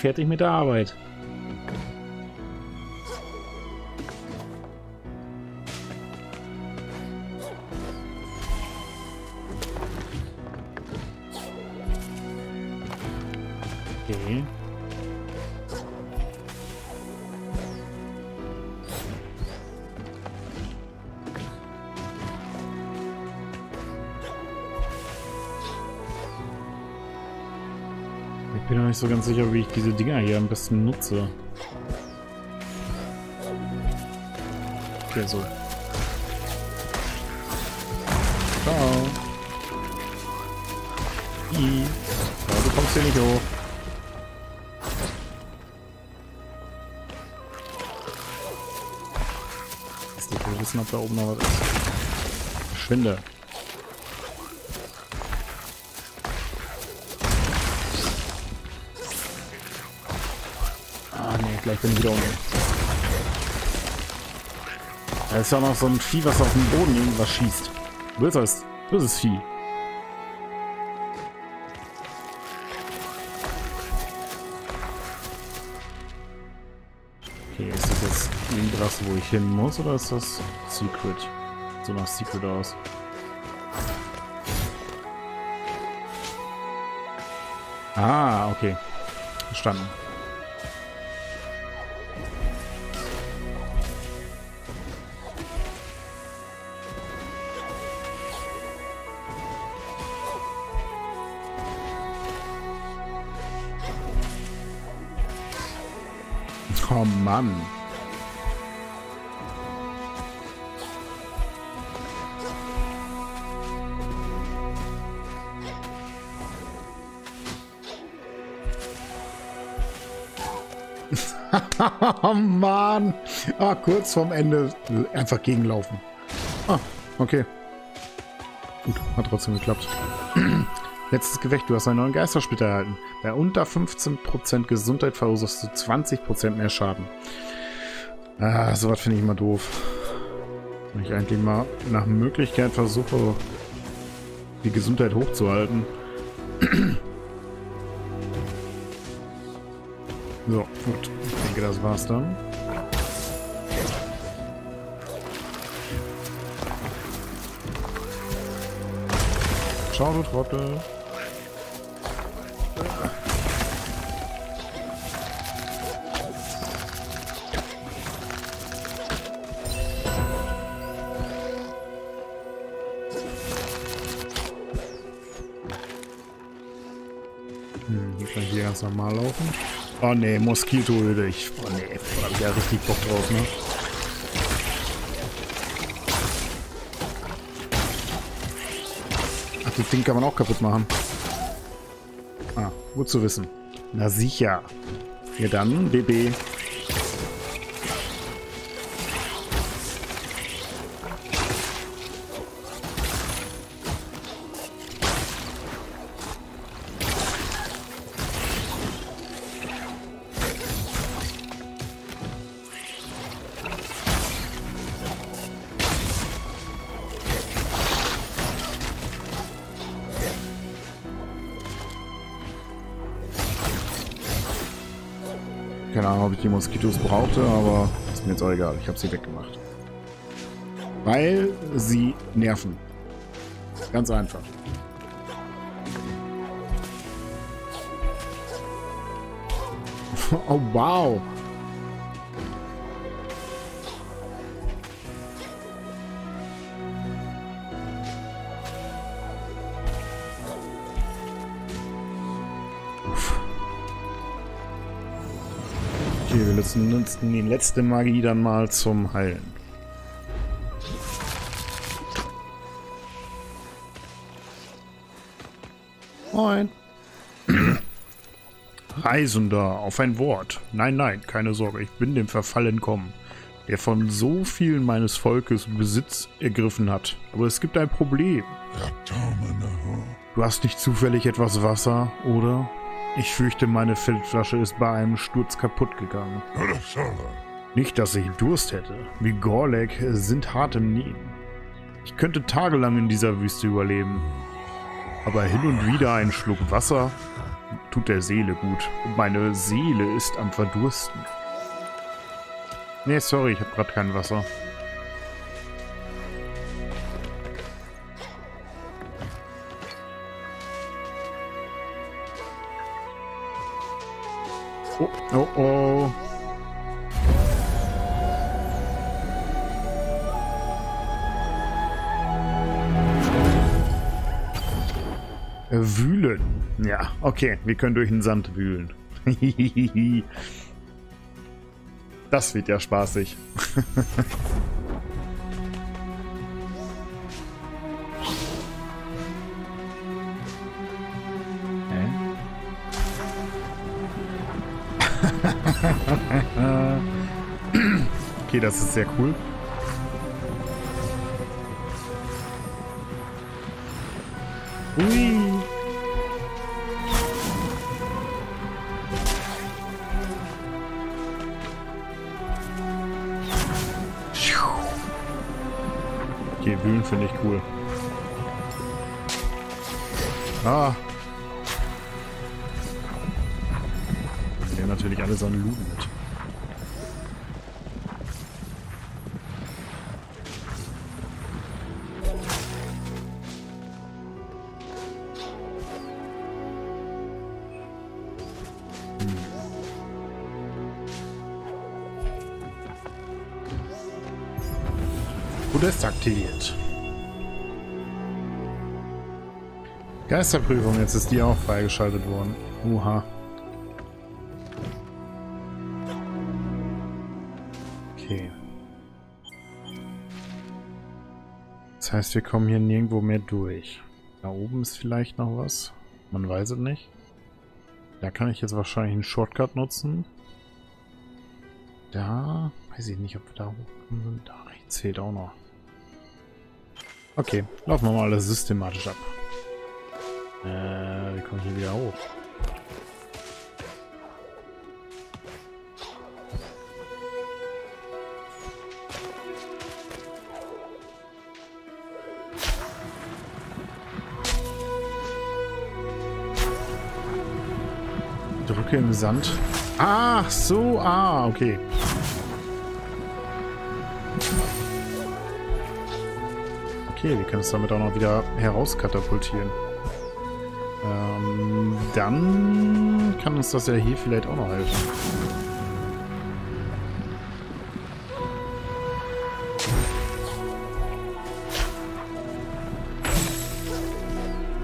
Fertig mit der Arbeit. So ganz sicher, wie ich diese Dinger hier am besten nutze. Okay, so. Ciao. I. Ja, du kommst hier nicht hoch. Nicht, wir wissen, ob da oben noch was ist. Verschwinde. Gleich bin ich wieder unten. Da ist ja noch so ein Vieh, was auf dem Boden irgendwas schießt. Böses, böses Vieh. Okay, ist das jetzt irgendwas, wo ich hin muss, oder ist das Secret? So nach Secret aus. Ah, okay. Verstanden. Mann. [LAUGHS] oh Mann. Ah, kurz vorm Ende einfach gegenlaufen. Ah, okay. Gut, hat trotzdem geklappt. [CLEARS THROAT] Letztes Gewächt, du hast einen neuen Geistersplitter erhalten. Bei unter 15% Gesundheit verursachst du 20% mehr Schaden. Ah, sowas finde ich immer doof. Wenn ich eigentlich mal nach Möglichkeit versuche, die Gesundheit hochzuhalten. so, gut. Ich denke, das war's dann. Ciao, du Trottel. Oh ne, Moskitoöde. Ich, oh ne, da hab ich ja richtig Bock drauf, ne? Ach, das Ding kann man auch kaputt machen. Ah, gut zu wissen. Na sicher. Ja dann, BB. Die Moskitos brauchte, aber ist mir jetzt auch egal. Ich habe sie weggemacht. Weil sie nerven. Ganz einfach. [LAUGHS] Oh, wow. Nutzen die letzte Magie dann mal zum Heilen. Moin. [CLEARS THROAT] Reisender, auf ein Wort. Nein, nein, keine Sorge, ich bin dem Verfall entkommen, der von so vielen meines Volkes Besitz ergriffen hat. Aber es gibt ein Problem. Du hast nicht zufällig etwas Wasser, oder? Ich fürchte, meine Feldflasche ist bei einem Sturz kaputt gegangen. Nicht, dass ich Durst hätte. Wie Gorlek sind hart im Nehmen. Ich könnte tagelang in dieser Wüste überleben. Aber hin und wieder ein Schluck Wasser tut der Seele gut. Und meine Seele ist am Verdursten. Nee, sorry, ich habe gerade kein Wasser. Oh, oh, oh. Wühlen. Ja, okay, wir können durch den Sand wühlen. [LAUGHS] das wird ja spaßig. [LAUGHS] okay, das ist sehr cool. Geisterprüfung, jetzt ist die auch freigeschaltet worden. Uha. Okay. Das heißt, wir kommen hier nirgendwo mehr durch. Da oben ist vielleicht noch was. Man weiß es nicht. Da kann ich jetzt wahrscheinlich einen Shortcut nutzen. Da weiß ich nicht, ob wir da hochkommen sind. Da rechts auch noch. Okay, laufen wir mal alles systematisch ab. Äh, wie komme ich hier wieder hoch? Drücke im Sand. Ach so, ah, okay. Okay, wir können es damit auch noch wieder herauskatapultieren. Dann kann uns das ja hier vielleicht auch noch helfen.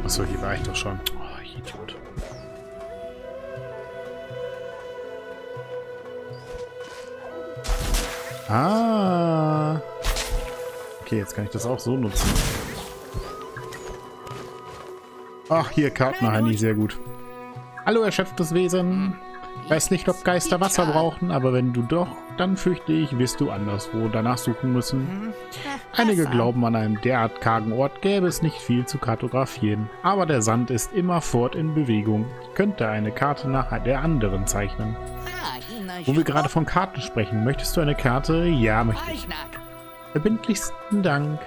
Achso, hier war ich doch schon. Oh, Idiot. Ah. Okay, jetzt kann ich das auch so nutzen. Ach, hier Kartenheini, sehr gut. Hallo, erschöpftes Wesen. Weiß nicht, ob Geister Wasser brauchen, aber wenn du doch, dann fürchte ich, wirst du anderswo danach suchen müssen. Einige glauben, an einem derart kargen Ort gäbe es nicht viel zu kartografieren, aber der Sand ist immerfort in Bewegung. Ich könnte eine Karte nach der anderen zeichnen. Wo wir gerade von Karten sprechen, möchtest du eine Karte? Ja, möchte ich. Verbindlichsten Dank.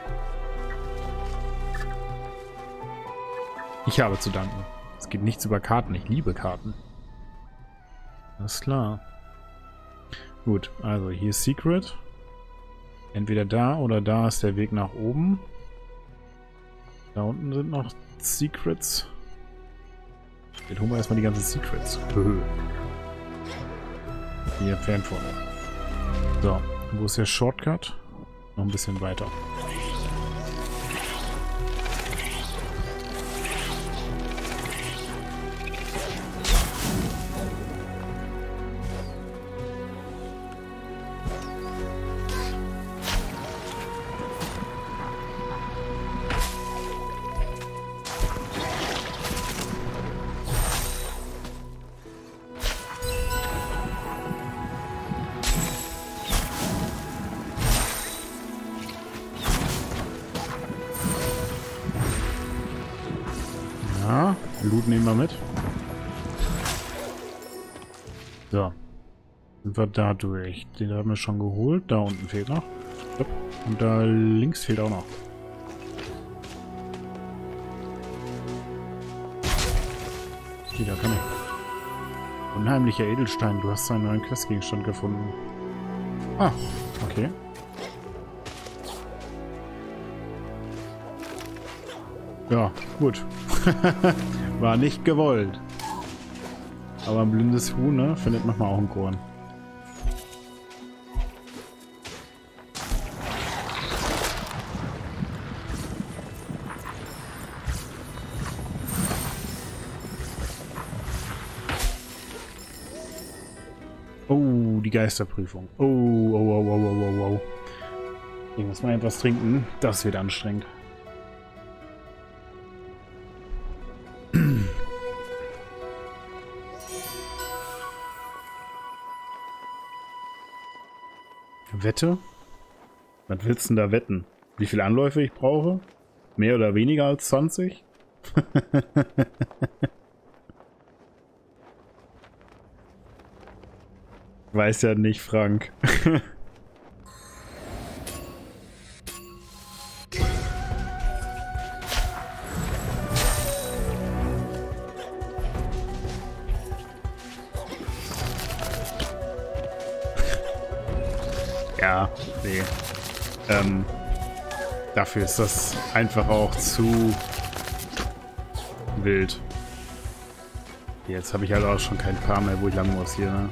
Ich habe zu danken. Es geht nichts über Karten. Ich liebe Karten. Alles klar. Gut, also hier ist Secret. Entweder da oder da ist der Weg nach oben. Da unten sind noch Secrets. Jetzt holen wir erstmal die ganzen Secrets. [LAUGHS] Hier fern vorne. So, wo ist der Shortcut? Noch ein bisschen weiter. Sind wir da durch. Den haben wir schon geholt. Da unten fehlt noch. Und da links fehlt auch noch. Okay, da kann ich. Unheimlicher Edelstein. Du hast einen neuen Questgegenstand gefunden. Ah, okay. Ja, gut. [LAUGHS] War nicht gewollt. Aber ein blindes Huhn, ne? Findet manchmal auch ein Korn. Die Geisterprüfung. Oh, oh, oh, oh, oh, oh, oh. Ich muss mal etwas trinken. Das wird anstrengend. [CLEARS THROAT] Wette? Was willst du denn da wetten? Wie viele Anläufe ich brauche? Mehr oder weniger als 20? [LAUGHS] Weiß ja nicht, Frank. [LAUGHS] ja, nee. Ähm, dafür ist das einfach auch zu wild. Jetzt habe ich halt auch schon kein paar mehr, wo ich lang muss hier, ne?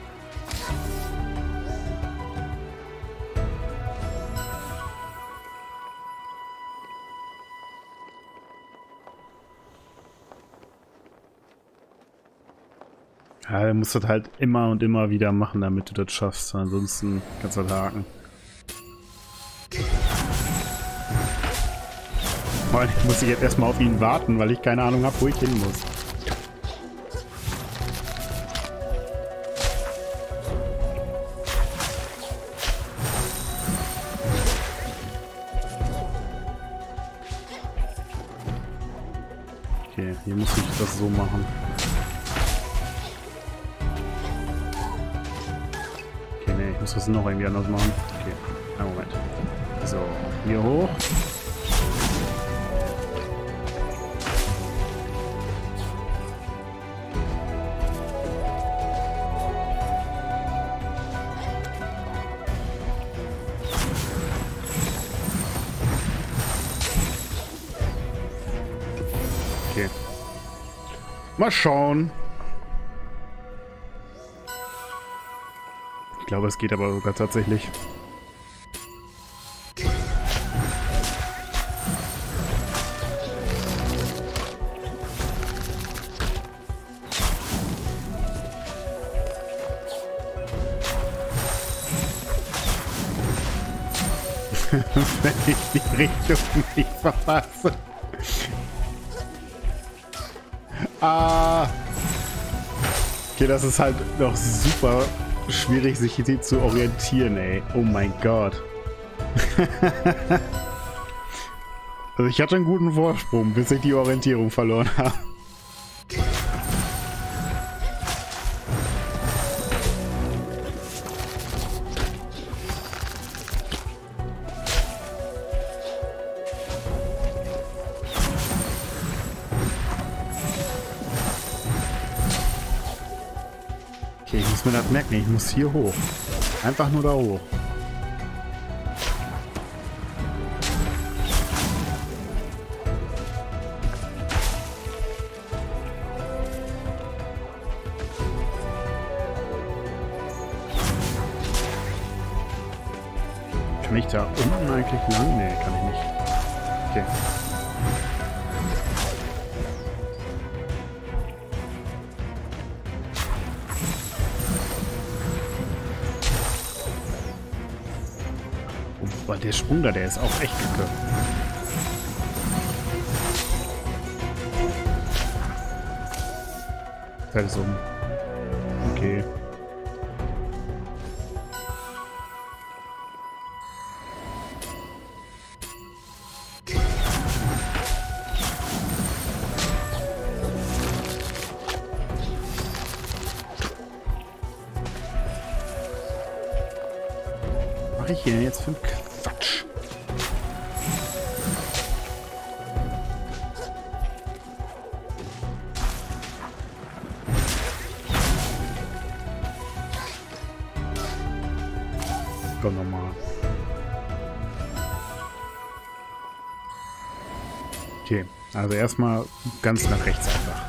Ja, du musst das halt immer und immer wieder machen, damit du das schaffst. Ansonsten kannst du das haken. Allem muss ich jetzt erstmal auf ihn warten, weil ich keine Ahnung habe, wo ich hin muss. Okay, hier muss ich das so machen. Das noch irgendwie anders machen. Okay, einen Moment. So, hier hoch. Okay. Mal schauen. Ich glaube, es geht aber sogar tatsächlich. [LAUGHS] Wenn ich die Richtung nicht verpasse. Ah. Okay, das ist halt noch super schwierig, sich hier zu orientieren, ey. Oh mein Gott. [LAUGHS] also ich hatte einen guten Vorsprung, bis ich die Orientierung verloren habe. Ich muss hier hoch. Einfach nur da hoch. Kann ich da unten eigentlich lang? Nee, kann ich nicht. Boah, der ist auch echt kacke. Fällt es um. Okay. Also erstmal ganz nach rechts einfach.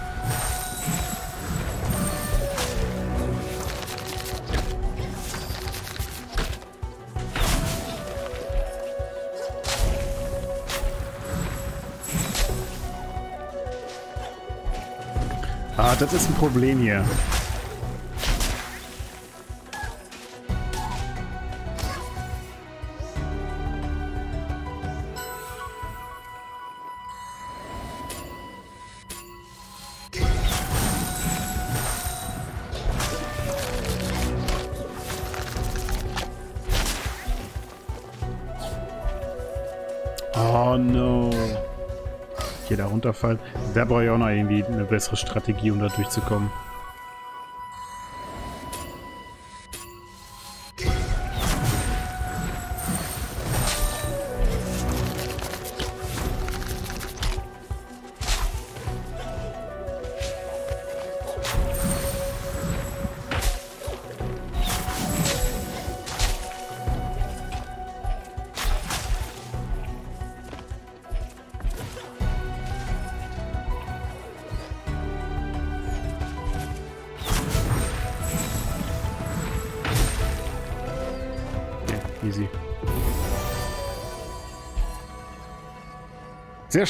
Ah, das ist ein Problem hier. Runterfallen. Da brauche ich auch noch irgendwie eine bessere Strategie, um da durchzukommen.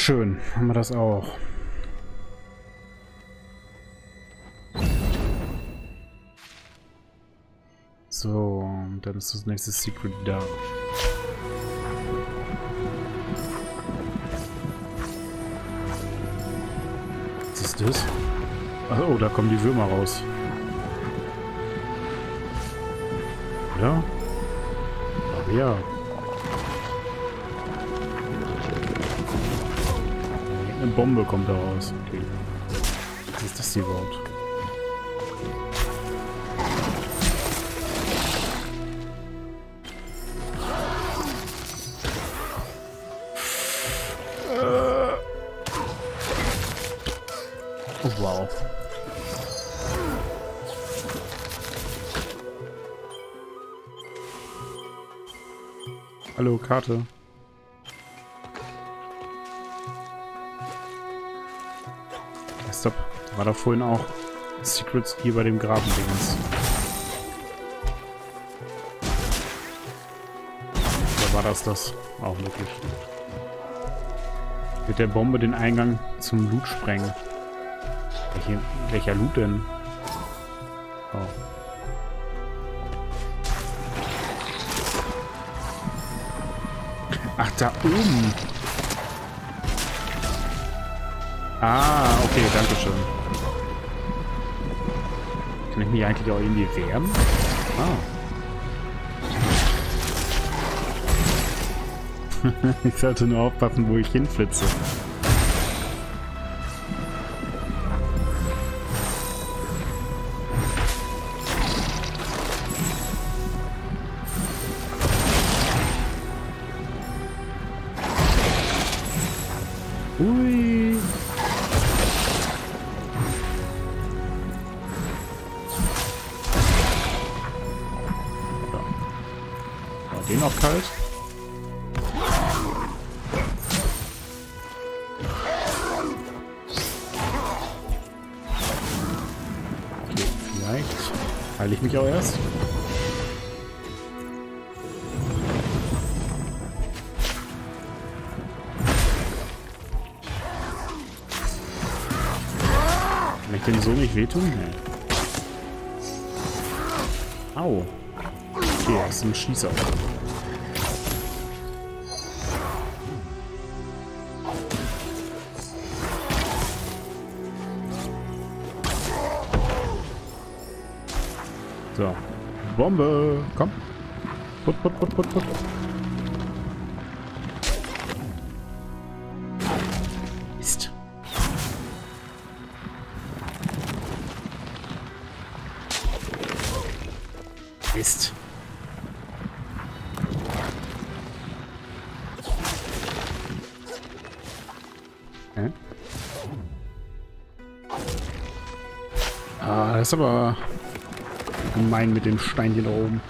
Schön. Haben wir das auch. So, und dann ist das nächste Secret da. Was ist das? Oh, da kommen die Würmer raus. Ja? Ach ja. Bombe kommt da raus. Okay. Was ist das hier überhaupt? Oh, wow. Hallo, Karte. Stopp. Da war da vorhin auch Secrets hier bei dem Graben-Dingens. Oder war das das? Auch möglich. Mit der Bombe den Eingang zum Loot sprengen. Welche, welcher Loot denn? Oh. Ach, da oben. Ah, okay, danke schön. Kann ich mich eigentlich auch irgendwie wehren? Ah. [LAUGHS] ich sollte nur aufpassen, wo ich hinflitze. Ist aber gemein mit dem Steinchen da oben.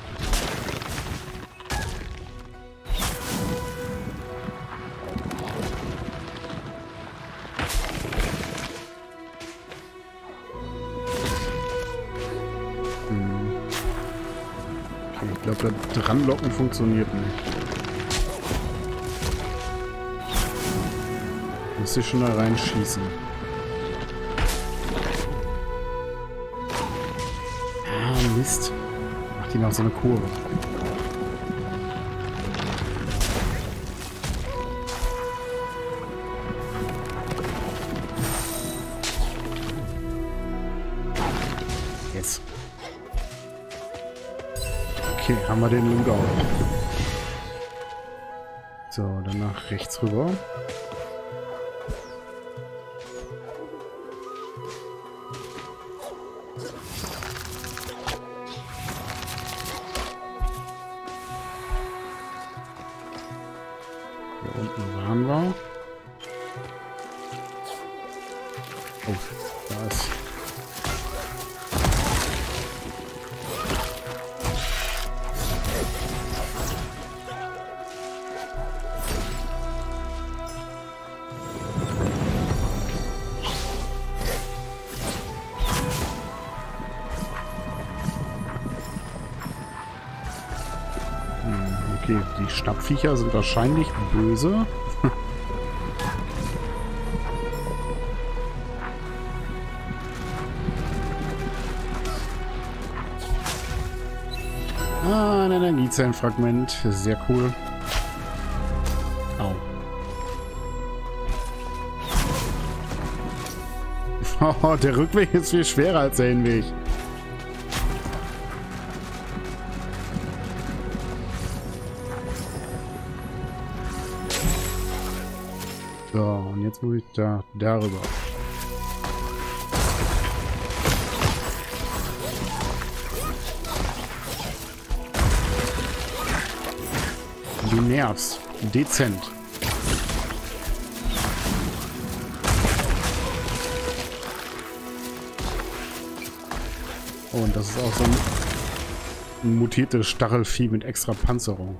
Okay, ich glaube, da dranlocken funktioniert nicht. Muss ich schon da reinschießen. Die noch so eine Kurve. Jetzt. Okay, haben wir den Loot auch. So, dann nach rechts rüber. Unten waren wir. Schnappviecher sind wahrscheinlich böse. [LAUGHS] ah, ein Energiezellenfragment. Sehr cool. Au. [LAUGHS] Oh, der Rückweg ist viel schwerer als der Hinweg. Da darüber. Du nervst. Dezent. Und das ist auch so ein, ein mutiertes Stachelvieh mit extra Panzerung.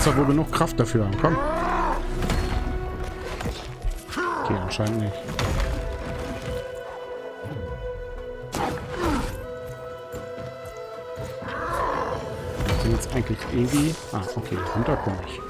Ist doch wohl genug Kraft dafür haben. Komm. Okay, anscheinend nicht. Ich bin jetzt eigentlich irgendwie... Ah, okay. Runter komme ich.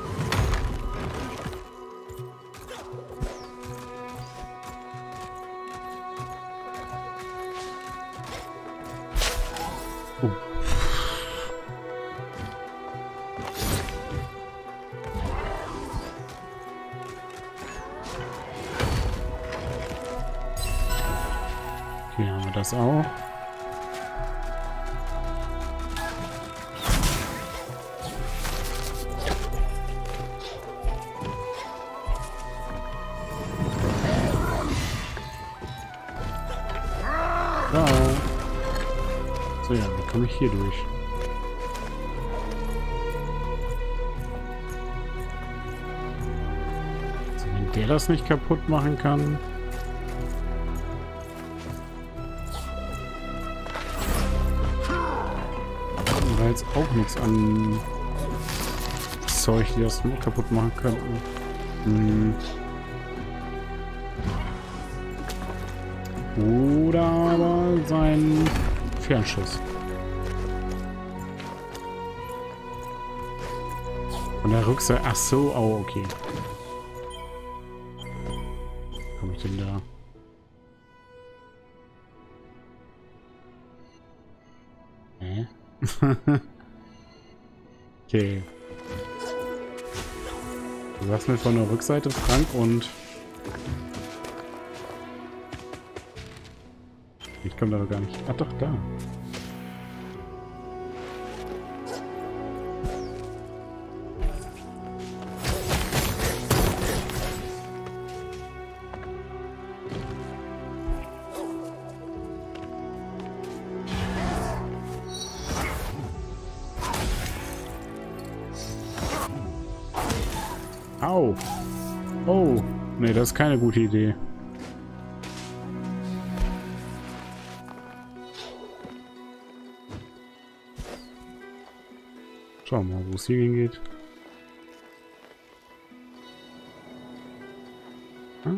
Nicht kaputt machen kann. Da jetzt auch nichts an Zeug, die das kaputt machen könnten. Hm. Oder aber sein Fernschuss. Von der Rückseite. Ach so, oh, okay. Mir von der Rückseite, Frank, und... Ich komme da doch gar nicht. Ach doch, da. Keine gute Idee. Schauen wir mal, wo es hier hingeht. Ah,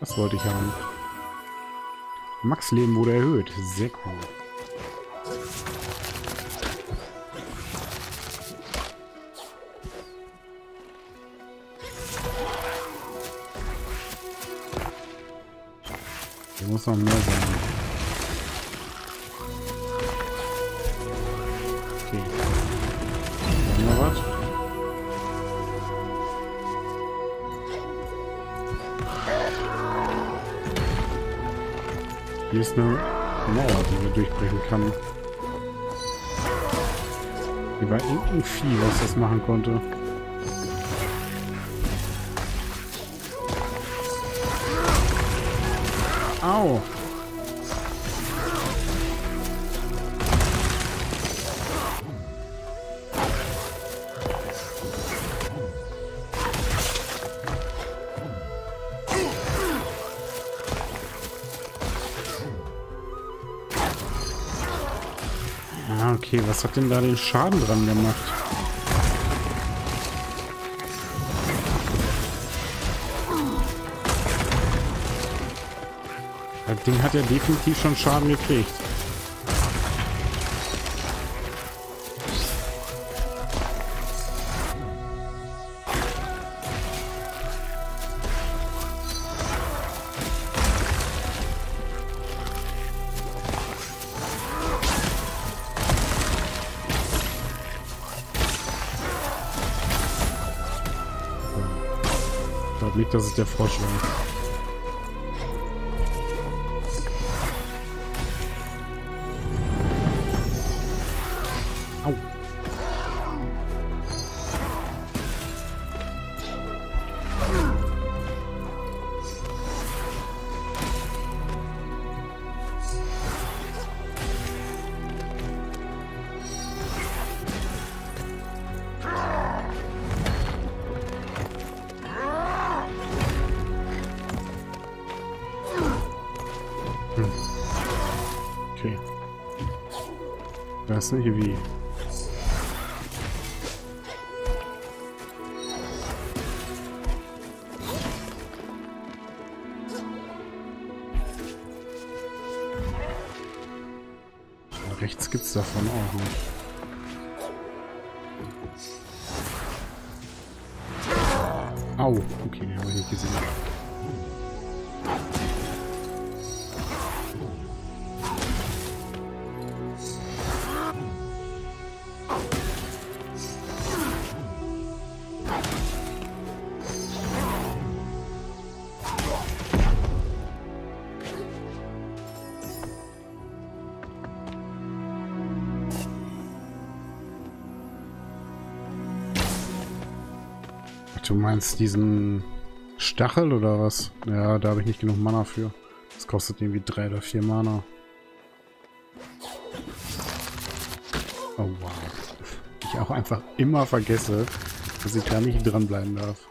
das wollte ich haben. Max-Leben wurde erhöht. Sehr cool. Muss noch mehr sein. Hier ist eine Mauer, die wir durchbrechen kann. Hier war irgendein Vieh, was das machen konnte. Hat denn da den Schaden dran gemacht? Das Ding hat ja definitiv schon Schaden gekriegt. Dass es der Frosch war. Meinst diesen Stachel oder was? Ja, da habe ich nicht genug Mana für. Das kostet irgendwie drei oder vier Mana. Oh wow. Ich auch einfach immer vergesse, dass ich da nicht dranbleiben darf.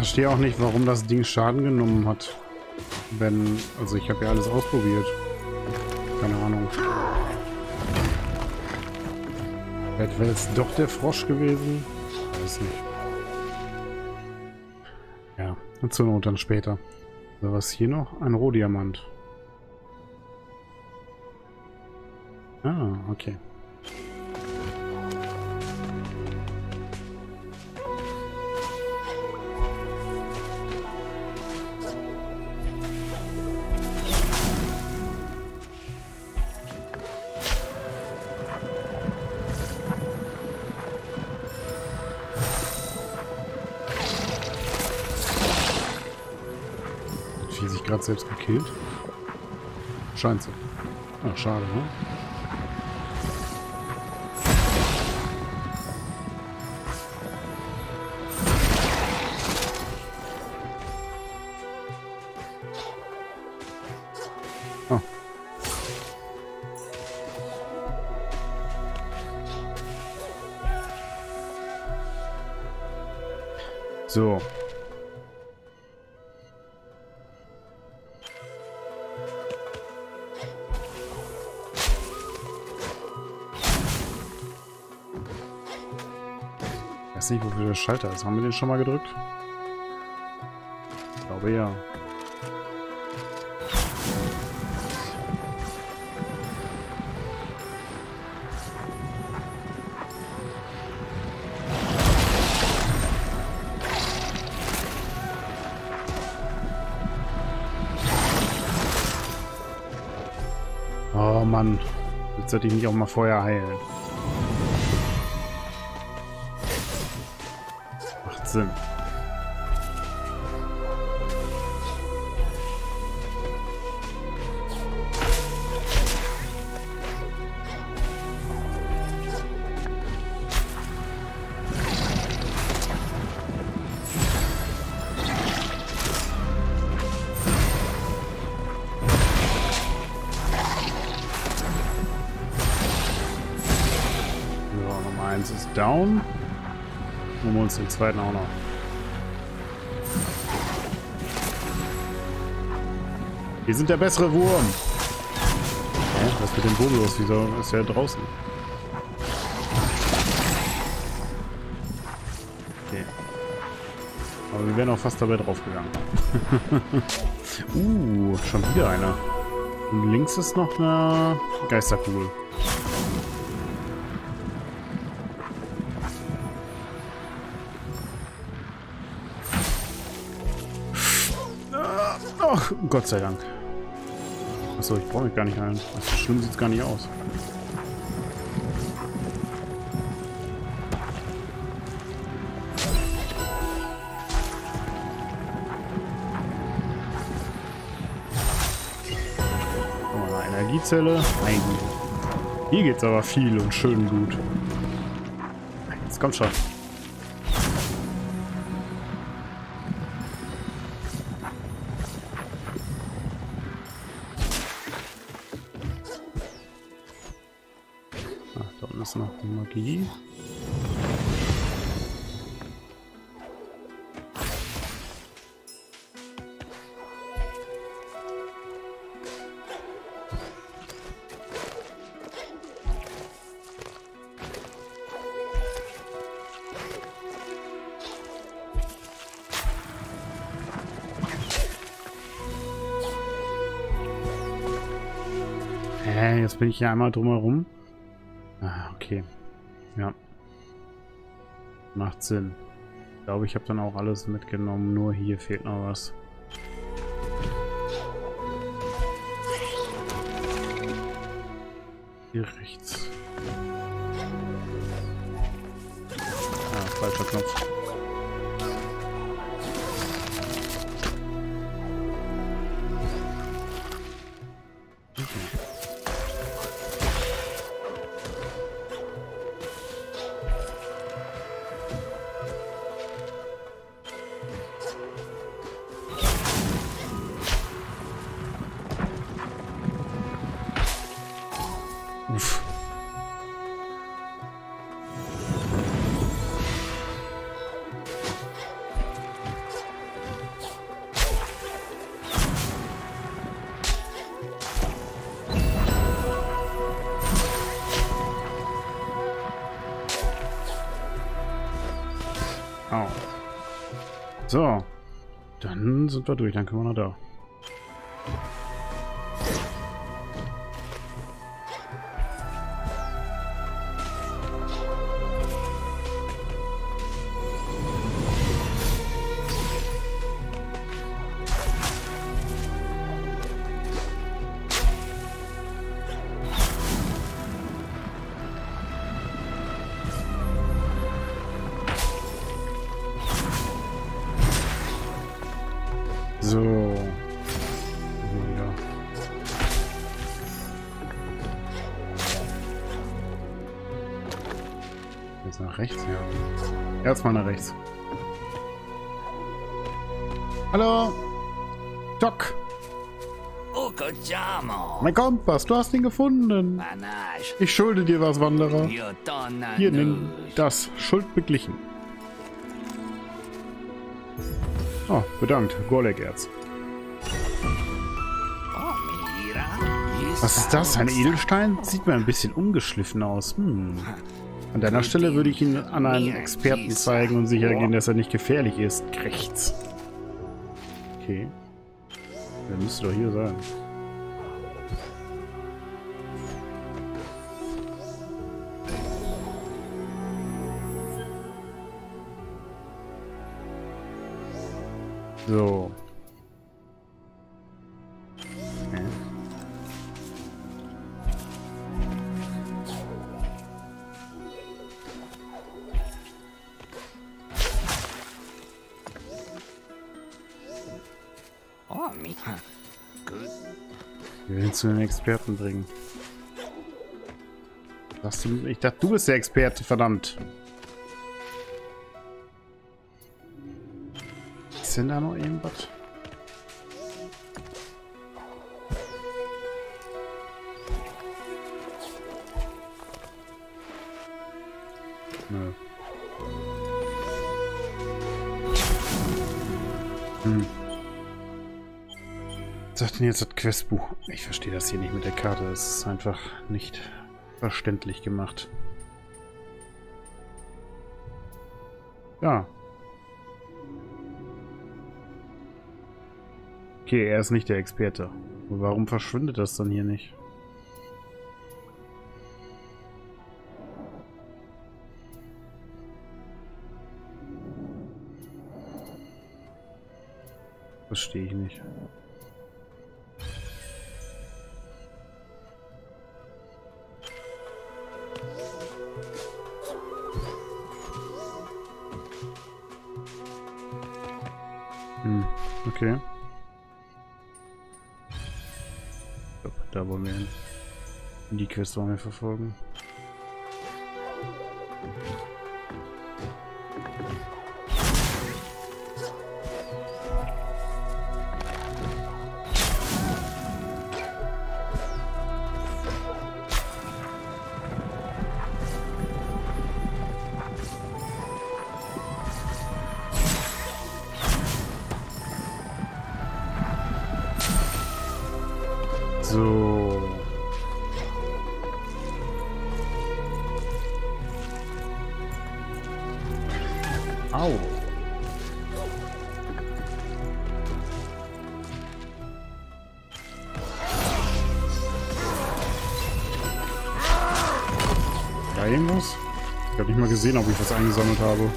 Verstehe auch nicht, warum das Ding Schaden genommen hat. Wenn, also ich habe ja alles ausprobiert. Keine Ahnung. Vielleicht wäre es doch der Frosch gewesen. Weiß nicht. Ja, und zur Not dann später. So, was hier noch? Ein Rohdiamant. Ah, okay. Scheint so. Ach, schade, ne? Der Schalter ist. Haben wir den schon mal gedrückt? Ich glaube ja. Oh Mann. Jetzt sollte ich mich auch mal vorher heilen. Macht zweiten auch noch. Wir sind der bessere Wurm. Hä? Was ist mit dem Wurm los? Wieso ist er draußen? Okay. Aber wir wären auch fast dabei draufgegangen. [LAUGHS] uh, schon wieder einer. Und links ist noch eine Geisterkugel. Gott sei Dank. Achso, ich brauche mich gar nicht heilen. So schlimm sieht es gar nicht aus. Energiezelle. Nein. Hier geht's aber viel und schön gut. Jetzt kommt schon. Magie. Jetzt bin ich hier einmal drumherum. Macht Sinn. Ich glaube, ich habe dann auch alles mitgenommen, nur hier fehlt noch was. Hier rechts. Sind wir durch, dann können wir noch da. Erstmal nach rechts. Hallo! Doc! Okojamo, Mein Kompass, du hast ihn gefunden. Ich schulde dir was, Wanderer. Hier, nimm das. Schuld beglichen. Oh, bedankt. Gorlek-Erz. Was ist das? Ein Edelstein? Sieht mir ein bisschen ungeschliffen aus. Hm. An deiner Stelle würde ich ihn an einen Experten zeigen und sicher gehen, dass er nicht gefährlich ist. Rechts. Okay. Der müsste doch hier sein. So. Zu den Experten bringen. Du, ich dachte, du bist der Experte, verdammt. Denn da noch irgendwas? Jetzt das Questbuch? Ich verstehe das hier nicht mit der Karte. Es ist einfach nicht verständlich gemacht. Ja. Okay, er ist nicht der Experte. Warum verschwindet das dann hier nicht? Verstehe ich nicht. Quest wollen wir verfolgen. Eingesammelt habe.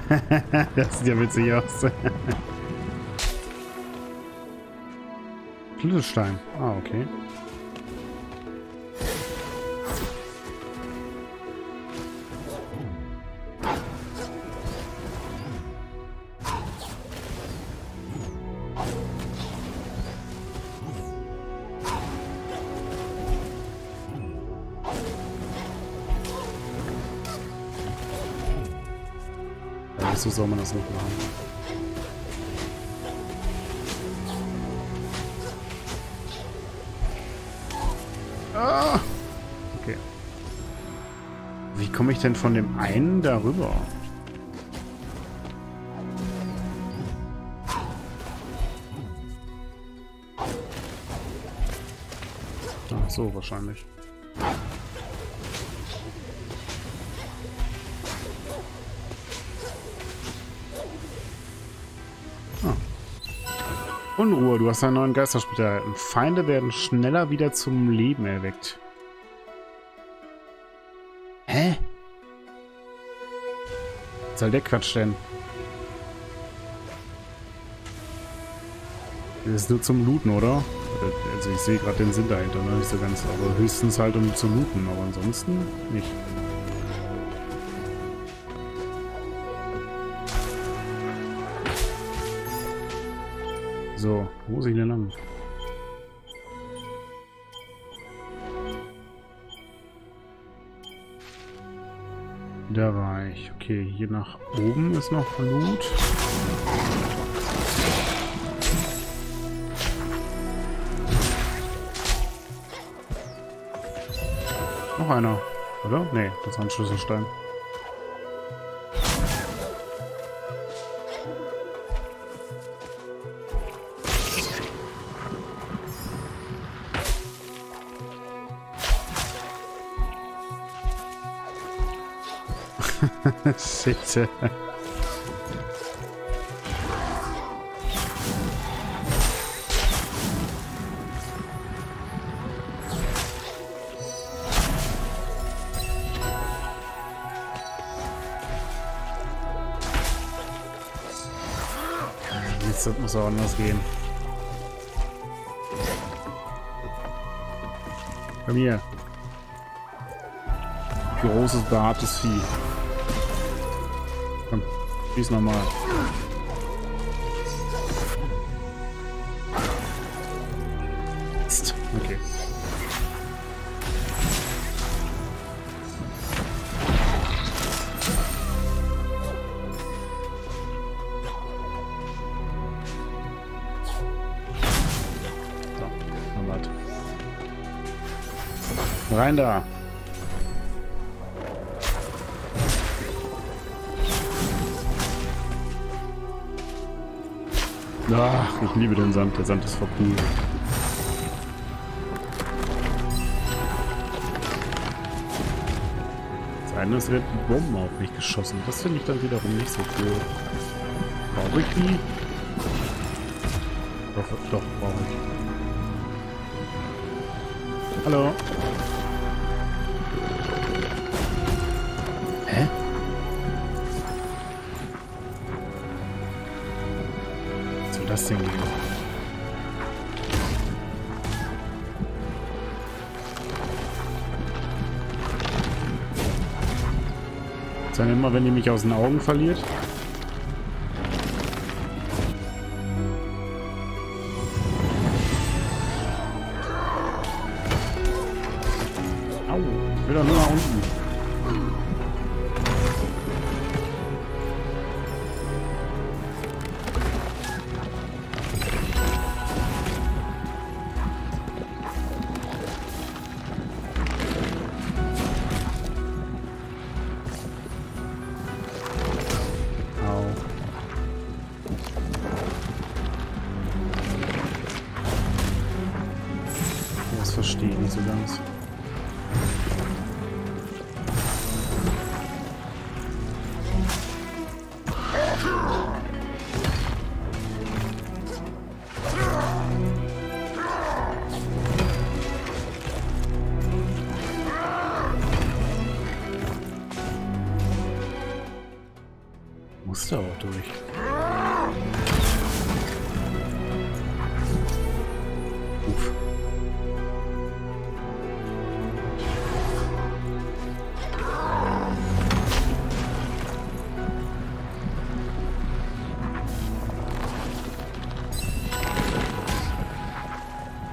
[LAUGHS] das sieht ja witzig aus. [LAUGHS] Schlüsselstein. Ah, okay. So soll man das nicht machen. Ah! Okay. Wie komme ich denn von dem einen darüber? So, wahrscheinlich. Unruhe, du hast einen neuen Geistersplitter erhalten. Feinde werden schneller wieder zum Leben erweckt. Hä? Was soll der Quatsch denn? Das ist nur zum Looten, oder? Also ich sehe gerade den Sinn dahinter, ne? Nicht so ganz. Aber höchstens halt um zu looten, aber ansonsten nicht. So, wo muss ich denn lang? Da war ich. Okay, hier nach oben ist noch Blut. Noch einer, oder? Nee, das ist ein Schlüsselstein. Shit. Jetzt muss auch anders gehen. Komm hier. Großes, behaartes Vieh. Schieß nochmal. Okay. Rein da. Ach, ich liebe den Sand. Der Sand ist voll cool. Das eine ist, wird Bomben auf mich geschossen. Das finde ich dann wiederum nicht so cool. Brauche ich die? Doch, doch, brauche ich. Hallo. Das? Ist dann immer, wenn ihr mich aus den Augen verliert?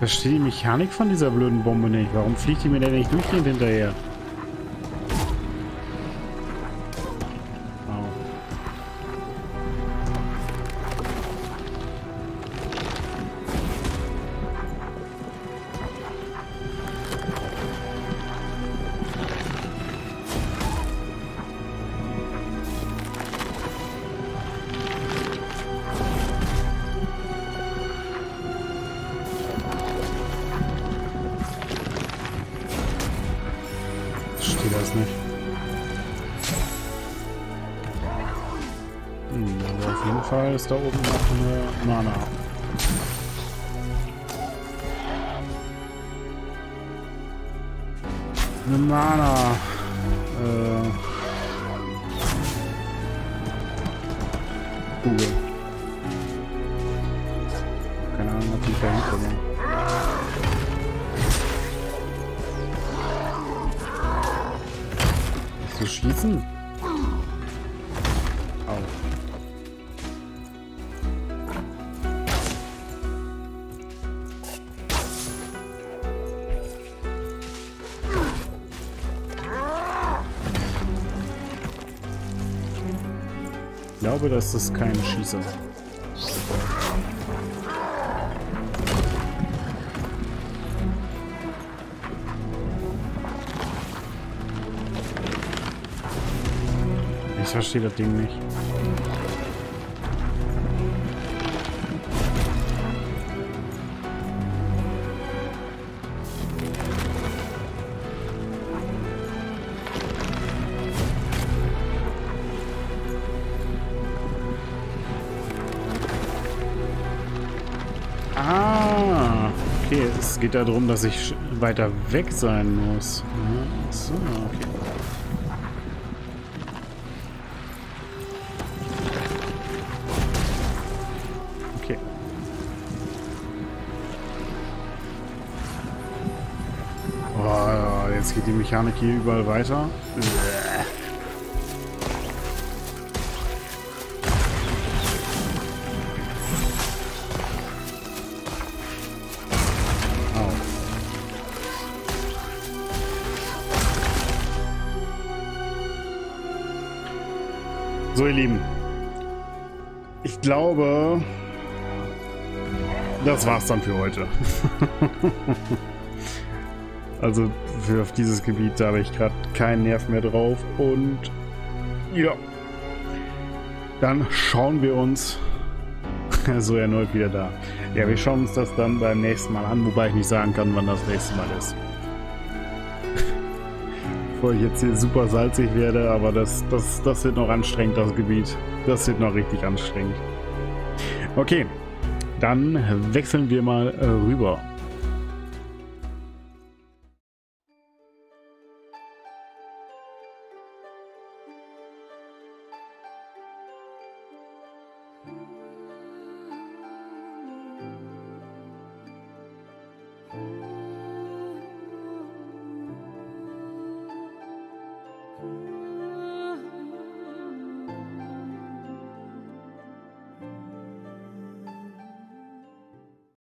Verstehe die Mechanik von dieser blöden Bombe nicht. Warum fliegt die mir denn nicht durchgehend hinterher? Das ist kein Schießer. Ich verstehe das Ding nicht. Geht darum, dass ich weiter weg sein muss. So, okay. Okay. Oh, jetzt geht die Mechanik hier überall weiter. Bäh. Glaube, das war's dann für heute. [LAUGHS] also für auf dieses Gebiet habe ich gerade keinen Nerv mehr drauf und ja. Dann schauen wir uns [LAUGHS] so erneut wieder da. Ja, wir schauen uns das dann beim nächsten Mal an, wobei ich nicht sagen kann, wann das nächste Mal ist. [LAUGHS] Bevor ich jetzt hier super salzig werde, aber das, das, das wird noch anstrengend, das Gebiet. Das wird noch richtig anstrengend. Okay, dann wechseln wir mal äh, rüber.